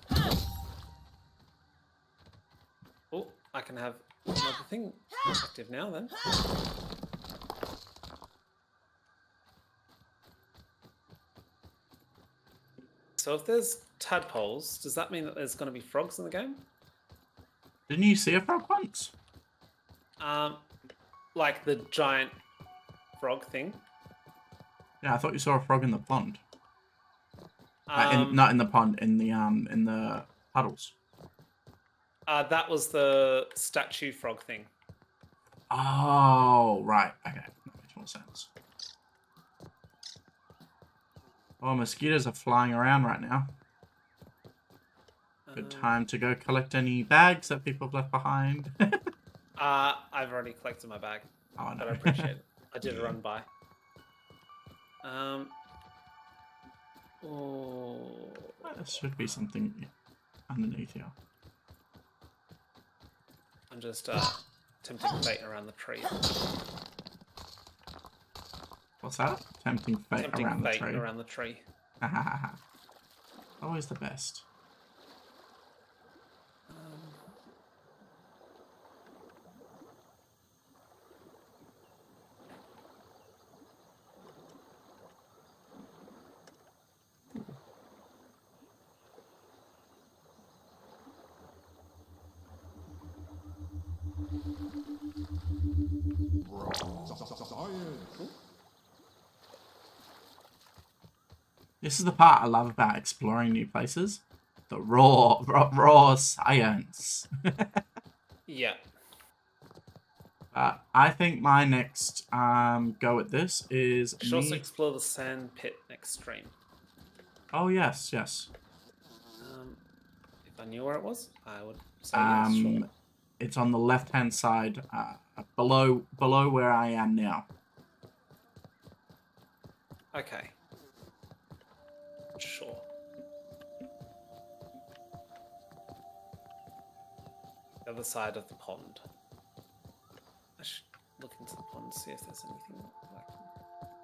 Oh, I can have another thing active now then. So if there's tadpoles, does that mean that there's going to be frogs in the game? Didn't you see a frog once? Um, like the giant frog thing. Yeah, I thought you saw a frog in the pond. Uh, Um, in, not in the pond, in the um, in the puddles. Uh, that was the statue frog thing. Oh, right. Okay, that makes more sense. Oh, mosquitoes are flying around right now. Good Um, time to go collect any bags that people have left behind. Uh, I've already collected my bag, oh no, but I appreciate it. I did a run by. Um. Oh, there should be something underneath here. I'm just uh, tempting fate around the tree. What's that? Tempting fate Tempting around the tree. around the tree. Always the best. Um, This is the part I love about exploring new places. The raw, raw, raw science. yeah. uh, I think my next um, go at this is We should also explore the sand pit next stream. Oh yes, yes. Um, if I knew where it was, I would say yes. Sure. Um, it's on the left hand side, uh, below below where I am now. Okay. Sure. The other side of the pond. I should look into the pond see if there's anything like.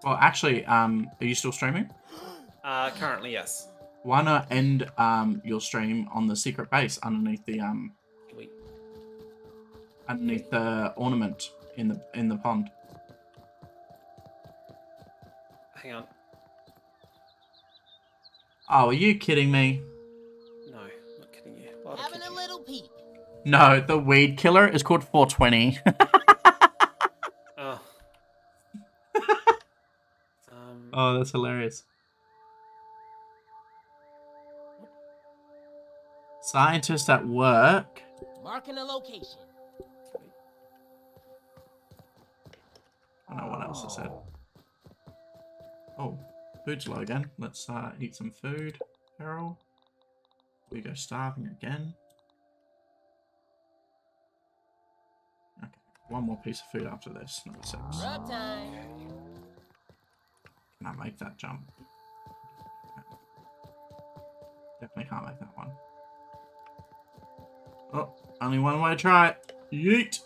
Well, actually, um, are you still streaming? Uh, currently, yes. Why not end um your stream on the secret base underneath the um We underneath the ornament in the in the pond? hang on. Oh, are you kidding me? No, I'm not kidding you. Why would Having kid a you? little peek. No, the weed killer is called 420. Oh. um, oh, that's hilarious. Scientist at work. Marking a location. I don't know what else I said. Oh, food's low again. Let's uh, eat some food, Carol. We go starving again. Okay, one more piece of food after this, number six. Rub time. Can I make that jump? Definitely can't make that one. Oh, only one way to try it. Yeet!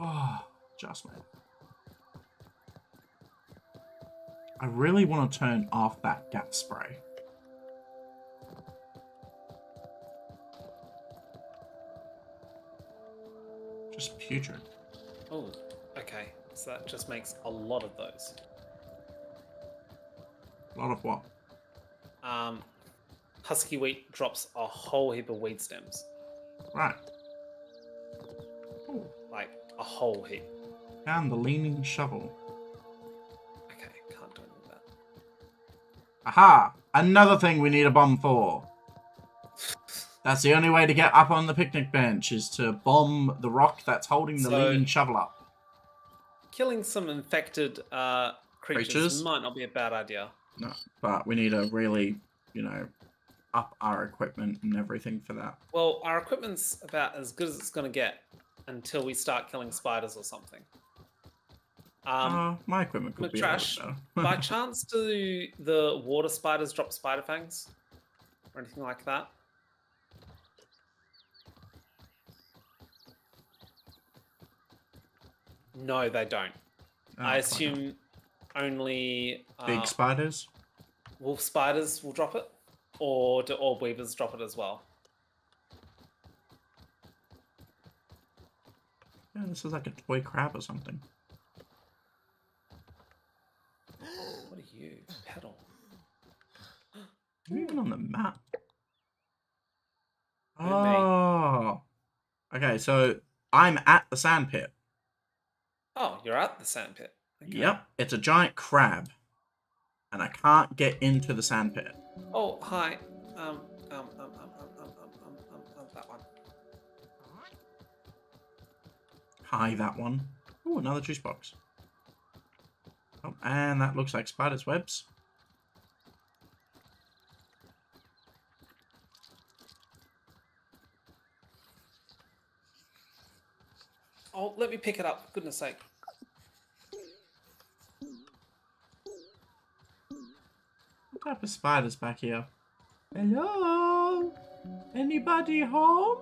Oh, just made. I really want to turn off that gas spray. Just putrid. Oh, okay. So that just makes a lot of those. A lot of what? Um, husky wheat drops a whole heap of weed stems, Right. like a whole heap. And the leaning shovel. Aha! Another thing we need a bomb for. That's the only way to get up on the picnic bench is to bomb the rock that's holding the So- leaning shovel up. Killing some infected uh, creatures, Creatures? might not be a bad idea. No, but we need to really, you know, up our equipment and everything for that. Well, our equipment's about as good as it's going to get until we start killing spiders or something. Um, uh, my equipment could be little by chance, do the water spiders drop spider fangs or anything like that? No, they don't. Oh, I assume only uh, big spiders. wolf spiders will drop it, or do orb weavers drop it as well? Yeah, this is like a toy crab or something. What are you, pedal? Even on the map? Oh. Okay, so I'm at the sand pit. Oh, you're at the sandpit. Okay. Yep, it's a giant crab. And I can't get into the sand pit. Oh, hi. Um, um, um, um, um, um, um, um, um, um, that one. Hi, that one. Oh, another juice box. Oh, and that looks like spider's webs. Oh, let me pick it up. Goodness sake. What type of spiders back here? Hello? Anybody home?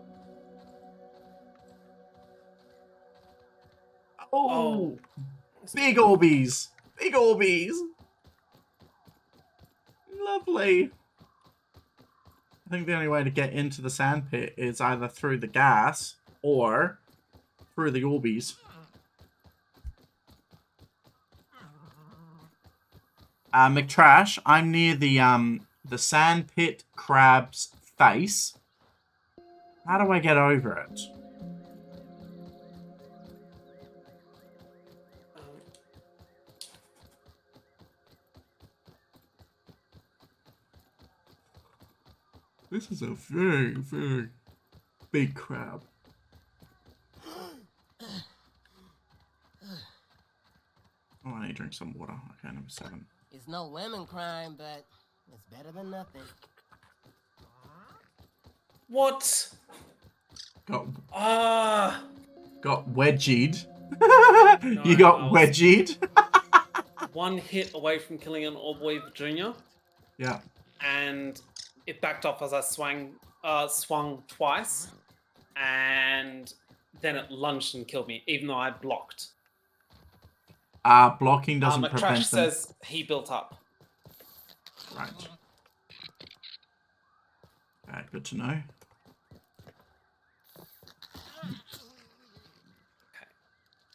Oh, oh. big Orbeez. Big Orbeez. Lovely. I think the only way to get into the sand pit is either through the gas or through the Orbeez. Uh, McTrash, I'm near the um the sand pit crab's face. How do I get over it? This is a very, very big crab. Oh, I need to drink some water. Okay, number seven. It's no lemon crime, but it's better than nothing. what? Got Ah, got wedgied. No, you got I was- wedgied. one hit away from killing an orb weaver junior, yeah. and it backed off as I swung, uh, swung twice, and then it lunged and killed me, even though I blocked. Uh, blocking doesn't um, prevent Trash them. says he built up. Right. Alright, good to know.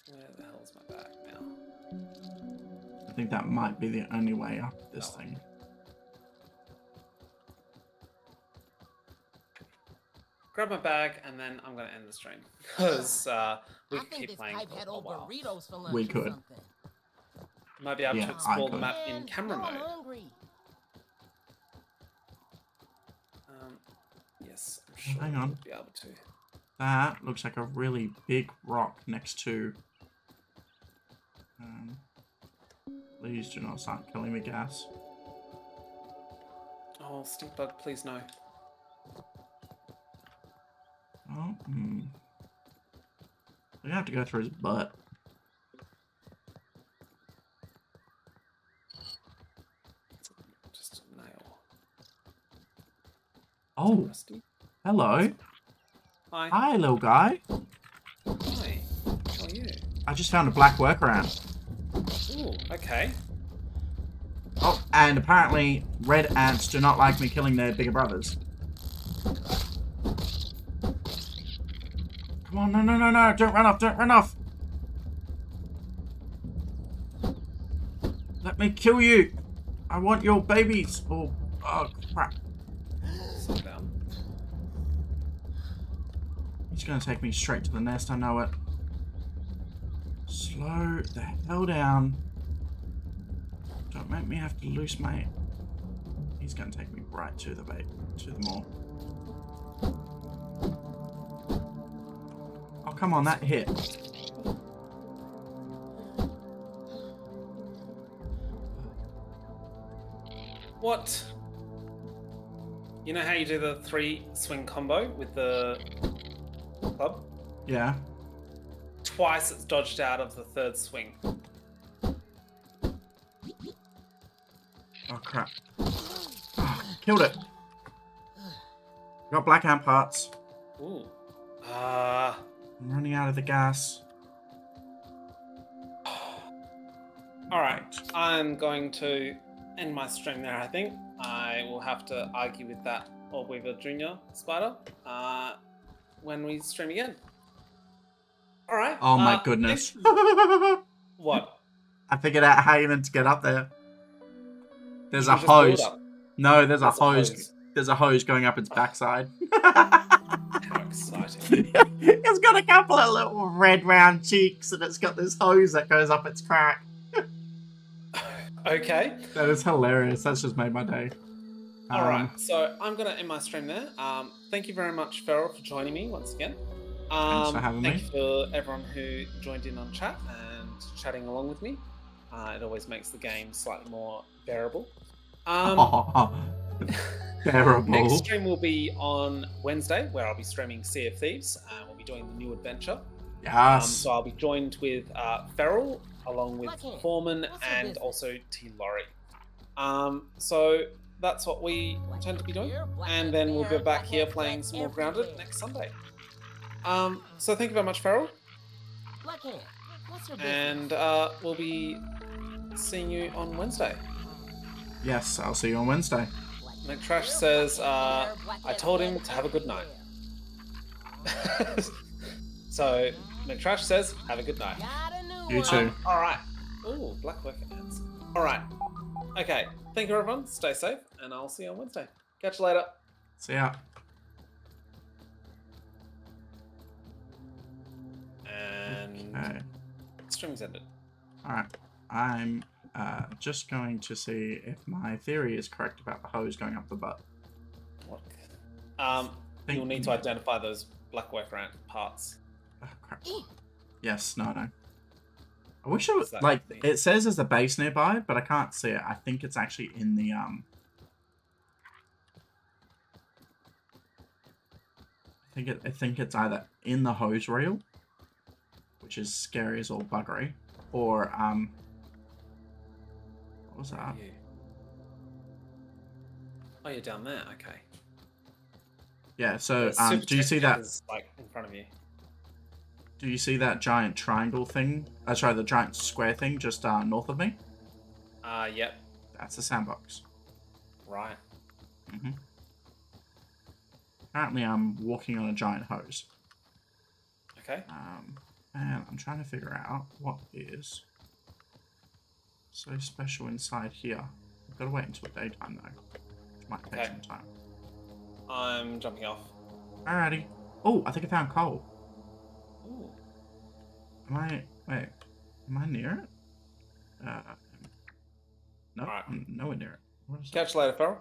Where the hell's my bag now? I think that might be the only way up this Oh. thing. Grab my bag and then I'm gonna end the stream because uh, we I could think keep playing for had a while. burritos for lunch We could. something. Might be able Yeah, to explore the map in camera I'm mode. hungry. Um, yes, I'm sure hang on. we'll be able to. That looks like a really big rock next to. Um, Please do not start killing me, gas. Oh, stink bug, please no. Hmm. We have to go through his butt. Just a nail. Oh, Rusty. hello. Hi. Hi, little guy. Hi. How are you? I just found a black workaround. Ooh, okay. Oh, and apparently red ants do not like me killing their bigger brothers. Come on, no, no, no, no, don't run off, don't run off. Let me kill you. I want your babies. Oh, oh crap. Slow down. He's gonna take me straight to the nest, I know it. Slow the hell down. Don't make me have to loose my... He's gonna take me right to the bait, to the mall. Come on, that hit. What? You know how you do the three swing combo with the club? Yeah. Twice it's dodged out of the third swing. Oh, crap. Ah, killed it. Got black ant parts. Ooh. Ah. I'm running out of the gas. Alright. I'm going to end my stream there, I think. I will have to argue with that Orb Weaver Jr. spider uh, when we stream again. Alright. Oh my uh, goodness. next- What? I figured out how you're meant to get up there. There's You a can just build hose. No, there's a There's a hose. hose. There's a hose going up its backside. Exciting. it's got a couple of little red round cheeks and it's got this hose that goes up its crack. okay. That is hilarious. That's just made my day. All Um, right, so I'm going to end my stream there. Um, thank you very much, Feral, for joining me once again. Um, for having thank me. you for everyone who joined in on chat and chatting along with me. Uh, it always makes the game slightly more bearable. Um, Bearable. next stream will be on Wednesday, where I'll be streaming Sea of Thieves. Uh, we'll be doing the new adventure. Um, Yes. so I'll be joined with uh, Feral, along with Lucky. Foreman, What's and also T. Laurie. Um, so that's what we intend to be doing, and then we'll be back here playing some more Grounded next Sunday. Um, so thank you very much, Feral, Black Ant, what's your business? and uh, we'll be seeing you on Wednesday. yes, I'll see you on Wednesday. McTrash says, uh, I told him to have a good night. so McTrash says, have a good night. Got a new You too. Um, all right. Ooh, black worker ants. All right. Okay. Thank you, everyone. Stay safe, and I'll see you on Wednesday. Catch you later. See ya. And Okay. stream's ended. Alright. I'm uh, just going to see if my theory is correct about the hose going up the butt. What? Um, Thank you'll need to identify those black worker parts. Oh, crap. Yes, no, no. I wish it was like it says there's a base nearby, but I can't see it. I think it's actually in the um. I think it. I think it's either in the hose reel, which is scary as all buggery, or um. What was that? You. Oh, you're down there. Okay. Yeah. So um, do you see that? is, like in front of you? Do you see that giant triangle thing? Uh, sorry, the giant square thing just uh, north of me. Uh, yep. That's the sandbox. Right. hmm Apparently, I'm walking on a giant hose. Okay. Um, and I'm trying to figure out what is so special inside here. I've got to wait until daytime though, which might take Okay. some time. I'm jumping off. Alrighty. Oh, I think I found coal. Ooh. Am I? Wait. Am I near it? Uh, no, Alright. I'm nowhere near it. What is Catch you later, Feral.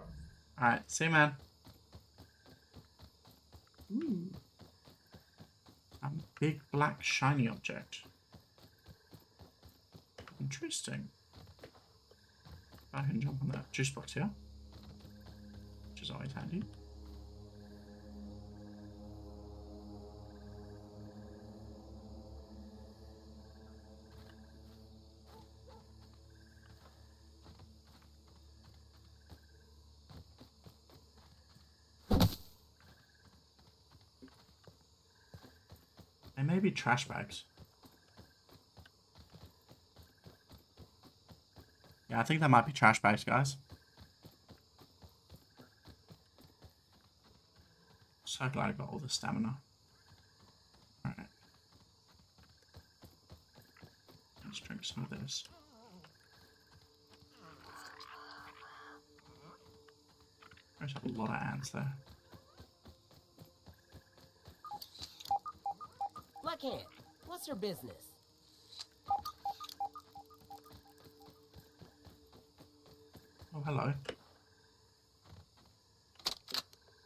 Alright, see you, man. Ooh. A big black shiny object. Interesting. I can jump on that juice box here, which is always handy. They may be trash bags. Yeah, I think that might be trash bags, guys. So glad I got all the stamina. Alright. Let's drink some of this. There's a lot of ants there. Black Ant, what's your business? Hello.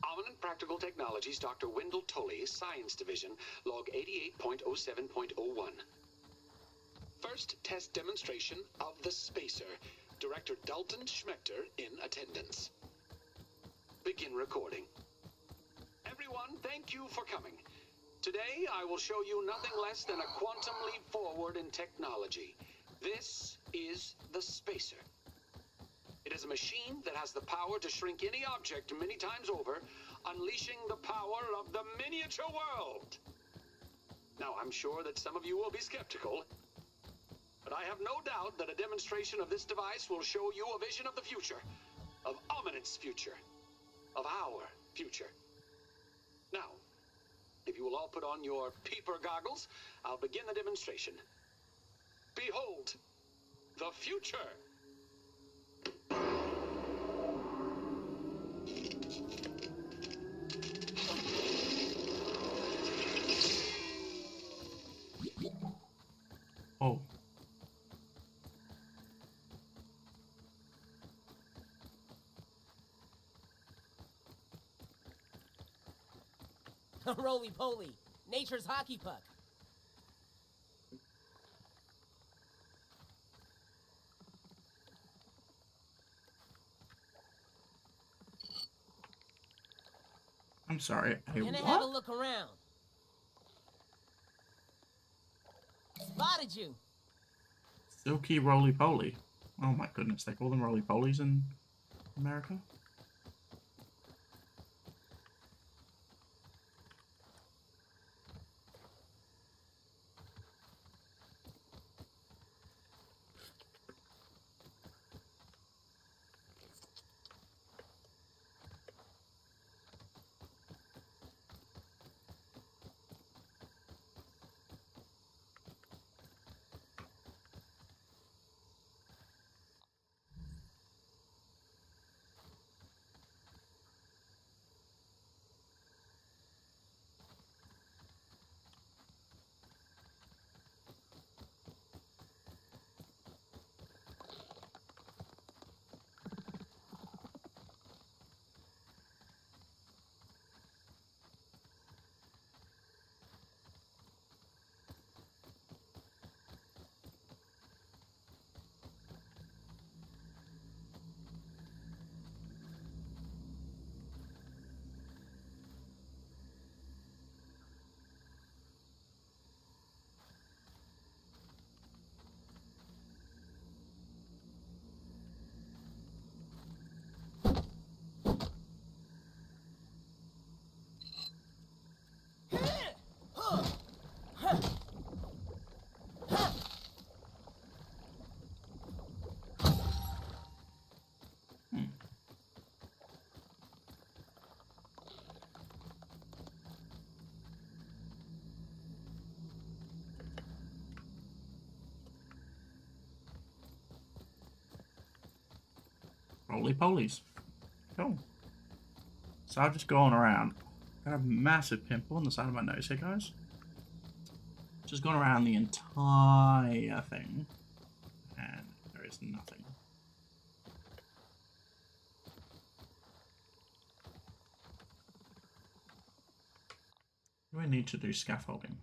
Ominent Practical Technologies, Dr. Wendell Tully, Science Division, log 88.07.01. First test demonstration of the SPAC.R. Director Dalton Schmector in attendance. Begin recording. Everyone, thank you for coming. Today, I will show you nothing less than a quantum leap forward in technology. This is the SPAC.R. It is a machine that has the power to shrink any object many times over, unleashing the power of the miniature world. Now, I'm sure that some of you will be skeptical, but I have no doubt that a demonstration of this device will show you a vision of the future, of Ominent's future, of our future. Now, if you will all put on your peeper goggles, I'll begin the demonstration. Behold, the future. Oh. Roly poly, nature's hockey puck. Sorry. A Gonna have a look around. Spotted you. Silky roly poly. Oh my goodness, they call them roly polies in America? Roly polies. Cool. So I've just gone around. Got a massive pimple on the side of my nose here, guys. Just gone around the entire thing. And there is nothing. Do I need to do scaffolding?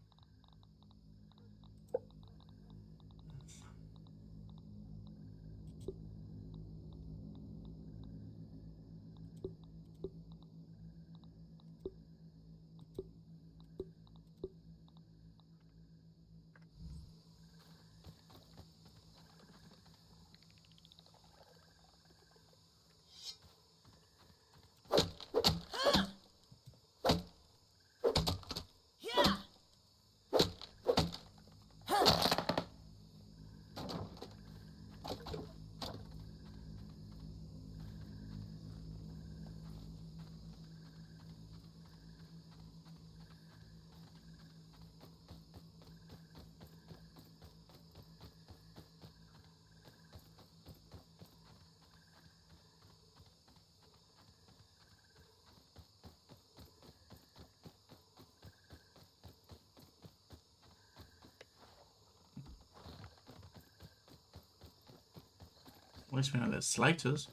Least we know there's Slaters.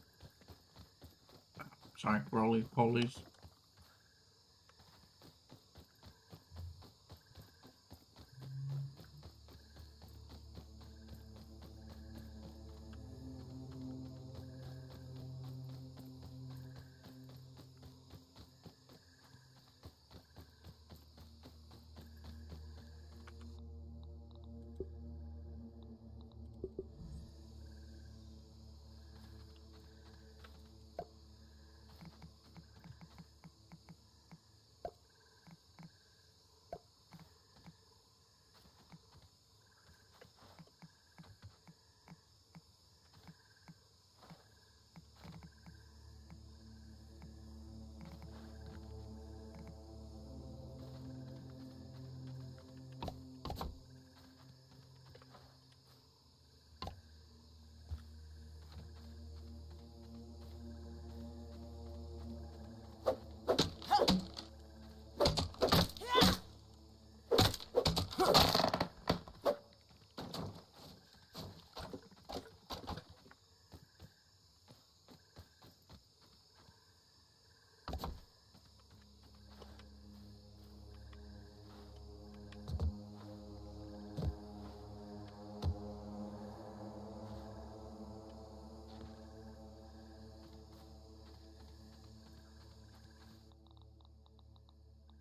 Sorry, roly polies.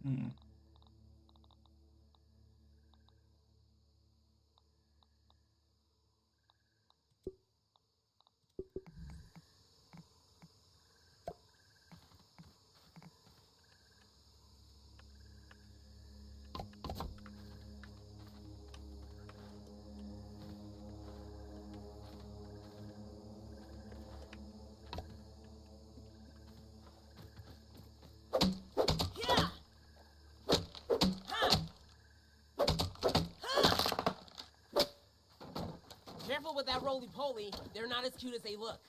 Hmm. Careful with that roly-poly. They're not as cute as they look.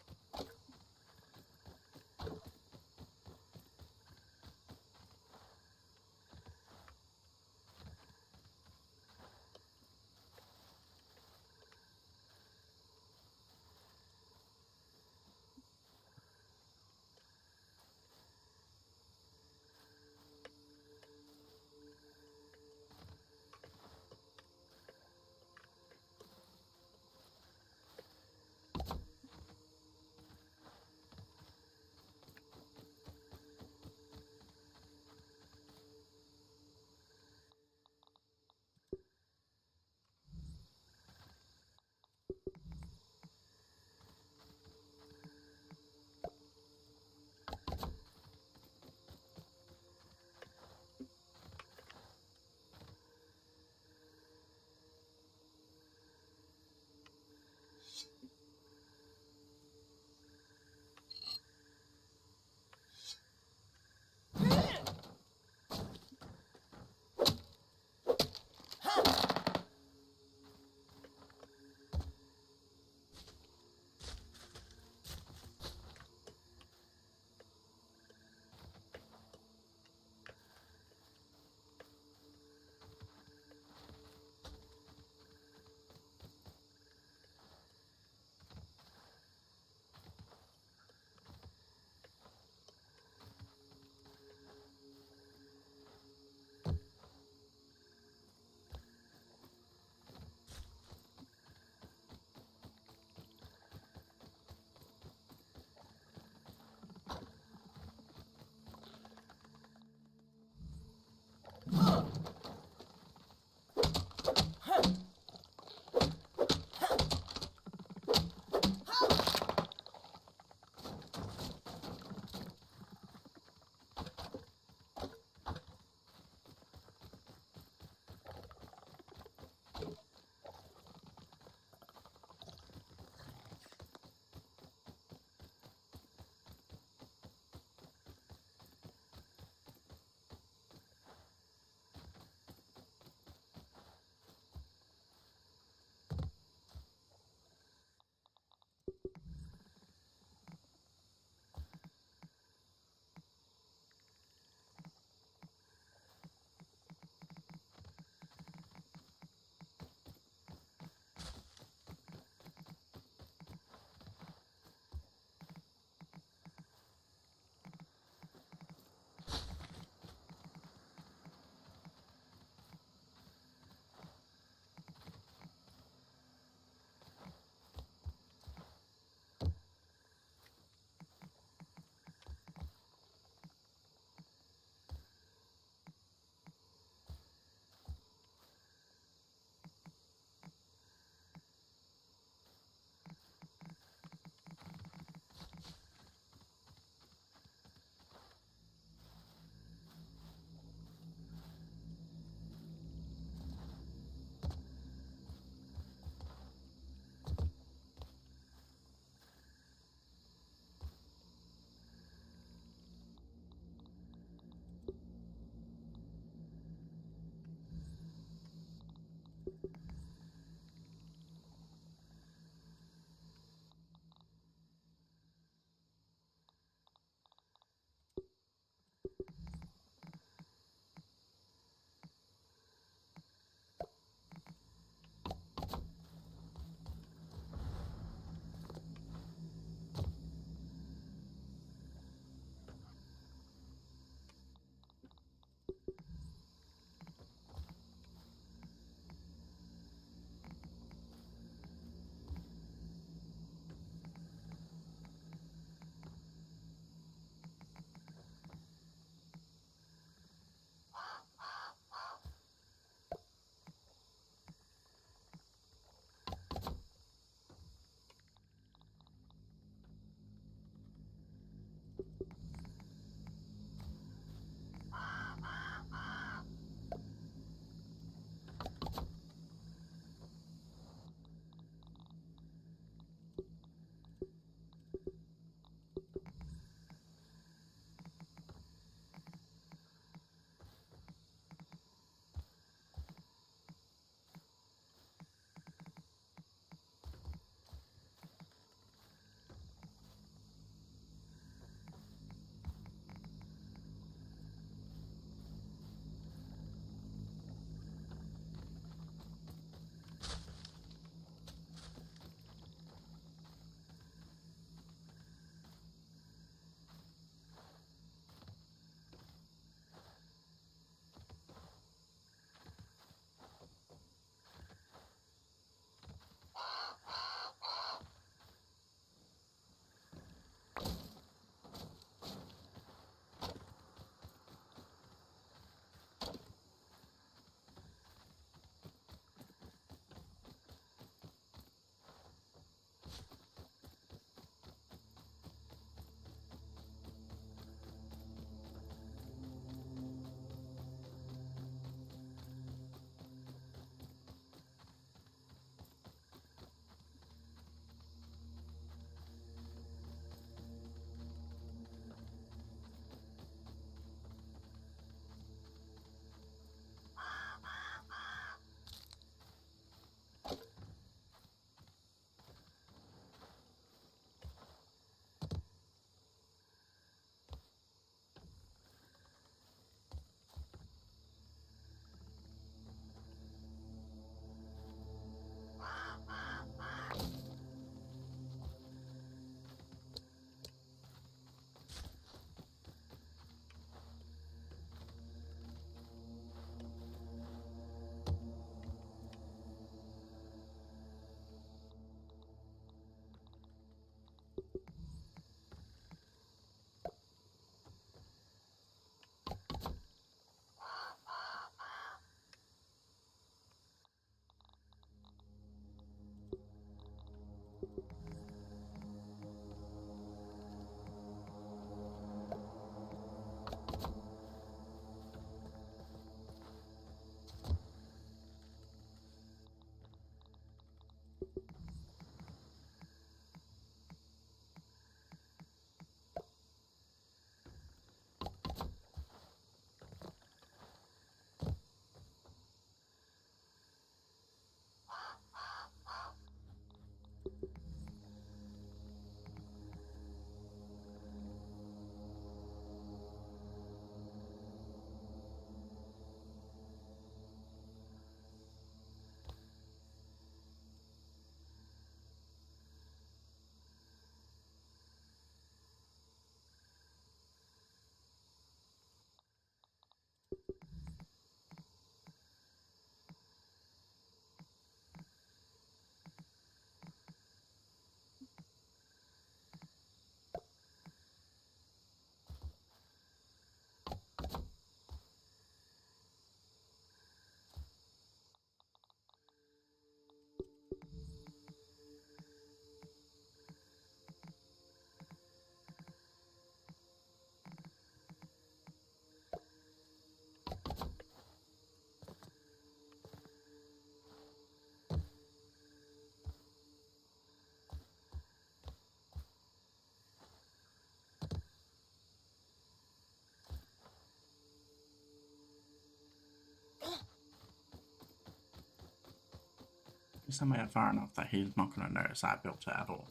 I made it far enough that he's not going to notice I built it at all.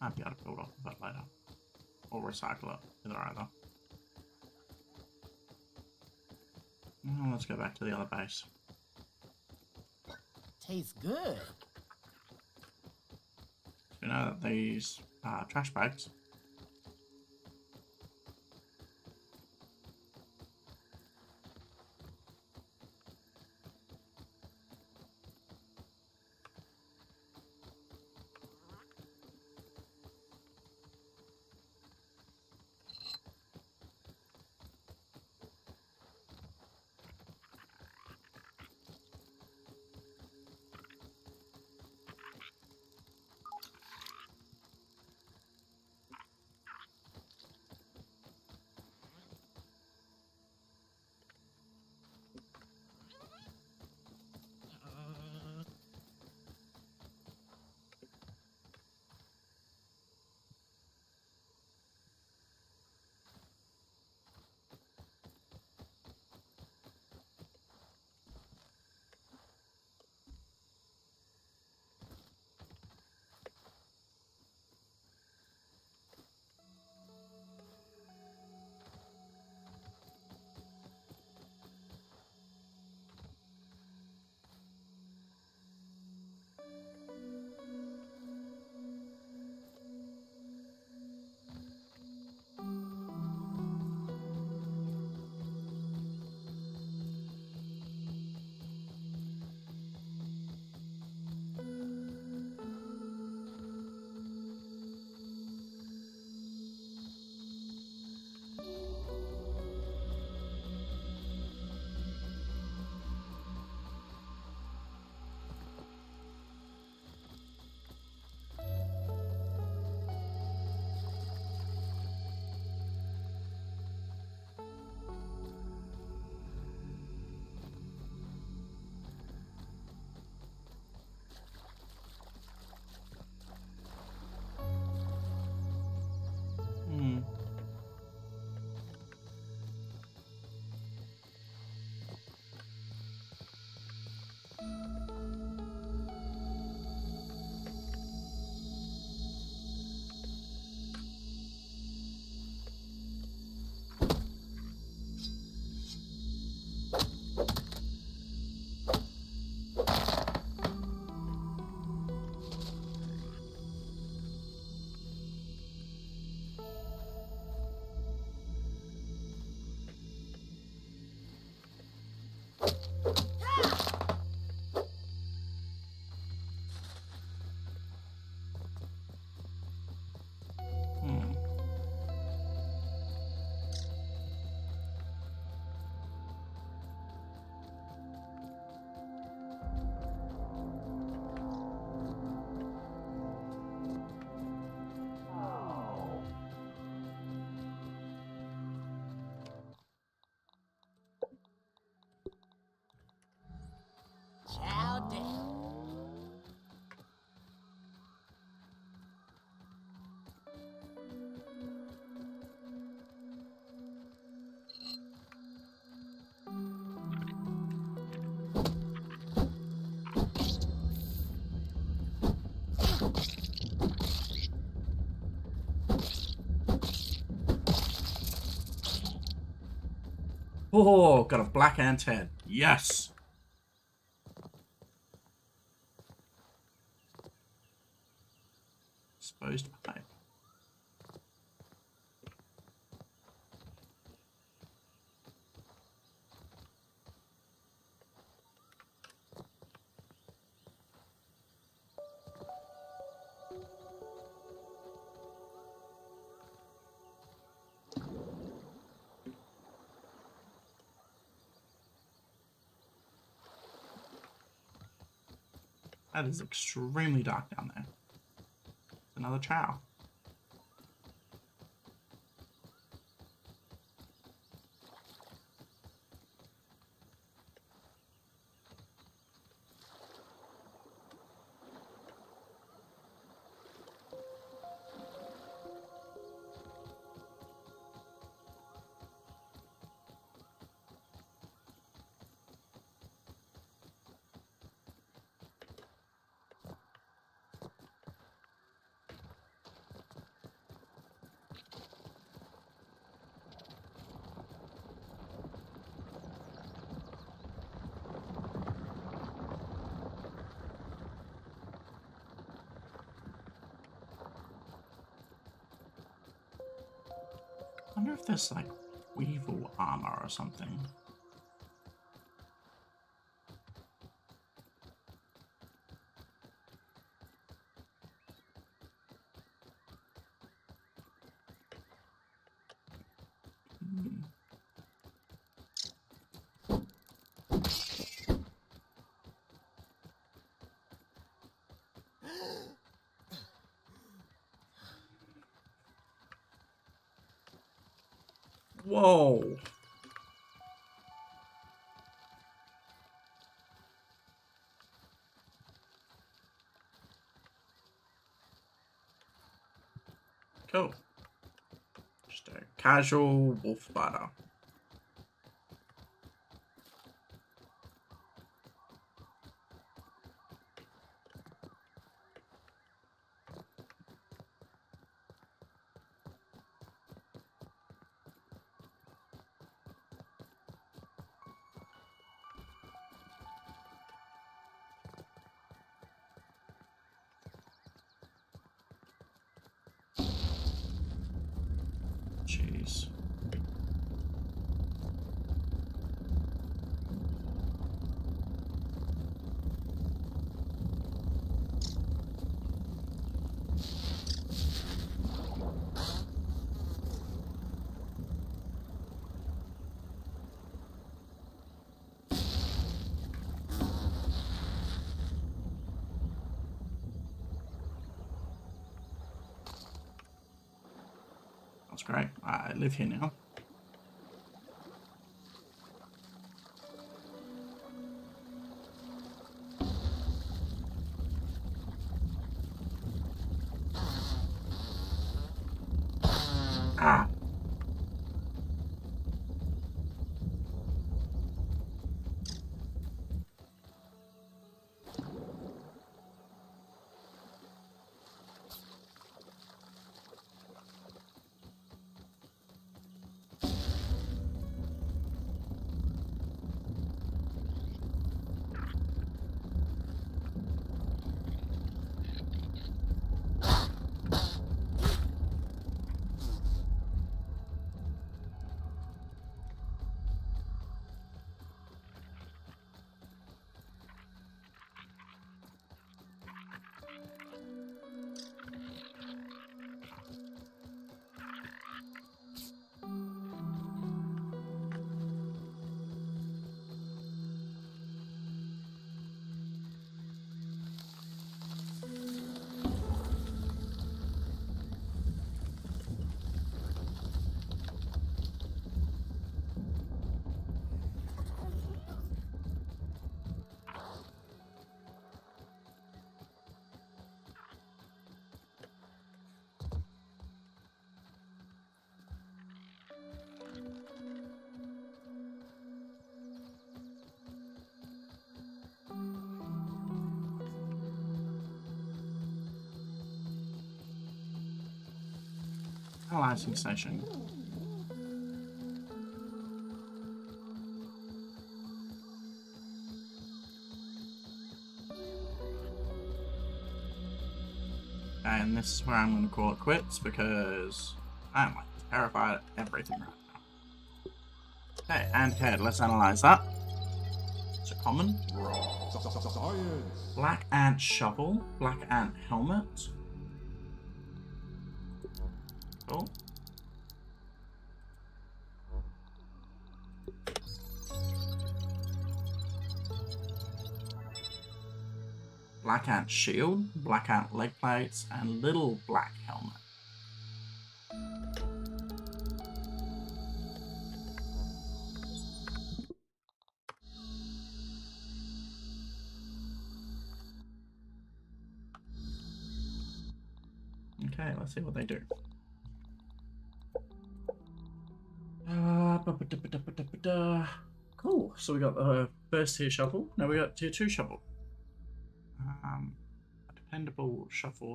Might be able to build off of it later. Or recycle it, either either. Now let's go back to the other base. Tastes good. We know that these uh, trash bags Oh, got a black ant head. Yes. That is extremely dark down there. Another chow. Wonder like weevil armor or something. Hmm. Whoa. Cool. Just a casual wolf butter. Jeez. That's great. I live here now. Analyzing session. And this is where I'm going to call it quits because I'm like terrified of everything right now. Okay, and head. Let's analyze that. It's a common. Black ant shovel. Black ant helmet. Shield, black ant leg plates, and little black helmet. Okay, let's see what they do. Uh. Cool. So we got the first tier shovel. Now we got tier two shovel.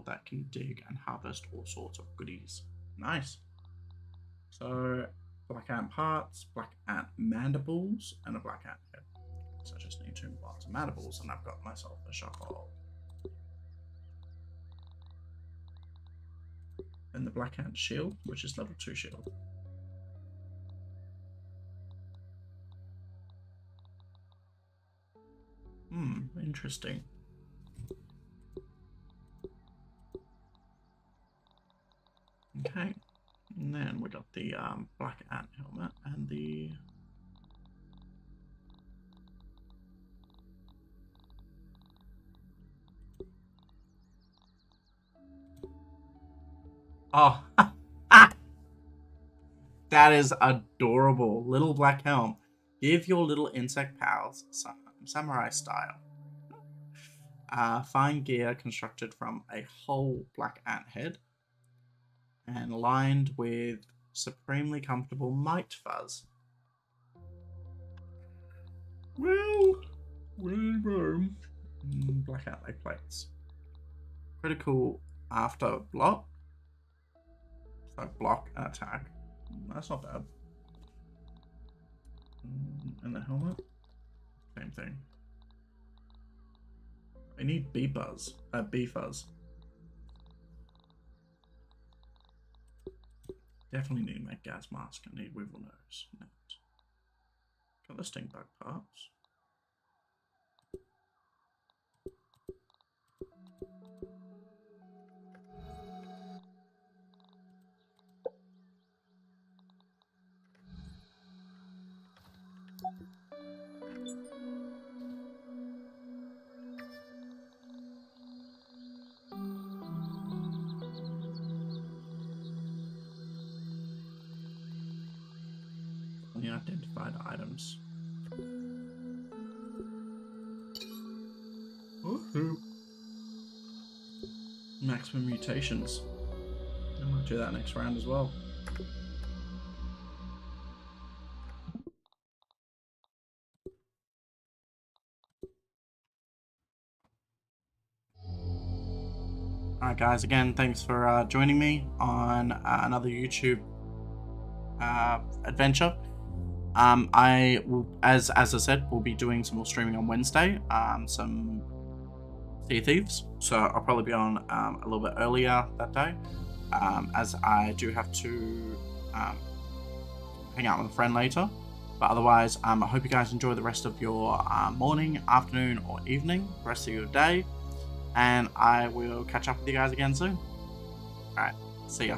that can dig and harvest all sorts of goodies. Nice. So black ant parts, black ant mandibles, and a black ant head. So I just need two blocks of mandibles and I've got myself a shovel. And the black ant shield, which is level 2 shield. Hmm, interesting. Um, black ant helmet and the Oh, that is adorable. Little black helm. Give your little insect pals some samurai style. Uh, fine gear constructed from a whole black ant head and lined with supremely comfortable mite fuzz. Well, we roam. Mm, Black ant leg plates. Critical after block. So block and attack. That's not bad. Mm, And the helmet? Same thing. I need bee buzz. Uh, bee fuzz. Definitely need my gas mask. I need weevil nose. Net. Got the stink bug parts. Unidentified items. Woohoo! Maximum mutations. I might do that next round as well. Alright guys, again, thanks for uh, joining me on uh, another YouTube uh, adventure. Um, I will, as as I said, will be doing some more streaming on Wednesday. Um, some Sea Thieves, so I'll probably be on um, a little bit earlier that day, um, as I do have to um, hang out with a friend later. But otherwise, um, I hope you guys enjoy the rest of your uh, morning, afternoon, or evening, the rest of your day, and I will catch up with you guys again soon. All right, see ya.